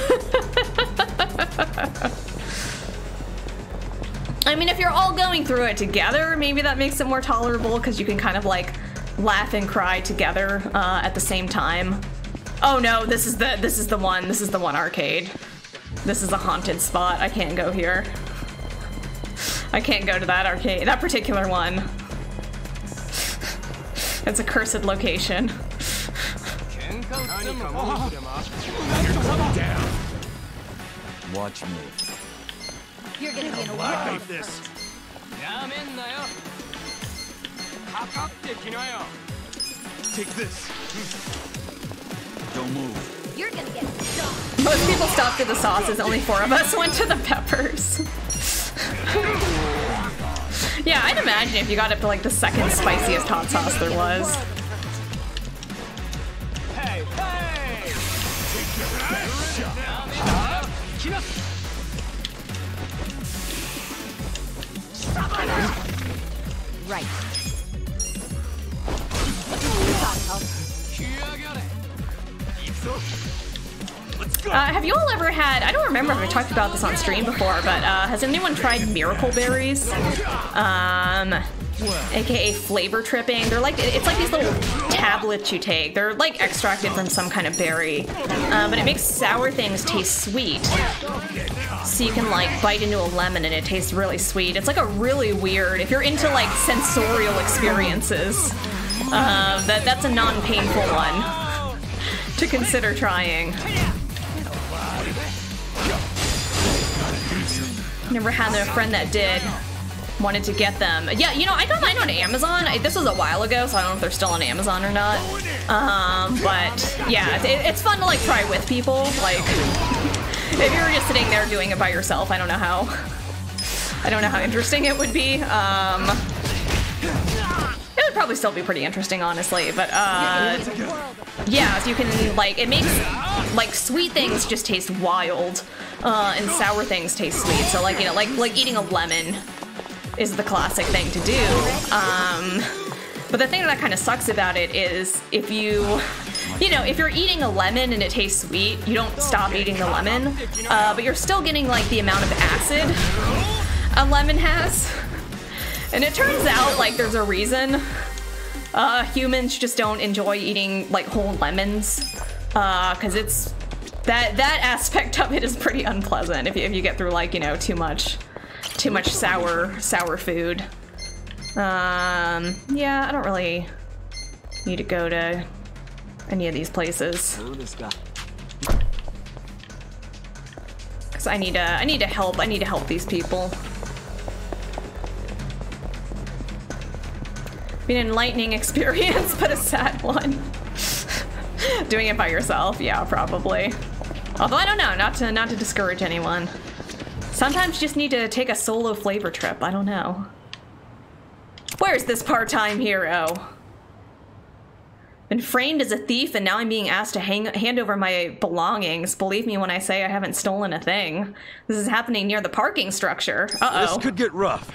I mean, if you're all going through it together, maybe that makes it more tolerable because you can kind of like laugh and cry together uh, at the same time. Oh no, this is the this is the one. This is the one arcade. This is a haunted spot. I can't go here. I can't go to that arcade. That particular one. It's a cursed location. Watch me. You're gonna be in a Like this. Take this. Don't move. You're gonna get stung. Most people stopped at the sauces. Only four of us [laughs] went to the peppers. [laughs] yeah, I'd imagine if you got up to like the second spiciest hot sauce there was. Right. Uh, have you all ever had? I don't remember if I talked about this on stream before, but uh, has anyone tried miracle berries? Um, aka flavor tripping. They're like it's like these little tablets you take. They're like extracted from some kind of berry, uh, but it makes sour things taste sweet. So you can like bite into a lemon and it tastes really sweet. It's like a really weird. If you're into like sensorial experiences, uh, that that's a non-painful one to consider trying. Never had a friend that did. wanted to get them. Yeah, you know, I got mine on Amazon. I, this was a while ago, so I don't know if they're still on Amazon or not. Um, but yeah, it, it's fun to like try with people. Like, if you're just sitting there doing it by yourself, I don't know how. I don't know how interesting it would be. Um, probably still be pretty interesting, honestly. But uh, yeah, so you can like it makes like sweet things just taste wild, uh, and sour things taste sweet. So like you know, like like eating a lemon is the classic thing to do. Um, but the thing that kind of sucks about it is if you, you know, if you're eating a lemon and it tastes sweet, you don't stop eating the lemon, uh, but you're still getting like the amount of acid a lemon has. And it turns out like there's a reason. Uh, humans just don't enjoy eating like whole lemons, because uh, it's that that aspect of it is pretty unpleasant if you, if you get through like you know too much too much sour sour food. Um, yeah, I don't really need to go to any of these places. Cause I need to I need to help I need to help these people. An enlightening [laughs] experience, but a sad one. [laughs] Doing it by yourself, yeah, probably. Although I don't know, not to not to discourage anyone. Sometimes you just need to take a solo flavor trip, I don't know. Where's this part-time hero? Been framed as a thief and now I'm being asked to hang, hand over my belongings. Believe me when I say I haven't stolen a thing. This is happening near the parking structure. Uh-oh. This could get rough.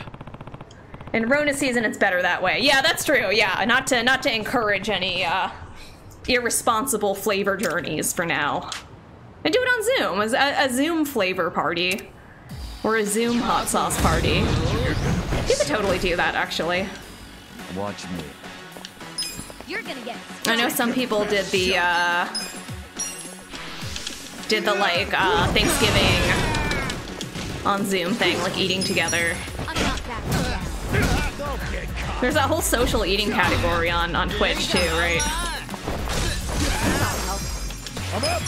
In Rona season, it's better that way. Yeah, that's true. Yeah, not to not to encourage any uh, irresponsible flavor journeys for now. And do it on Zoom, as a, a Zoom flavor party, or a Zoom hot sauce party. You could totally do that, actually. Watch me. You're gonna get. I know some people did the uh, did the like uh, Thanksgiving on Zoom thing, like eating together. There's that whole social eating category on, on Twitch too, right? I'm up.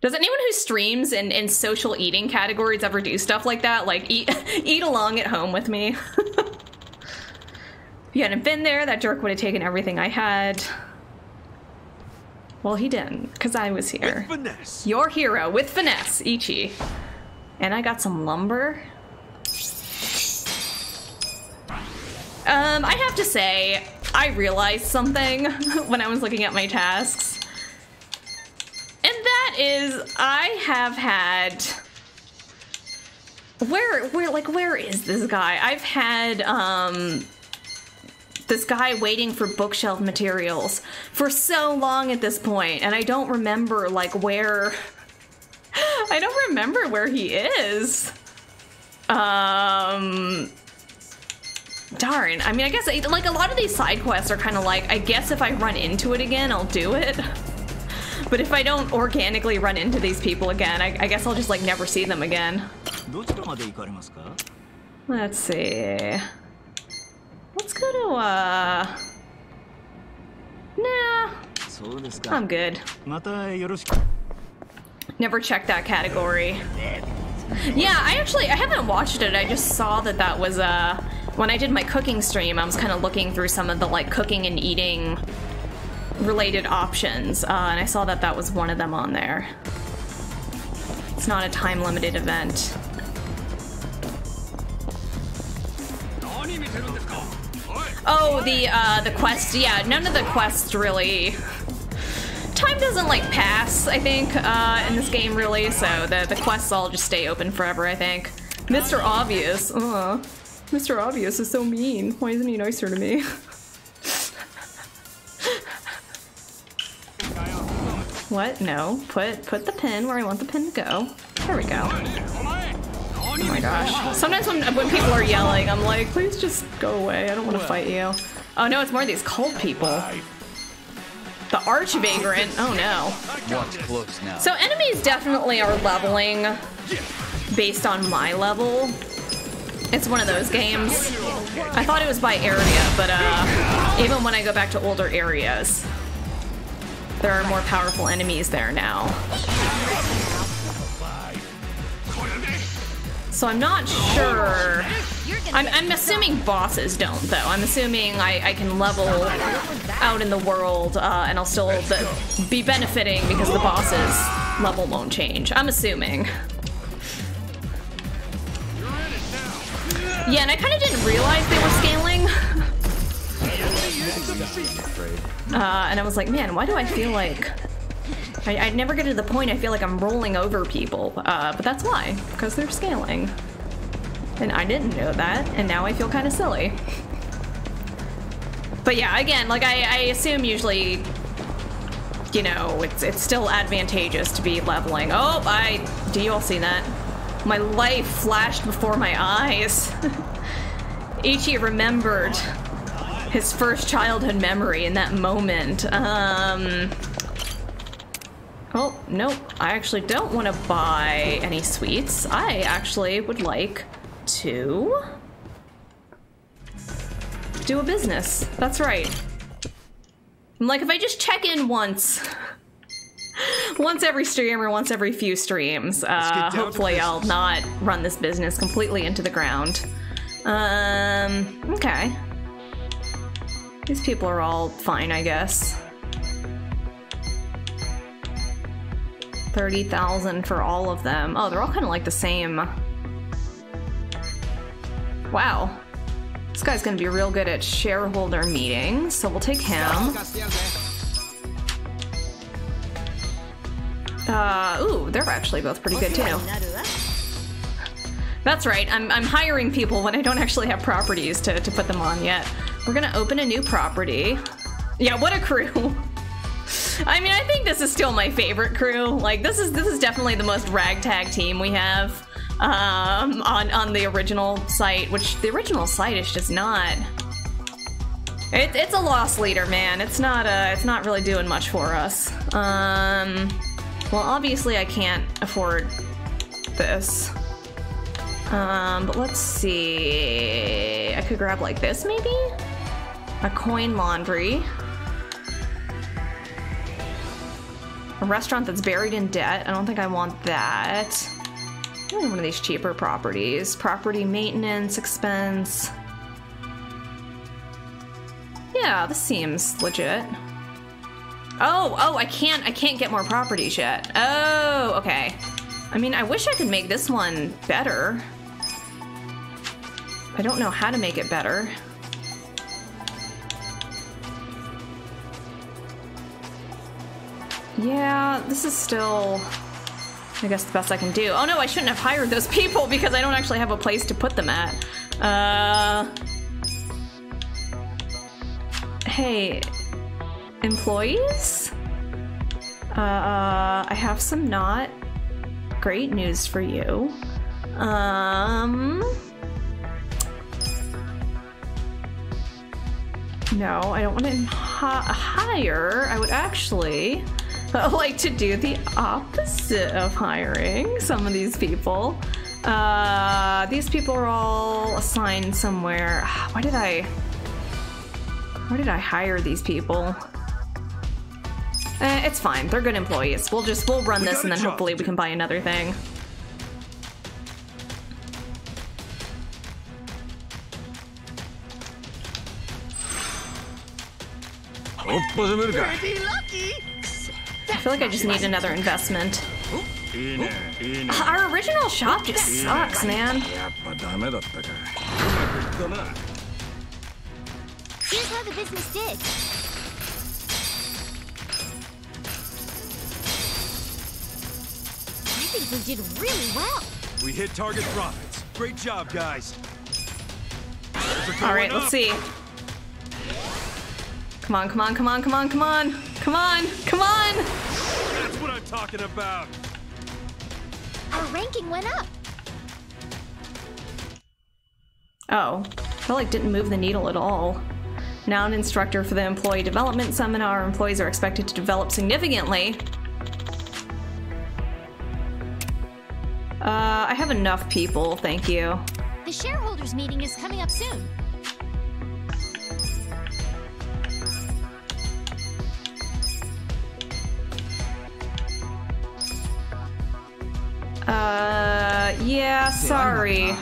Does anyone who streams in, in social eating categories ever do stuff like that? Like eat [laughs] eat along at home with me? [laughs] if you hadn't been there, that jerk would have taken everything I had. Well, he didn't, because I was here. Your hero with finesse, Ichi. And I got some lumber. Um, I have to say, I realized something [laughs] when I was looking at my tasks. And that is, I have had... Where, where, like, where is this guy? I've had, um, this guy waiting for bookshelf materials for so long at this point, and I don't remember, like, where... [laughs] I don't remember where he is. Um... Darn. I mean, I guess, like, a lot of these side quests are kind of like, I guess if I run into it again, I'll do it. [laughs] But if I don't organically run into these people again, I, I guess I'll just, like, never see them again. Let's see. Let's go to, uh... Nah. I'm good. Never checked that category. Yeah, I actually, I haven't watched it. I just saw that that was, uh... When I did my cooking stream, I was kind of looking through some of the, like, cooking and eating related options, uh, and I saw that that was one of them on there. It's not a time-limited event. Oh, the uh, the quest. Yeah, none of the quests really. Time doesn't like pass. I think uh, in this game really, so the the quests all just stay open forever. I think. Mr. Obvious. Uh, Mr. Obvious is so mean. Why isn't he nicer to me? [laughs] What? No. Put put the pin where I want the pin to go. There we go. Oh my gosh. Sometimes when, when people are yelling, I'm like, please just go away. I don't want to fight you. Oh no, it's more of these cult people. The Archvagrant. Oh no. Close now. So enemies definitely are leveling based on my level. It's one of those games. I thought it was by area, but uh, even when I go back to older areas, there are more powerful enemies there now. So I'm not sure. I'm, I'm assuming bosses don't, though. I'm assuming I, I can level out in the world uh, and I'll still be- be benefiting because the boss's level won't change. I'm assuming. Yeah, and I kind of didn't realize they were scaling. [laughs] Uh, and I was like, man, why do I feel like... I, I never get to the point I feel like I'm rolling over people, uh, but that's why, because they're scaling. And I didn't know that, and now I feel kind of silly. But yeah, again, like I, I assume usually, you know, it's it's still advantageous to be leveling. Oh, I do you all see that? My life flashed before my eyes. [laughs] Ichi remembered his first childhood memory in that moment. Um. Oh, nope. I actually don't want to buy any sweets. I actually would like to do a business. That's right. I'm like, if I just check in once, [laughs] once every stream or once every few streams, uh, hopefully I'll not run this business completely into the ground. Um, okay. These people are all fine, I guess. 30,000 for all of them. Oh, they're all kind of like the same. Wow. This guy's gonna be real good at shareholder meetings, so we'll take him. Uh, ooh, they're actually both pretty good too. That's right, I'm, I'm hiring people when I don't actually have properties to, to put them on yet. We're gonna open a new property. Yeah, what a crew. [laughs] I mean, I think this is still my favorite crew. Like, this is this is definitely the most ragtag team we have um, on on the original site, which the original site is just not. It, it's a loss leader, man. It's not uh, it's not really doing much for us. Um, well, obviously I can't afford this. Um, but let's see. I could grab like this, maybe? A coin laundry. A restaurant that's buried in debt. I don't think I want that. One of these cheaper properties. Property maintenance expense. Yeah, this seems legit. Oh, oh, I can't, I can't get more properties yet. Oh, okay. I mean, I wish I could make this one better. I don't know how to make it better. Yeah, this is still, I guess, the best I can do. Oh no, I shouldn't have hired those people because I don't actually have a place to put them at. Uh, hey, employees? Uh, I have some not great news for you. Um, no, I don't want to hire. I would actually like to do the opposite of hiring some of these people. Uh, these people are all assigned somewhere. [sighs] Why did I... Why did I hire these people? Eh, it's fine. They're good employees. We'll just, we'll run we this and then hopefully we can buy another thing. Pretty lucky. I feel like I just need another investment. Our original shop just sucks, man. Here's how the business did. I think we did really well. We hit target profits. Great job, guys. All right, let's see. Come on, come on, come on, come on, come on. Come on, come on. That's what I'm talking about. Our ranking went up. Oh, I like didn't move the needle at all. Now an instructor for the employee development seminar. Our employees are expected to develop significantly. Uh, I have enough people, thank you. The shareholders meeting is coming up soon. Uh, yeah, sorry.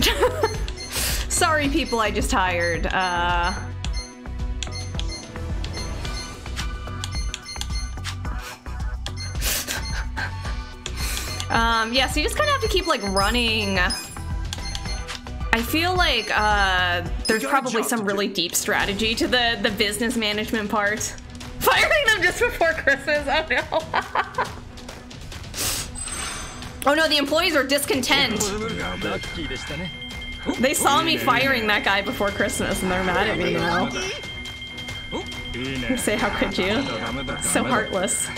[laughs] sorry, people I just hired. Uh. [laughs] Um, yeah, so you just kind of have to keep like running. I feel like uh, there's probably some really deep strategy to the the business management part. [laughs] Firing them just before Christmas. Oh no. Oh no, the employees are discontent. They saw me firing that guy before Christmas and they're mad at me now. Say, how could you? So heartless.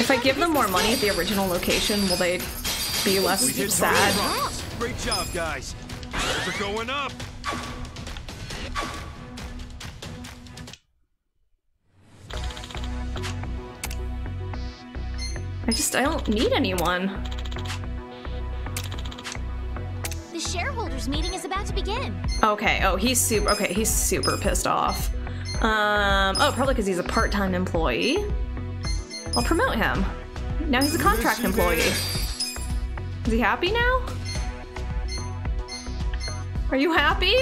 If I give them more money at the original location, will they be less sad? Great job, guys. They're going up. I just, I don't need anyone. The shareholders meeting is about to begin. Okay, oh, he's super, okay, he's super pissed off. Um, oh, probably because he's a part-time employee. I'll promote him. Now he's a contract employee. Is he happy now? Are you happy?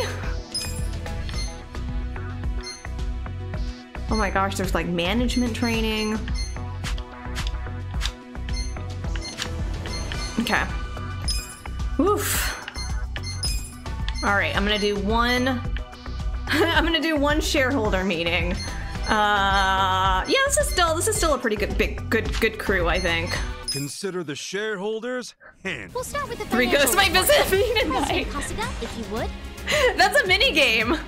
Oh my gosh, there's like management training. Okay. Oof. All right, I'm gonna do one. [laughs] I'm gonna do one shareholder meeting. Uh, yeah, this is still this is still a pretty good big good good crew, I think. Consider the shareholders hand. We'll start with the Three goes my financial visit report. me tonight. If you would. [laughs] That's a mini game.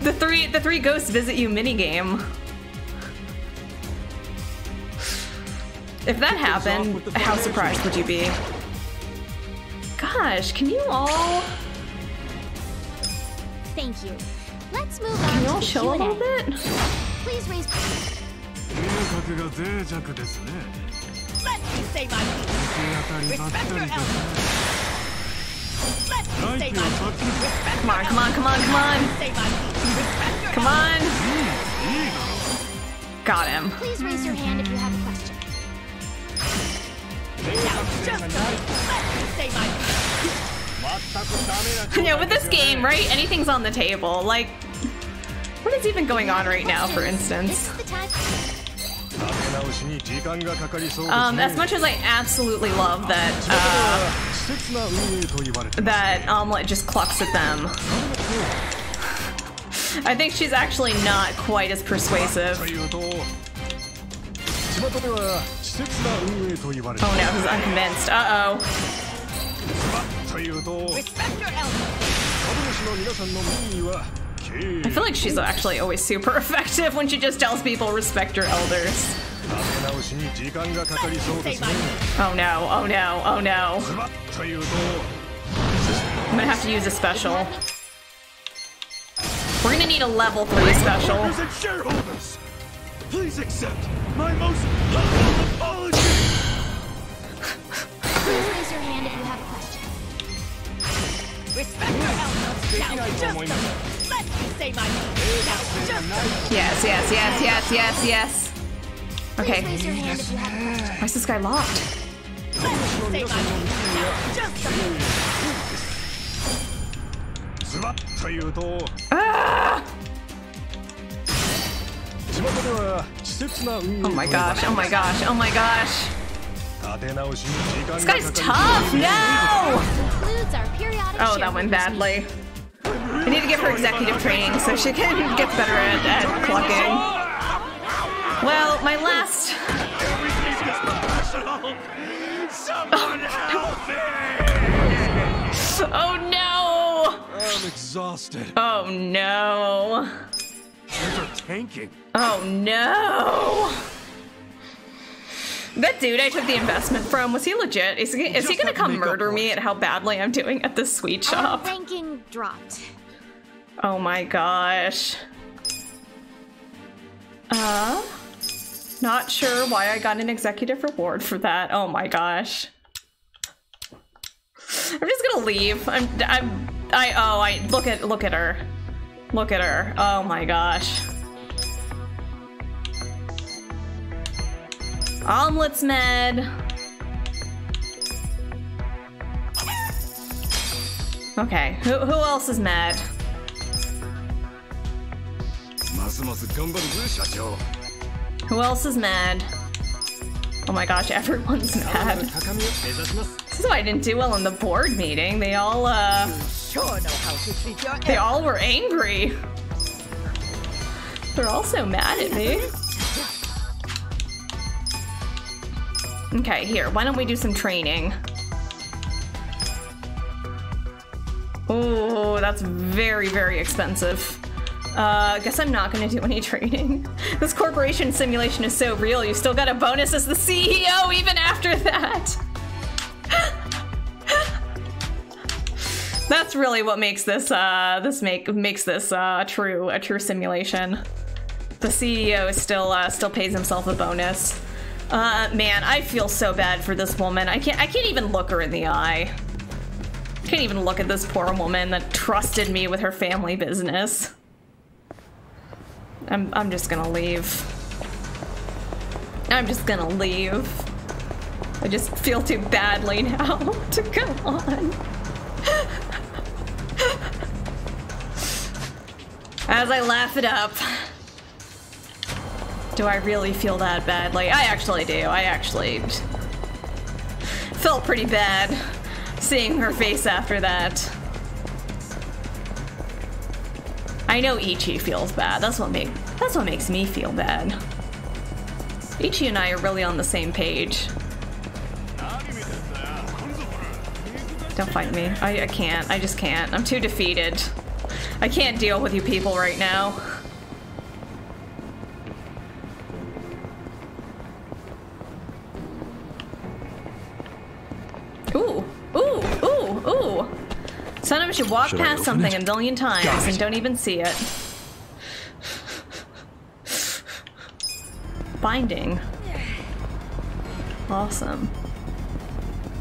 The three the three ghosts visit you mini game. If that happened, how surprised would you be? Gosh, can you all Thank you. Let's move on. can on you all chill a little bit? Please raise. Let me say my piece. Respect your elders. Let me say my piece. Come on, come on, come on, come on. say my piece. Respect your Come on. Got him. Please raise your hand if you have yeah, with this game, right? Anything's on the table. Like, what is even going on right now, for instance? Um, as much as I absolutely love that, uh, that Omelette just clucks at them. I think she's actually not quite as persuasive. Oh no, he's unconvinced. Uh oh. Respect your elders. I feel like she's actually always super [laughs] effective when she just tells people respect your elders. Oh no, oh no, oh no. I'm gonna have to use a special. We're gonna need a level 3 special. Workers and shareholders, please accept my most humble apology. Please raise your hand if you have a question. Respect your elders. Now, just. Let me say my piece. Now, just. Yes, yes, yes, yes, yes, yes. Okay. Please raise your hand if you have a question. Why's this guy locked? Let me say my piece. Now, just. Ah! Oh my gosh, oh my gosh, oh my gosh. This guy's tough, no! Includes our periodic Oh, that went badly. I need to give her executive training so she can get better at, at clucking. Well, my last. Someone! Oh no! I'm exhausted. Oh no! Things are tanking. Oh no! That dude I took the investment from, was he legit? Is he, is he gonna come murder me at how badly I'm doing at this sweet Our shop? ranking dropped. Oh my gosh. Uh, not sure why I got an executive reward for that. Oh my gosh. I'm just gonna leave. I'm, I'm, I, oh, I, look at, look at her. Look at her. Oh my gosh. Omelets med. Okay, who, who else is mad? Who else is mad? Oh my gosh, everyone's [laughs] mad. This is why I didn't do well in the board meeting. They all, uh... They all were angry. They're all so mad at me. Okay, here, why don't we do some training? Oh, that's very, very expensive. Uh, guess I'm not gonna do any training. [laughs] This corporation simulation is so real, you still got a bonus as the CEO even after that. [laughs] That's really what makes this, uh, this make, makes this, uh, true, a true simulation. The CEO still, uh, still pays himself a bonus. Uh, man, I feel so bad for this woman. I can't, I can't even look her in the eye. I Can't even look at this poor woman that trusted me with her family business. I'm, I'm just gonna leave. I'm just gonna leave. I just feel too badly [laughs] now to go on. As I laugh it up. Do I really feel that badly? I actually do. I actually felt pretty bad seeing her face after that. I know Ichi feels bad. That's what make that's what makes me feel bad. Ichi and I are really on the same page. Don't fight me. I, I can't. I just can't. I'm too defeated. I can't deal with you people right now. Some of us should walk Should past something it? a million times Got and it. don't even see it. Binding. Awesome.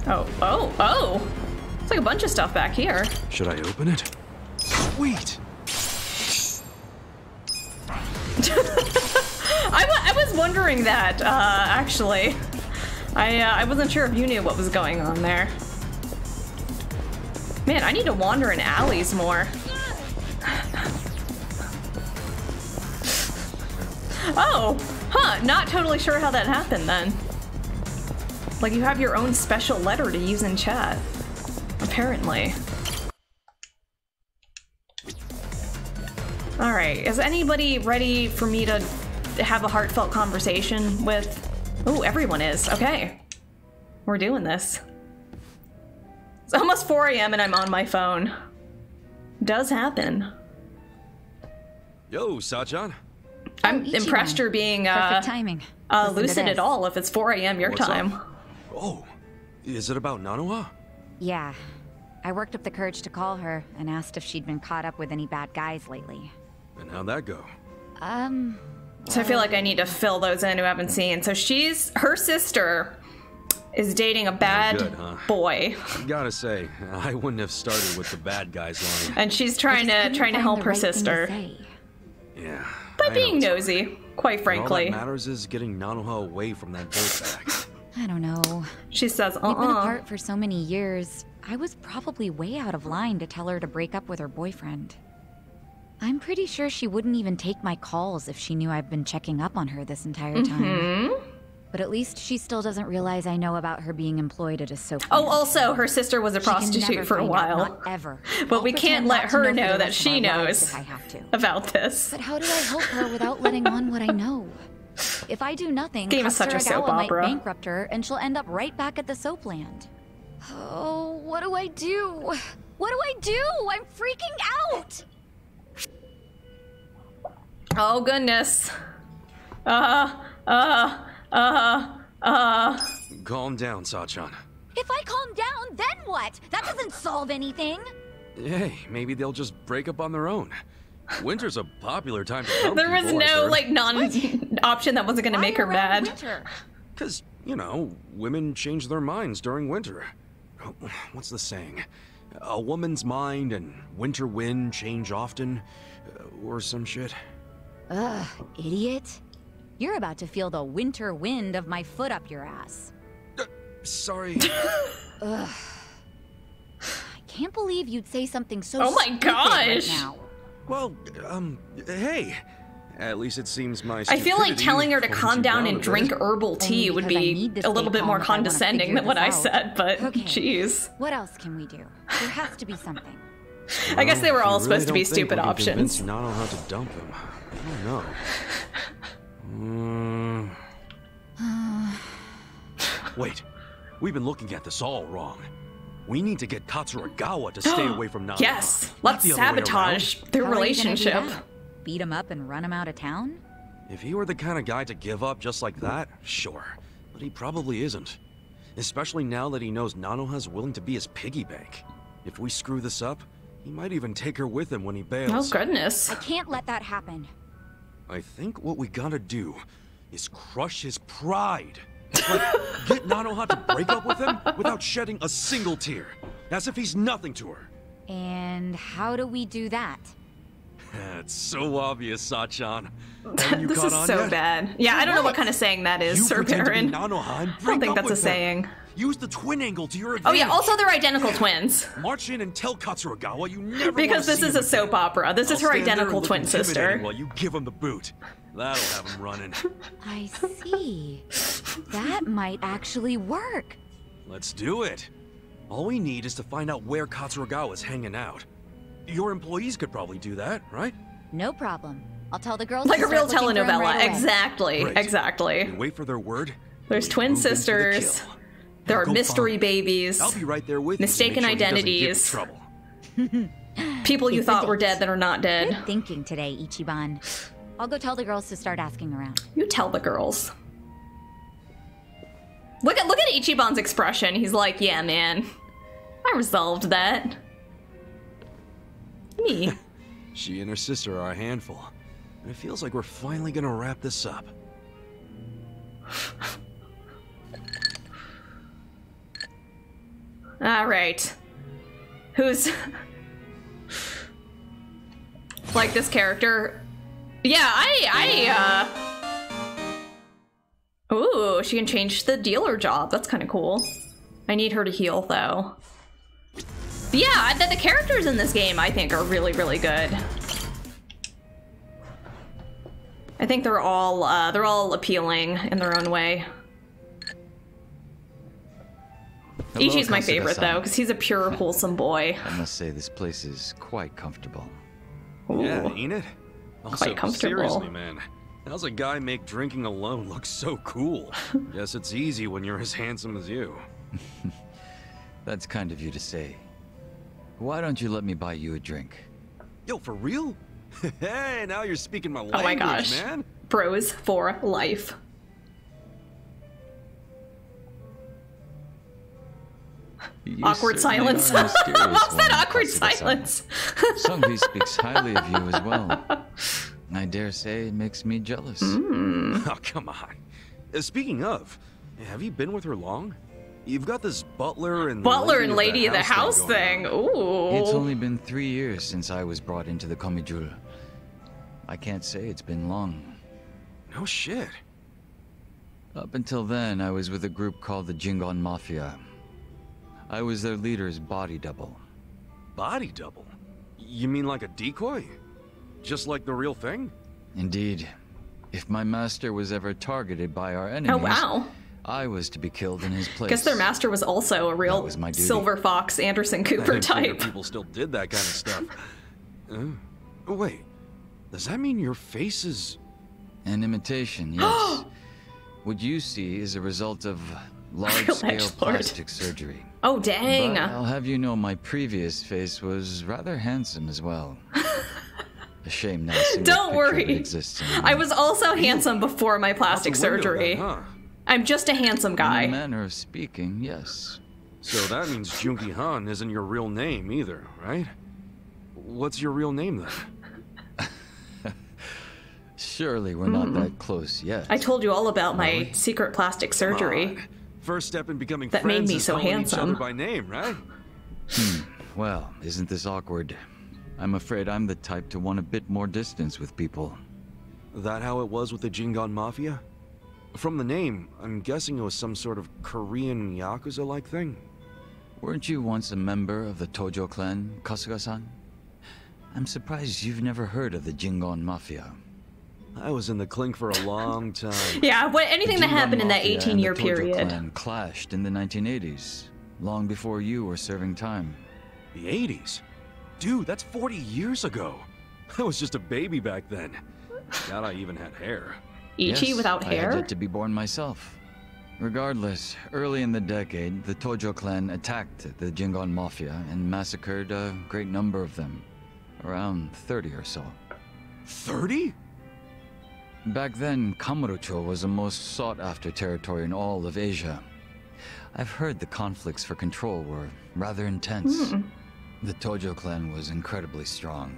Oh, oh, oh! It's like a bunch of stuff back here. Should I open it? Sweet. [laughs] I, I was wondering that, uh, actually. I, uh, I wasn't sure if you knew what was going on there. Man, I need to wander in alleys more. Oh, huh, not totally sure how that happened then. Like you have your own special letter to use in chat. Apparently. Alright, is anybody ready for me to have a heartfelt conversation with? Oh, everyone is. Okay. We're doing this. It's almost 4 a.m. and I'm on my phone. Does happen. Yo, Sachan. I'm impressed you're being uh, Perfect timing. uh, lucid at all if it's 4 a.m. your What's up? time. Oh, is it about Nanoha? Yeah. I worked up the courage to call her and asked if she'd been caught up with any bad guys lately. And how'd that go? Um, So I feel like I need to fill those in who haven't seen. So she's her sister is dating a bad good, huh? boy, Gotta say, I wouldn't have started with the bad guys line. and she's trying to trying to help her sister Yeah. by I being it's nosy. Quite frankly. All frankly, that matters is getting Nanoha away from that dirtbag. [sighs] I don't know. She says, We've been "Uh-uh." apart for so many years. I was probably way out of line to tell her to break up with her boyfriend. I'm pretty sure she wouldn't even take my calls if she knew I've been checking up on her this entire time. Mhm. But at least she still doesn't realize I know about her being employed at a soap. Oh, also, her sister was a She prostitute for a out, while. not ever. But I'll we can't let her know know that she knows I have to. about this. But how do I help her without letting on what I know? If I do nothing, Game is such a soap opera. might bankrupt her, and she'll end up right back at the soap land. Oh, what do I do? What do I do? I'm freaking out! Oh goodness. Uh, uh, uh, uh. Calm down, Sachan. If I calm down, then what? That doesn't solve anything. Hey, maybe they'll just break up on their own. Winter's a popular time to [laughs] tell There was people, no like non option that wasn't gonna make her mad. Cause, you know, women change their minds during winter. What's the saying? A woman's mind and winter wind change often, uh, or some shit. Ugh, idiot. You're about to feel the winter wind of my foot up your ass. Sorry. [laughs] Ugh. [sighs] I can't believe you'd say something so Oh my stupid right gosh. now. well, um, hey. At least it seems my I feel like telling her to calm down and bit. drink herbal tea would be a little bit more calm if I wanna condescending than what this I said, but Okay. jeez. What else can we do? There has to be something. I guess they were all if you supposed to be really don't think stupid options. convince Nanoha to dump him. I don't know. [laughs] Mm, [sighs] wait, we've been looking at this all wrong. We need to get Katsuragawa to stay [gasps] away from Nano. Yes, let's the sabotage their How are you gonna do relationship. Beat him up and run him out of town? If he were the kind of guy to give up just like that, sure. But he probably isn't. Especially now that he knows Nanoha's willing to be his piggy bank. If we screw this up, he might even take her with him when he bails. Oh, goodness. I can't let that happen. I think what we gotta do is crush his pride. Like, [laughs] get Nanoha to break up with him without shedding a single tear. As if he's nothing to her. And how do we do that? It's so obvious, Sachan. [laughs] This is so yet? bad. Yeah, I don't know what kind of saying that is, You Sir pretend to be Baron. Nanoha I don't think that's a saying. them. Saying. Use the twin angle to your advantage. Oh yeah, also they're identical twins. March in and tell Katsuragawa you never Because wanna this is a soap again. opera. This is I'll her identical twin sister. While you give him the boot. That'll have him running. [laughs] I see. that might actually work. Let's do it. All we need is to find out where Katsuragawa is hanging out. Your employees could probably do that, right? No problem. I'll tell the girls Like a real start looking for him telenovela. right exactly. Great. Exactly. We wait for their word. There's twin move into the sisters. kill. There are Go mystery find- babies. I'll be right there with Mistaken make sure he doesn't give identities. trouble. [laughs] [laughs] People you thought were dead that are not dead. Good thinking today, Ichiban. I'll go tell the girls to start asking around. You tell the girls. Look at look at Ichiban's expression. He's like, "Yeah, man, I resolved that." Me. [laughs] She and her sister are a handful. And it feels like we're finally gonna wrap this up. All right. Who's like this character? Yeah, I I uh Ooh, she can change the dealer job. That's kind of cool. I need her to heal though. But yeah, the, the characters in this game I think are really really good. I think they're all uh, they're all appealing in their own way. Hello, Ichi's my favorite though, because he's a pure [laughs] wholesome boy. I must say this place is quite comfortable. Yeah, ain't it? Also, comfortable. seriously, man. How's a guy make drinking alone look so cool? [laughs] Guess it's easy when you're as handsome as you. [laughs] That's kind of you to say. Why don't you let me buy you a drink? Yo, for real? hey, now you're speaking my Oh language, my gosh. man. Bros for life. Awkward silence. are What's that awkward silence? Songhui speaks highly of you as well. I dare say it makes me jealous. Mm. Oh, come on. Uh, speaking of, have you been with her long? You've got this butler and Butler lady and of lady of the house going thing. on. Ooh. It's only been three years since I was brought into the Geomijul. I can't say it's been long. No shit. Up until then, I was with a group called the Jingweon Mafia. I was their leader's body double. Body double? You mean like a decoy? Just like the real thing? Indeed. If my master was ever targeted by our enemies, Oh wow. I was to be killed in his place. Guess their master was also a real was my duty. Silver Fox Anderson I Cooper didn't figure type. People still did that kind of stuff. [laughs] Uh, wait, does that mean your face is? An imitation, [gasps] yes. what you see is a result of [laughs] large-scale plastic surgery. Oh dang. But I'll have you know my previous face was rather handsome as well. [laughs] a shame now. Don't picture of it worry. I was also handsome before my plastic Out the window surgery. then, huh? I'm just a handsome In a guy. manner of speaking, yes. So that means Joon-gi Han isn't your real name either, right? What's your real name then? [laughs] Surely we're not that close yet. I told you all about my secret plastic surgery. First step in becoming That made me is so calling each handsome. other by name, right? hmm. Well, isn't this awkward? I'm afraid I'm the type to want a bit more distance with people. That how it was with the Jingweon Mafia? From the name, I'm guessing it was some sort of Korean Yakuza-like thing. Weren't you once a member of the Tojo clan, Kasuga-san? I'm surprised you've never heard of the Jingweon Mafia. I was in the clink for a long time. [laughs] Yeah, what anything that happened in that 18 year the Tojo period. clan clashed in the 1980s, long before you were serving time. The 80s? Dude, that's 40 years ago. [laughs] I was just a baby back then. God, I even had hair. Ichi Yes, without I had hair? yet to be born myself. Regardless, early in the decade, the Tojo clan attacked the Jingweon Mafia and massacred a great number of them. Around 30 or so. 30? Back then, Kamurocho was the most sought-after territory in all of Asia. I've heard the conflicts for control were rather intense. Hmm. The Tojo clan was incredibly strong,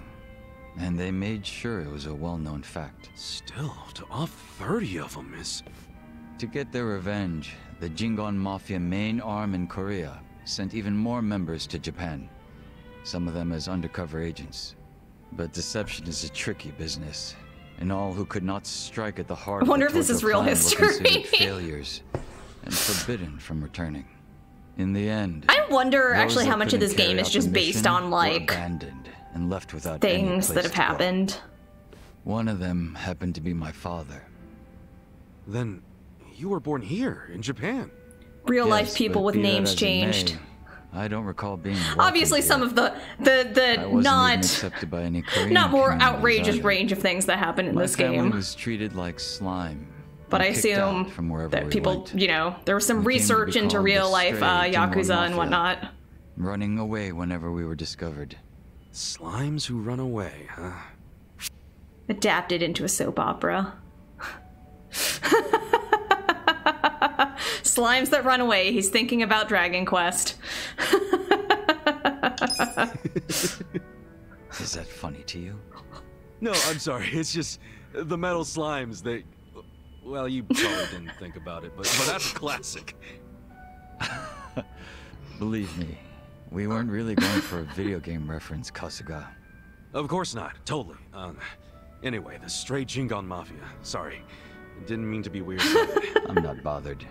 and they made sure it was a well-known fact. Still, to off 30 of them is... To get their revenge, the Jingweon Mafia main arm in Korea sent even more members to Japan, some of them as undercover agents. But deception is a tricky business, and all who could not strike at the heart I wonder of the if this is real history. considered [laughs] failures and forbidden from returning. In the end, I wonder actually how much of this game is just based on like abandoned and left without things that have happened. One of them happened to be my father. Then you were born here, in Japan. Real life people with names changed. may, I don't recall being Obviously, some of the the the wasn't not accepted by any Korean not more outrageous either. range of things that happen in My this family game. was treated like slime. But I and kicked out assume from wherever that we people, went, you know, there was some We came to be research into real life uh, yakuza and whatnot. running away whenever we were discovered. Slimes who run away, huh? Adapted into a soap opera. [laughs] Slimes that run away. He's thinking about Dragon Quest. [laughs] Is that funny to you? No, I'm sorry. It's just the metal slimes. They, well, you probably didn't think about it, but, but that's a classic. [laughs] Believe me, we weren't really going for a video game reference, Kasuga. Of course not. Totally. Um, anyway, the stray Jingweon Mafia. Sorry, didn't mean to be weird. [laughs] I'm not bothered.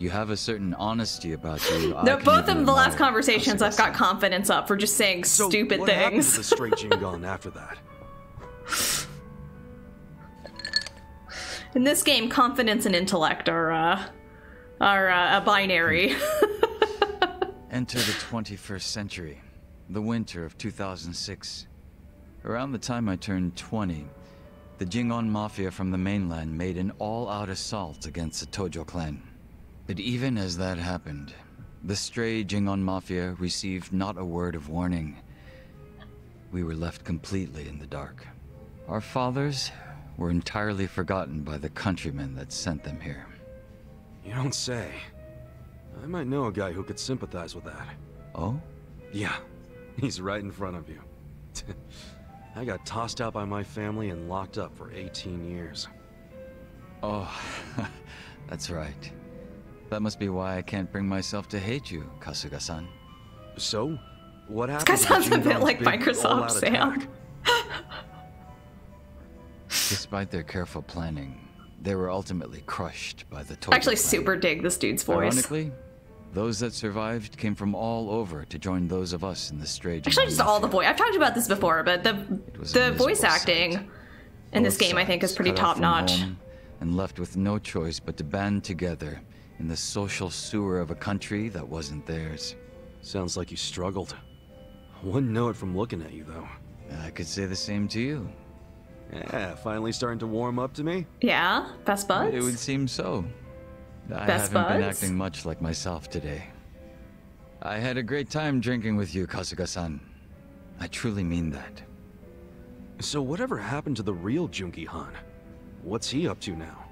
You have a certain honesty about you. I No, both of the last conversations, I've got confidence up for just saying so stupid what happened things. to the stray Jingweon after that? [laughs] In this game, confidence and intellect are uh, are uh, a binary. [laughs] Enter the 21st century, the winter of 2006. Around the time I turned 20, the Jingweon Mafia from the mainland made an all-out assault against the Tojo clan. But even as that happened, the stray Jingweon Mafia received not a word of warning. We were left completely in the dark. Our fathers were entirely forgotten by the countrymen that sent them here. You don't say. I might know a guy who could sympathize with that. Oh? Yeah, he's right in front of you. [laughs] I got tossed out by my family and locked up for 18 years. Oh, [laughs] that's right. That must be why I can't bring myself to hate you, Kasuga-san. So, what happened? This happened? guy sounds a bit like Microsoft Sam. Despite their careful planning, they were ultimately crushed by the Tojo Actually, clan. super dig this dude's voice. Ironically, those that survived came from all over to join those of us in the strange. Actually, just all the voice. I've talked about this before, but the the voice miserable acting in this game, I think, is sides pretty cut off top from notch. home And left with no choice but to band together in the social sewer of a country that wasn't theirs. Sounds like you struggled. Wouldn't know it from looking at you, though. I could say the same to you. Yeah, finally starting to warm up to me? Yeah, best buds. It would seem so. I Best haven't been acting much like myself today. I had a great time drinking with you, Kasuga-san. I truly mean that. So whatever happened to the real Joon-gi Han? What's he up to now?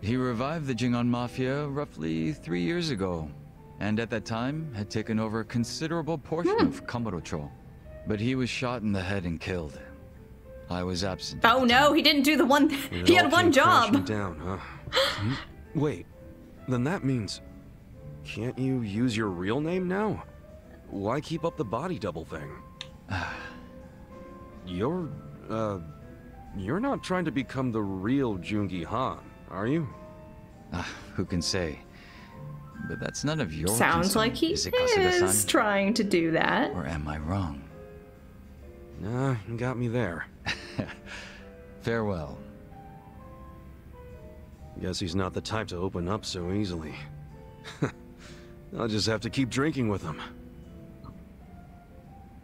He revived the Jingweon Mafia roughly three years ago, and at that time had taken over a considerable portion of Kamurocho. But he was shot in the head and killed. I was absent. Oh no, he didn't do the one. It He had one job. down, huh? [gasps] Hmm? Wait, then that means... Can't you use your real name now? Why keep up the body double thing? [sighs] You're, uh, You're not trying to become the real Joon-gi Han, are you? Uh, who can say? But that's none of your Sounds concern, like he is, is trying to do that. Or am I wrong? Nah, you got me there. [laughs] Farewell. Guess he's not the type to open up so easily. [laughs] I'll just have to keep drinking with him.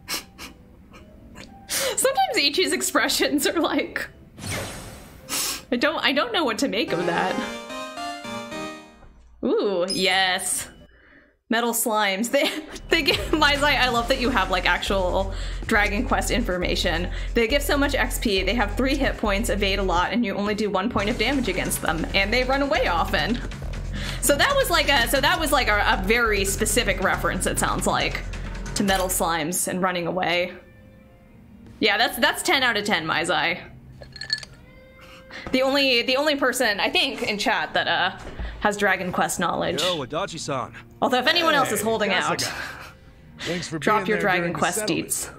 [laughs] Sometimes Ichi's expressions are like I don't I don't know what to make of that. Ooh, yes. Metal slimes. [laughs] They they give Maizai, I love that you have like actual Dragon Quest information. They give so much XP, they have three hit points, evade a lot, and you only do one point of damage against them, and they run away often. So that was like a so that was like a, a very specific reference, it sounds like, to metal slimes and running away. Yeah, that's that's 10 out of 10, Maizai. The only the only person I think in chat that uh has Dragon Quest knowledge. Yo, Adachi-san. Although if anyone else is holding Kasuga. out, Thanks for drop being your there Dragon Quest settlement. deets.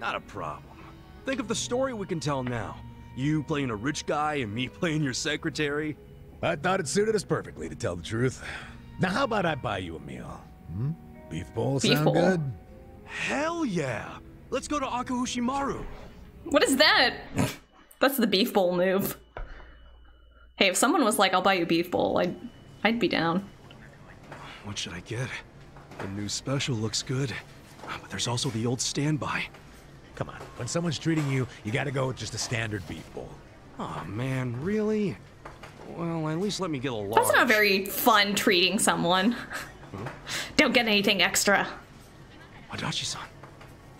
Not a problem. Think of the story we can tell now. You playing a rich guy and me [laughs] playing your secretary. I thought it suited us perfectly, to tell the truth. Now, how about I buy you a meal? Hmm? Beef bowl Beef sound bowl. good? Hell yeah! Let's go to Akahushimaru. What is that? [laughs] That's the beef bowl move. Hey, if someone was like, "I'll buy you a beef bowl," I'd I'd be down. What should I get? The new special looks good. But there's also the old standby. Come on, when someone's treating you, you gotta go with just a standard beef bowl. Oh man, really? Well, at least let me get a large. That's not very fun treating someone. Don't get anything extra. Adachi-san.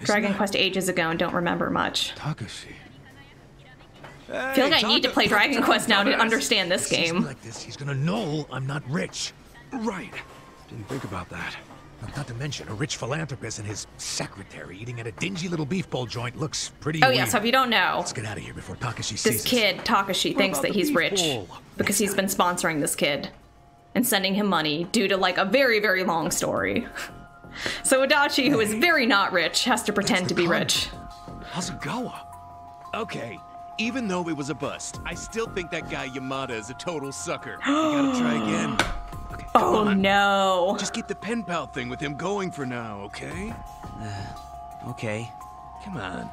Dragon Quest ages ago and don't remember much. Takashi. I feel like I need to play Dragon Quest now to understand this Sees me game. like this, he's gonna know I'm not rich. Right. Didn't think about that. Not to mention, a rich philanthropist and his secretary eating at a dingy little beef bowl joint looks pretty Oh weird. yeah, so if you don't know, Let's get out of here before Takashi this sees us. kid Takashi thinks that he's rich bowl? because he's been sponsoring this kid and sending him money due to like a very very long story. So Adachi, who is very not rich, has to pretend to be rich. Hasegawa. Okay, even though it was a bust, I still think that guy Yamada is a total sucker. [gasps] I gotta try again. Oh no. Just keep the pen pal thing with him going for now, okay? Uh, okay. Come on.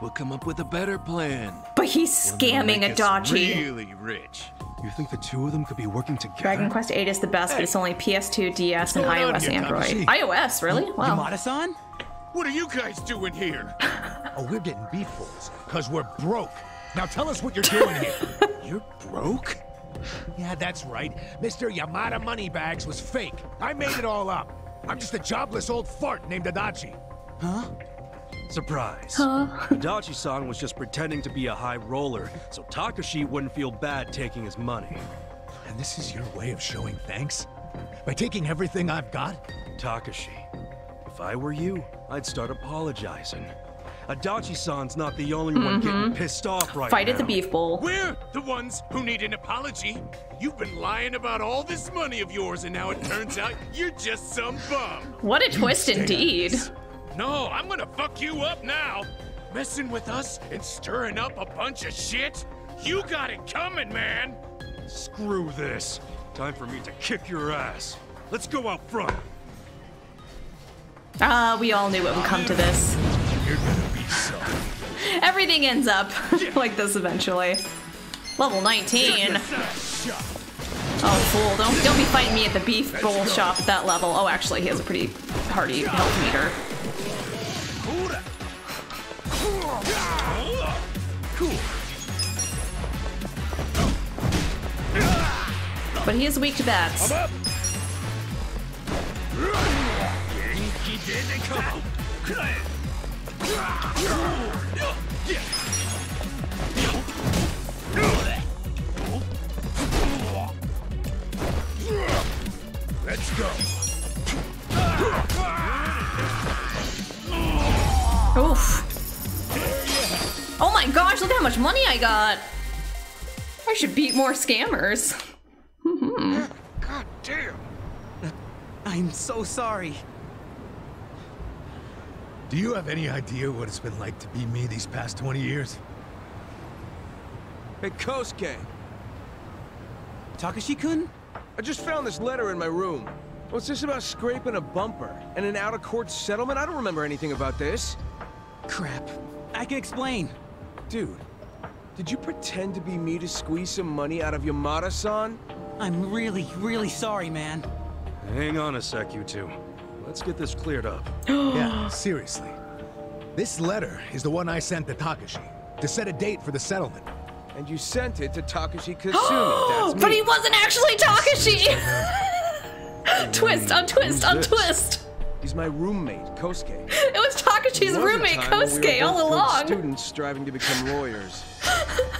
We'll come up with a better plan. But he's scamming make us Adachi. Really rich. You think the two of them could be working together? Dragon Quest 8 is the best, but it's only PS2, DS, and iOS, here, Android. Takashi? iOS, really? Wow. Yamada-san? What are you guys doing here? Oh, we're getting beef bowls, because we're broke. Now tell us what you're doing here. [laughs] you're broke? Yeah, that's right. Mr. Yamada Moneybags was fake. I made it all up. I'm just a jobless old fart named Adachi. Huh? Surprise. Huh? Adachi-san was just pretending to be a high roller, so Takashi wouldn't feel bad taking his money. And this is your way of showing thanks? By taking everything I've got? Takashi, if I were you, I'd start apologizing. Adachi-san's not the only one mm-hmm. getting pissed off right now. Fight now. at the beef bowl. We're the ones who need an apology. You've been lying about all this money of yours, and now it turns out you're just some bum. What a twist indeed. No, I'm gonna fuck you up now. Messing with us and stirring up a bunch of shit? You got it coming, man. Screw this. Time for me to kick your ass. Let's go out front. Ah, we all knew it would come to this. You're gonna be sorry. Everything ends up [laughs] like this eventually. Level 19. Oh, fool. Don't, don't be fighting me at the beef bowl shop at that level. Oh, actually, he has a pretty hearty health meter. Cool. But he is weak to bats. Let's go. Oof. Oh my gosh, look how much money I got. I should beat more scammers. [laughs] God damn. I'm so sorry. Do you have any idea what it's been like to be me these past 20 years? Hey, Kosuke. Takashi-kun? I just found this letter in my room. What's this about scraping a bumper and an out-of-court settlement? I don't remember anything about this. Crap. I can explain. Dude, did you pretend to be me to squeeze some money out of Yamada-san? I'm really, really sorry, man. Hang on a sec, you two. Let's get this cleared up. [gasps] yeah, seriously. This letter is the one I sent to Takashi to set a date for the settlement. And you sent it to Takashi [gasps] Kasumi. That's but he wasn't actually Takashi! [laughs] twist on twist on twist! He's my roommate, Kosuke. It was Takashi's There was a roommate, time we were Kosuke, all along. students striving to become [laughs] lawyers.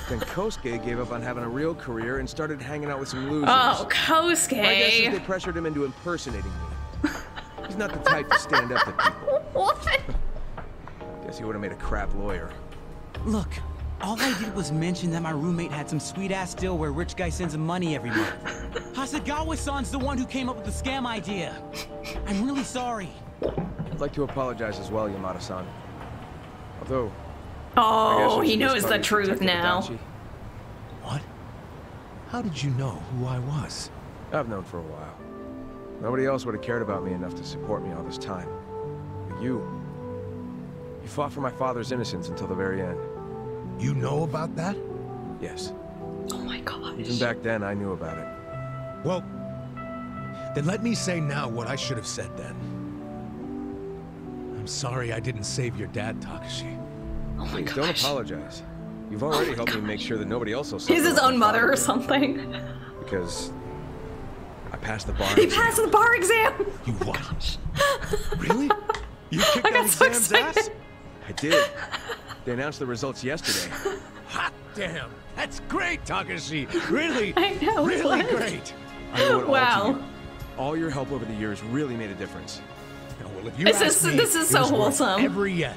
then Kosuke gave up on having a real career and started hanging out with some losers. Oh, Kosuke! My guess is they pressured him into impersonating me. He's not the type to stand up to [laughs] people. What? Guess he would have made a crap lawyer. Look, all I did was mention that my roommate had some sweet-ass deal where rich guy sends him money every month. Hasegawa-san's the one who came up with the scam idea. I'm really sorry. I'd like to apologize as well, Yamada-san. Although, Oh, he knows the truth now. Adachi. What? How did you know who I was? I've known for a while. Nobody else would have cared about me enough to support me all this time. But you... You fought for my father's innocence until the very end. You know about that? Yes. Oh my god. Even back then, I knew about it. Well, then let me say now what I should have said then. I'm sorry I didn't save your dad, Takashi. Oh my Please, gosh. don't apologize. You've already oh helped me make sure that nobody else will He's his own mother or something. Because I passed the bar. He exam. passed the bar exam! You [laughs] what? Really? You kicked I got that so exam's excited. ass? I did. [laughs] They announced the results yesterday. Hot damn! That's great, Takashi! Really? [laughs] I know, Really was. great! I owe it all to Wow. you. All your help over the years really made a difference. Now, well, if you This ask is- me, this is so wholesome. Every yen.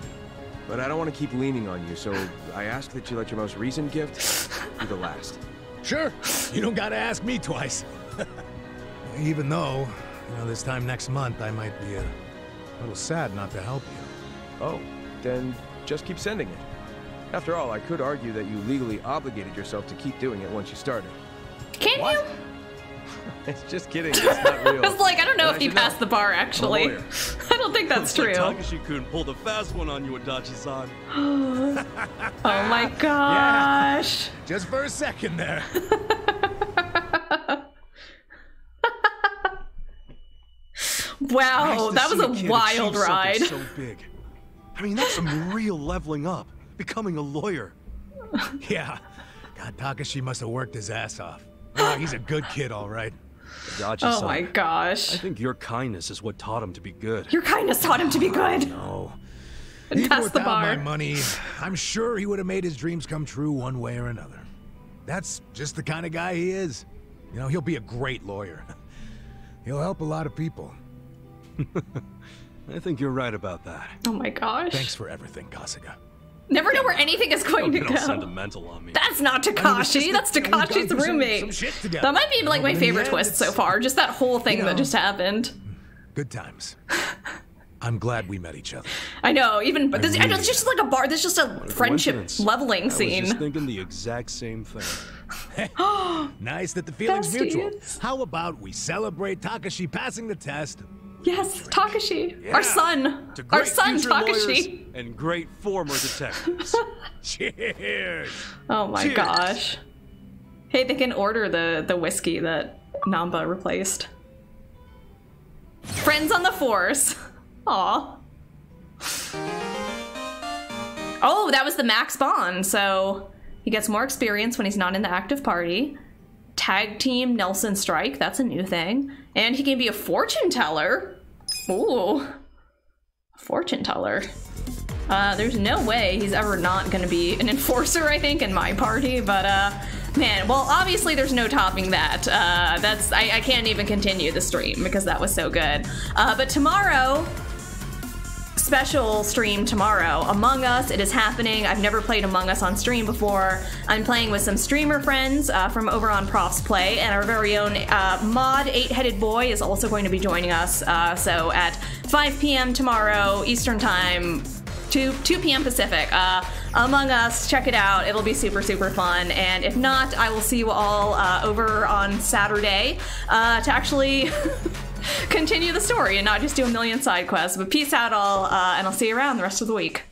But I don't want to keep leaning on you, so I ask that you let your most recent gift be the last. Sure. You don't gotta ask me twice. Even though, you know, this time next month I might be a little sad not to help you. Oh, then just keep sending it. After all, I could argue that you legally obligated yourself to keep doing it once you started. Can you? [laughs] It's just kidding. It's not [laughs] real. I was like, I don't know And if he should know. passed the bar, actually. [laughs] I don't think that's true. Takashi-kun pulled a fast one on you, Adachi-san. [gasps] oh my gosh. Just for a second there. Wow, Nice that was see a wild ride. So big. I mean, that's some real leveling up. Becoming a lawyer. [laughs] yeah. God, Takashi must have worked his ass off. Oh, he's a good kid, all right. Adachi-san, Oh my gosh. I think your kindness is what taught him to be good. Your kindness taught him to be oh, good. No. And Even pass the without my money, I'm sure he would have made his dreams come true one way or another. That's just the kind of guy he is. You know, he'll be a great lawyer. [laughs] He'll help a lot of people. [laughs] I think you're right about that. Oh my gosh. Thanks for everything, Kasuga. Never know where anything is going Don't to get go. sentimental on me. That's not I mean, Takashi. That's that, you know, we've gone Takashi's through some- roommate. some That might be like know, my but in the favorite end, twist so far. Just that whole thing you that just happened. Good times. I'm glad we met each other. [laughs] I know, even but I this, I know, really it's just like a bar. There's just a friendship Coincidence. leveling I was scene. just thinking the exact same thing. [gasps] [laughs] Nice that the feeling's mutual. How about we celebrate Takashi passing the test? Yes, Takashi, Yeah. our son, our son Takashi. and great former detectives. [laughs] Cheers! Oh my Cheers. gosh. Hey, they can order the the whiskey that Nanba replaced. Friends on the Force. [laughs] Aw. Oh, that was the max bond, so he gets more experience when he's not in the active party. Tag team Nelson Strike, that's a new thing. And he can be a fortune teller. Ooh. Fortune teller. Uh, there's no way he's ever not gonna be an enforcer, I think, in my party, but uh, man, well, obviously there's no topping that. Uh, that's, I, I can't even continue the stream because that was so good. Uh, but tomorrow, special stream tomorrow. Among Us, it is happening. I've never played Among Us on stream before. I'm playing with some streamer friends uh, from over on Profs Play, and our very own uh, mod, Eight Headed Boy, is also going to be joining us. Uh, so at 5 p.m. tomorrow, Eastern Time, 2, 2 p.m. Pacific. Uh, Among Us. Check it out. It'll be super, super fun. And if not, I will see you all uh, over on Saturday uh, to actually [laughs] continue the story and not just do a million side quests. But peace out, all, uh, and I'll see you around the rest of the week.